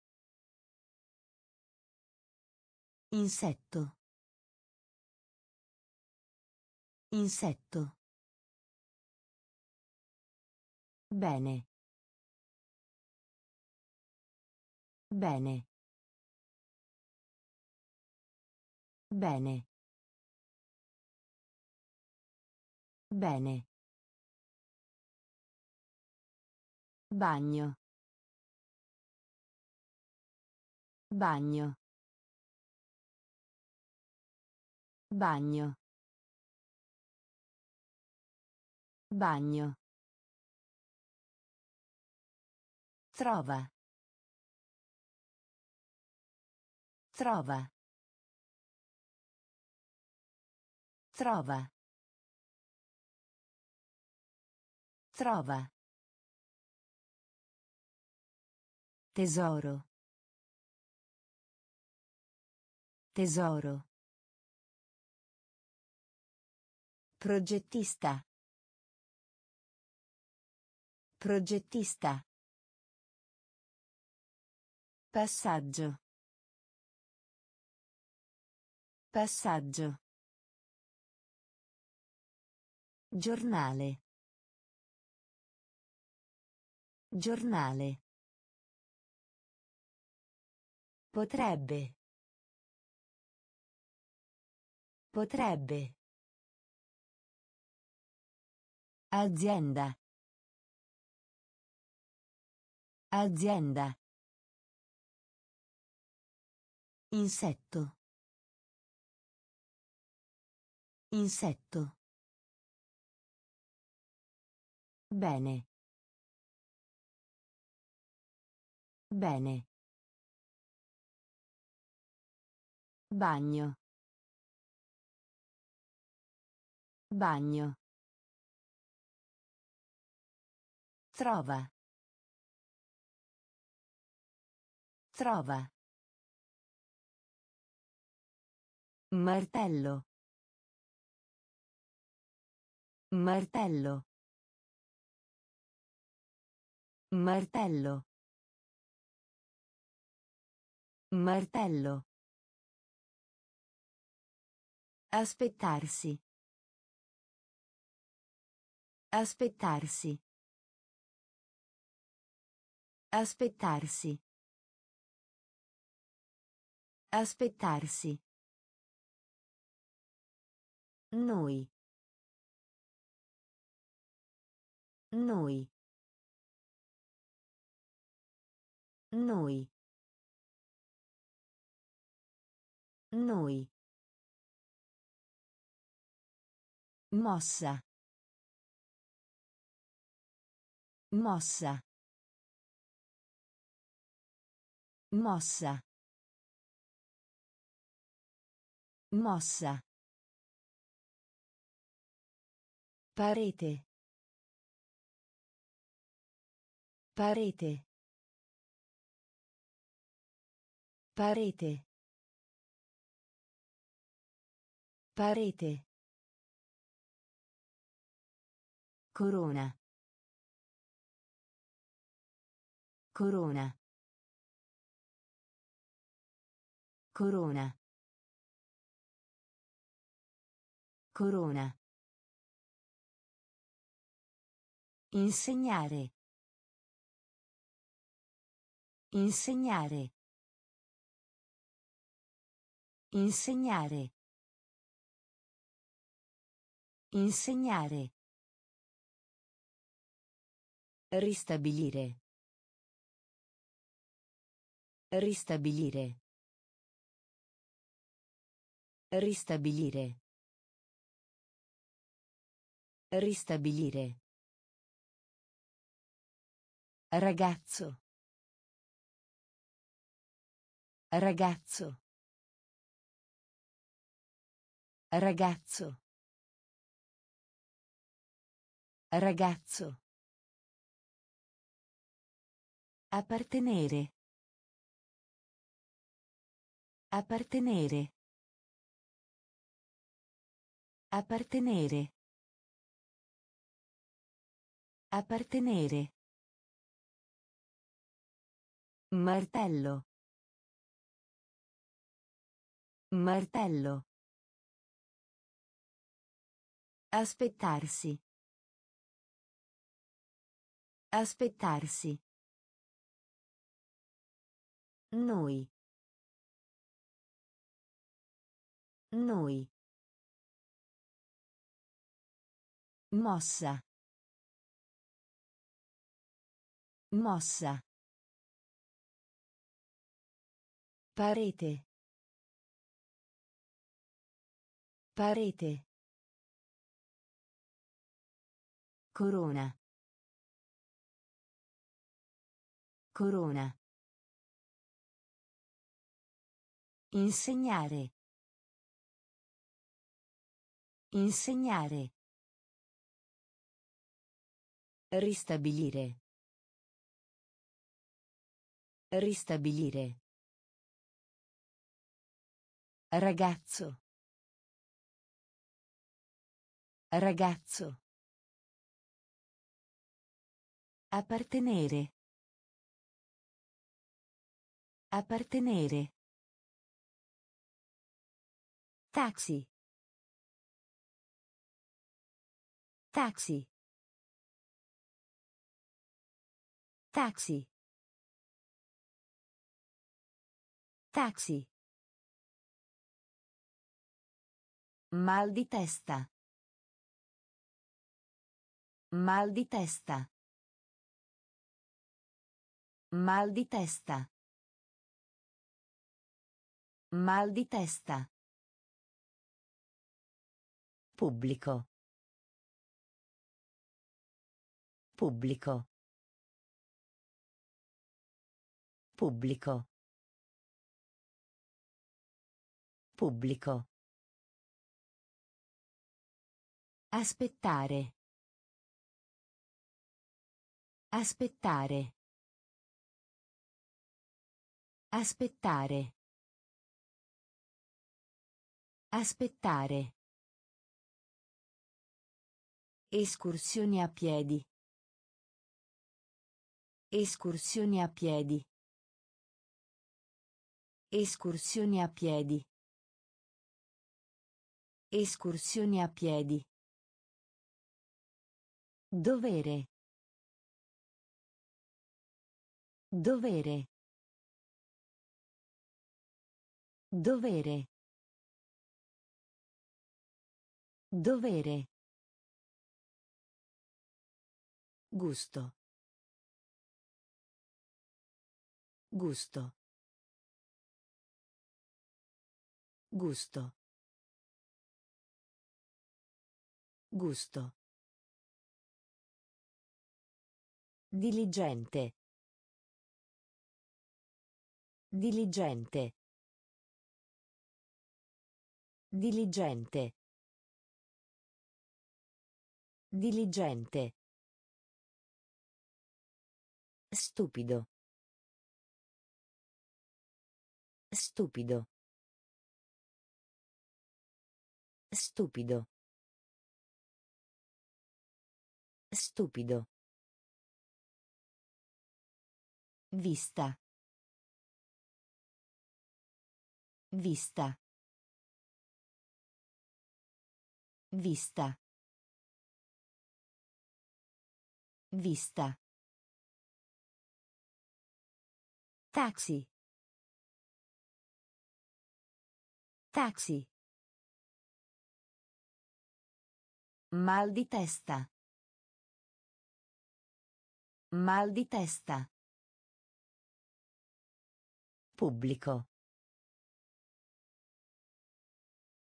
Insetto. Insetto. Bene. Bene. Bene. Bene. Bagno. Bagno. Bagno. Bagno. Trova. Trova. Trova. Trova. Tesoro. Tesoro. Progettista. Progettista. Passaggio. Passaggio. Giornale. Giornale. Potrebbe. Potrebbe. Azienda. Azienda. Insetto. Insetto. Bene. Bene. Bagno. Bagno. Trova. Trova. Martello. Martello. Martello. Martello. Aspettarsi. Aspettarsi. Aspettarsi. Aspettarsi. Noi. Noi. Noi. Noi. Mossa. Mossa. Mossa. Mossa. Parete. Parete. Parete. Parete. Corona. Corona. Corona. Corona. Insegnare. Insegnare. Insegnare. Insegnare. Ristabilire. Ristabilire. Ristabilire. Ristabilire. Ragazzo. Ragazzo. Ragazzo. Ragazzo. Appartenere. Appartenere. Appartenere. Appartenere. Martello. Martello. Aspettarsi. Aspettarsi. Noi. Noi. Mossa. Mossa. Parete. Parete. Corona. Corona. Insegnare. Insegnare. Ristabilire. Ristabilire. Ragazzo. Ragazzo. Appartenere. Appartenere. Taxi. Taxi. Taxi. Taxi. Mal di testa. Mal di testa. Mal di testa. Mal di testa. Pubblico. Pubblico. Pubblico. Pubblico. Aspettare. Aspettare. Aspettare. Aspettare. Escursioni a piedi. Escursioni a piedi. Escursioni a piedi. Escursioni a piedi. Dovere. Dovere. Dovere. Dovere. Gusto. Gusto. Gusto. Gusto. Diligente. Diligente. Diligente. Diligente. Stupido. Stupido. Stupido. Stupido. Vista. Vista. Vista. Vista. Taxi. Taxi. Mal di testa. Mal di testa. Pubblico.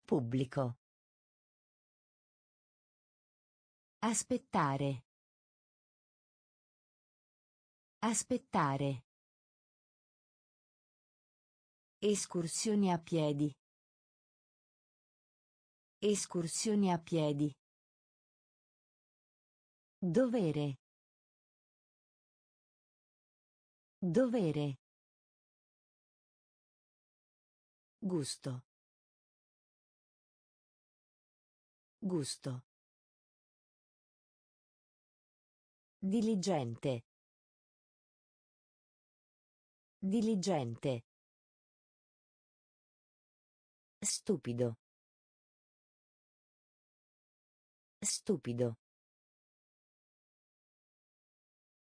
Pubblico. Aspettare. Aspettare. Escursioni a piedi. Escursioni a piedi. Dovere. Dovere. Gusto. Gusto. Diligente. Diligente. Stupido. Stupido.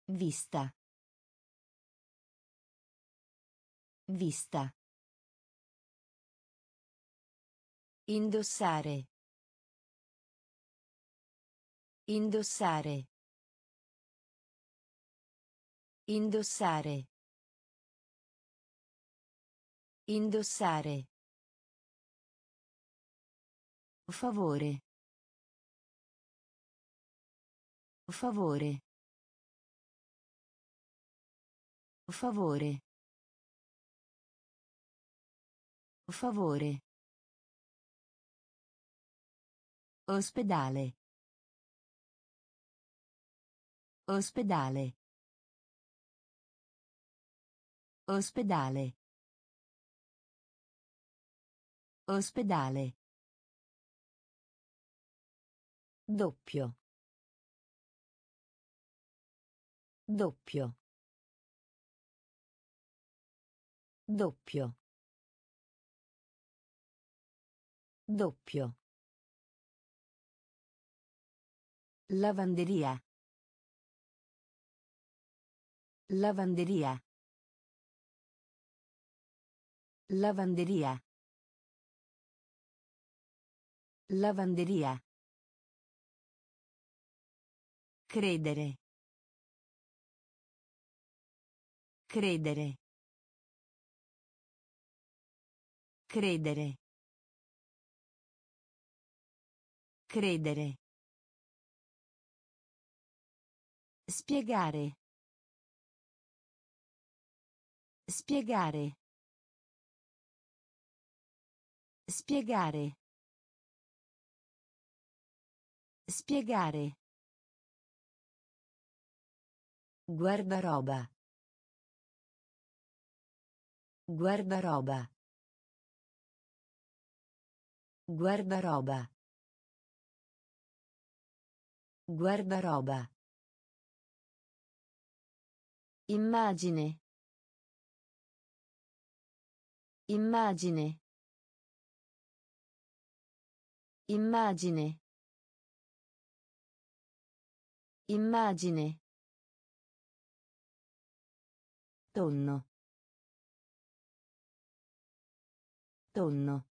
Vista. Vista. Indossare. Indossare. Indossare. Indossare. Favore. Favore. Favore. Favore. Ospedale. Ospedale. Ospedale. Ospedale. Doppio. Doppio. Doppio. Doppio. Lavanderia. Lavanderia. Lavanderia. Lavanderia. Credere. Credere. Credere. Credere. Spiegare. Spiegare. Spiegare. Spiegare. Guardaroba. Guardaroba. Guardaroba. Guardaroba. Immagine. Immagine. Immagine. Immagine. Tonno. Tonno.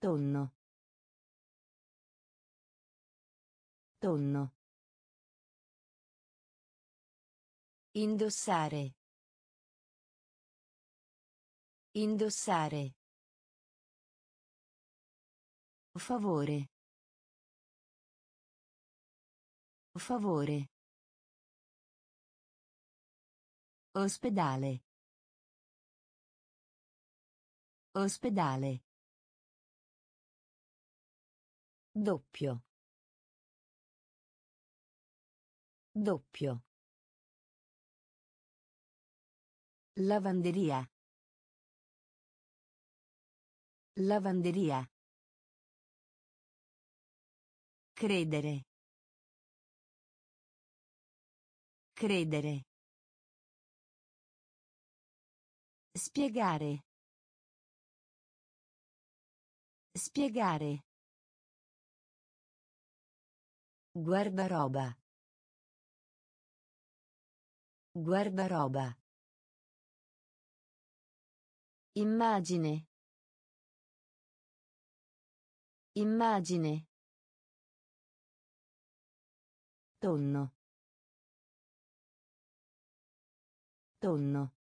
Tonno. Tonno. Indossare. Indossare. Favore. Favore. Ospedale. Ospedale. Doppio. Doppio. Lavanderia. Lavanderia. Credere. Credere. Spiegare. Spiegare. Guardaroba. Guardaroba. Immagine. Immagine. Tonno. Tonno.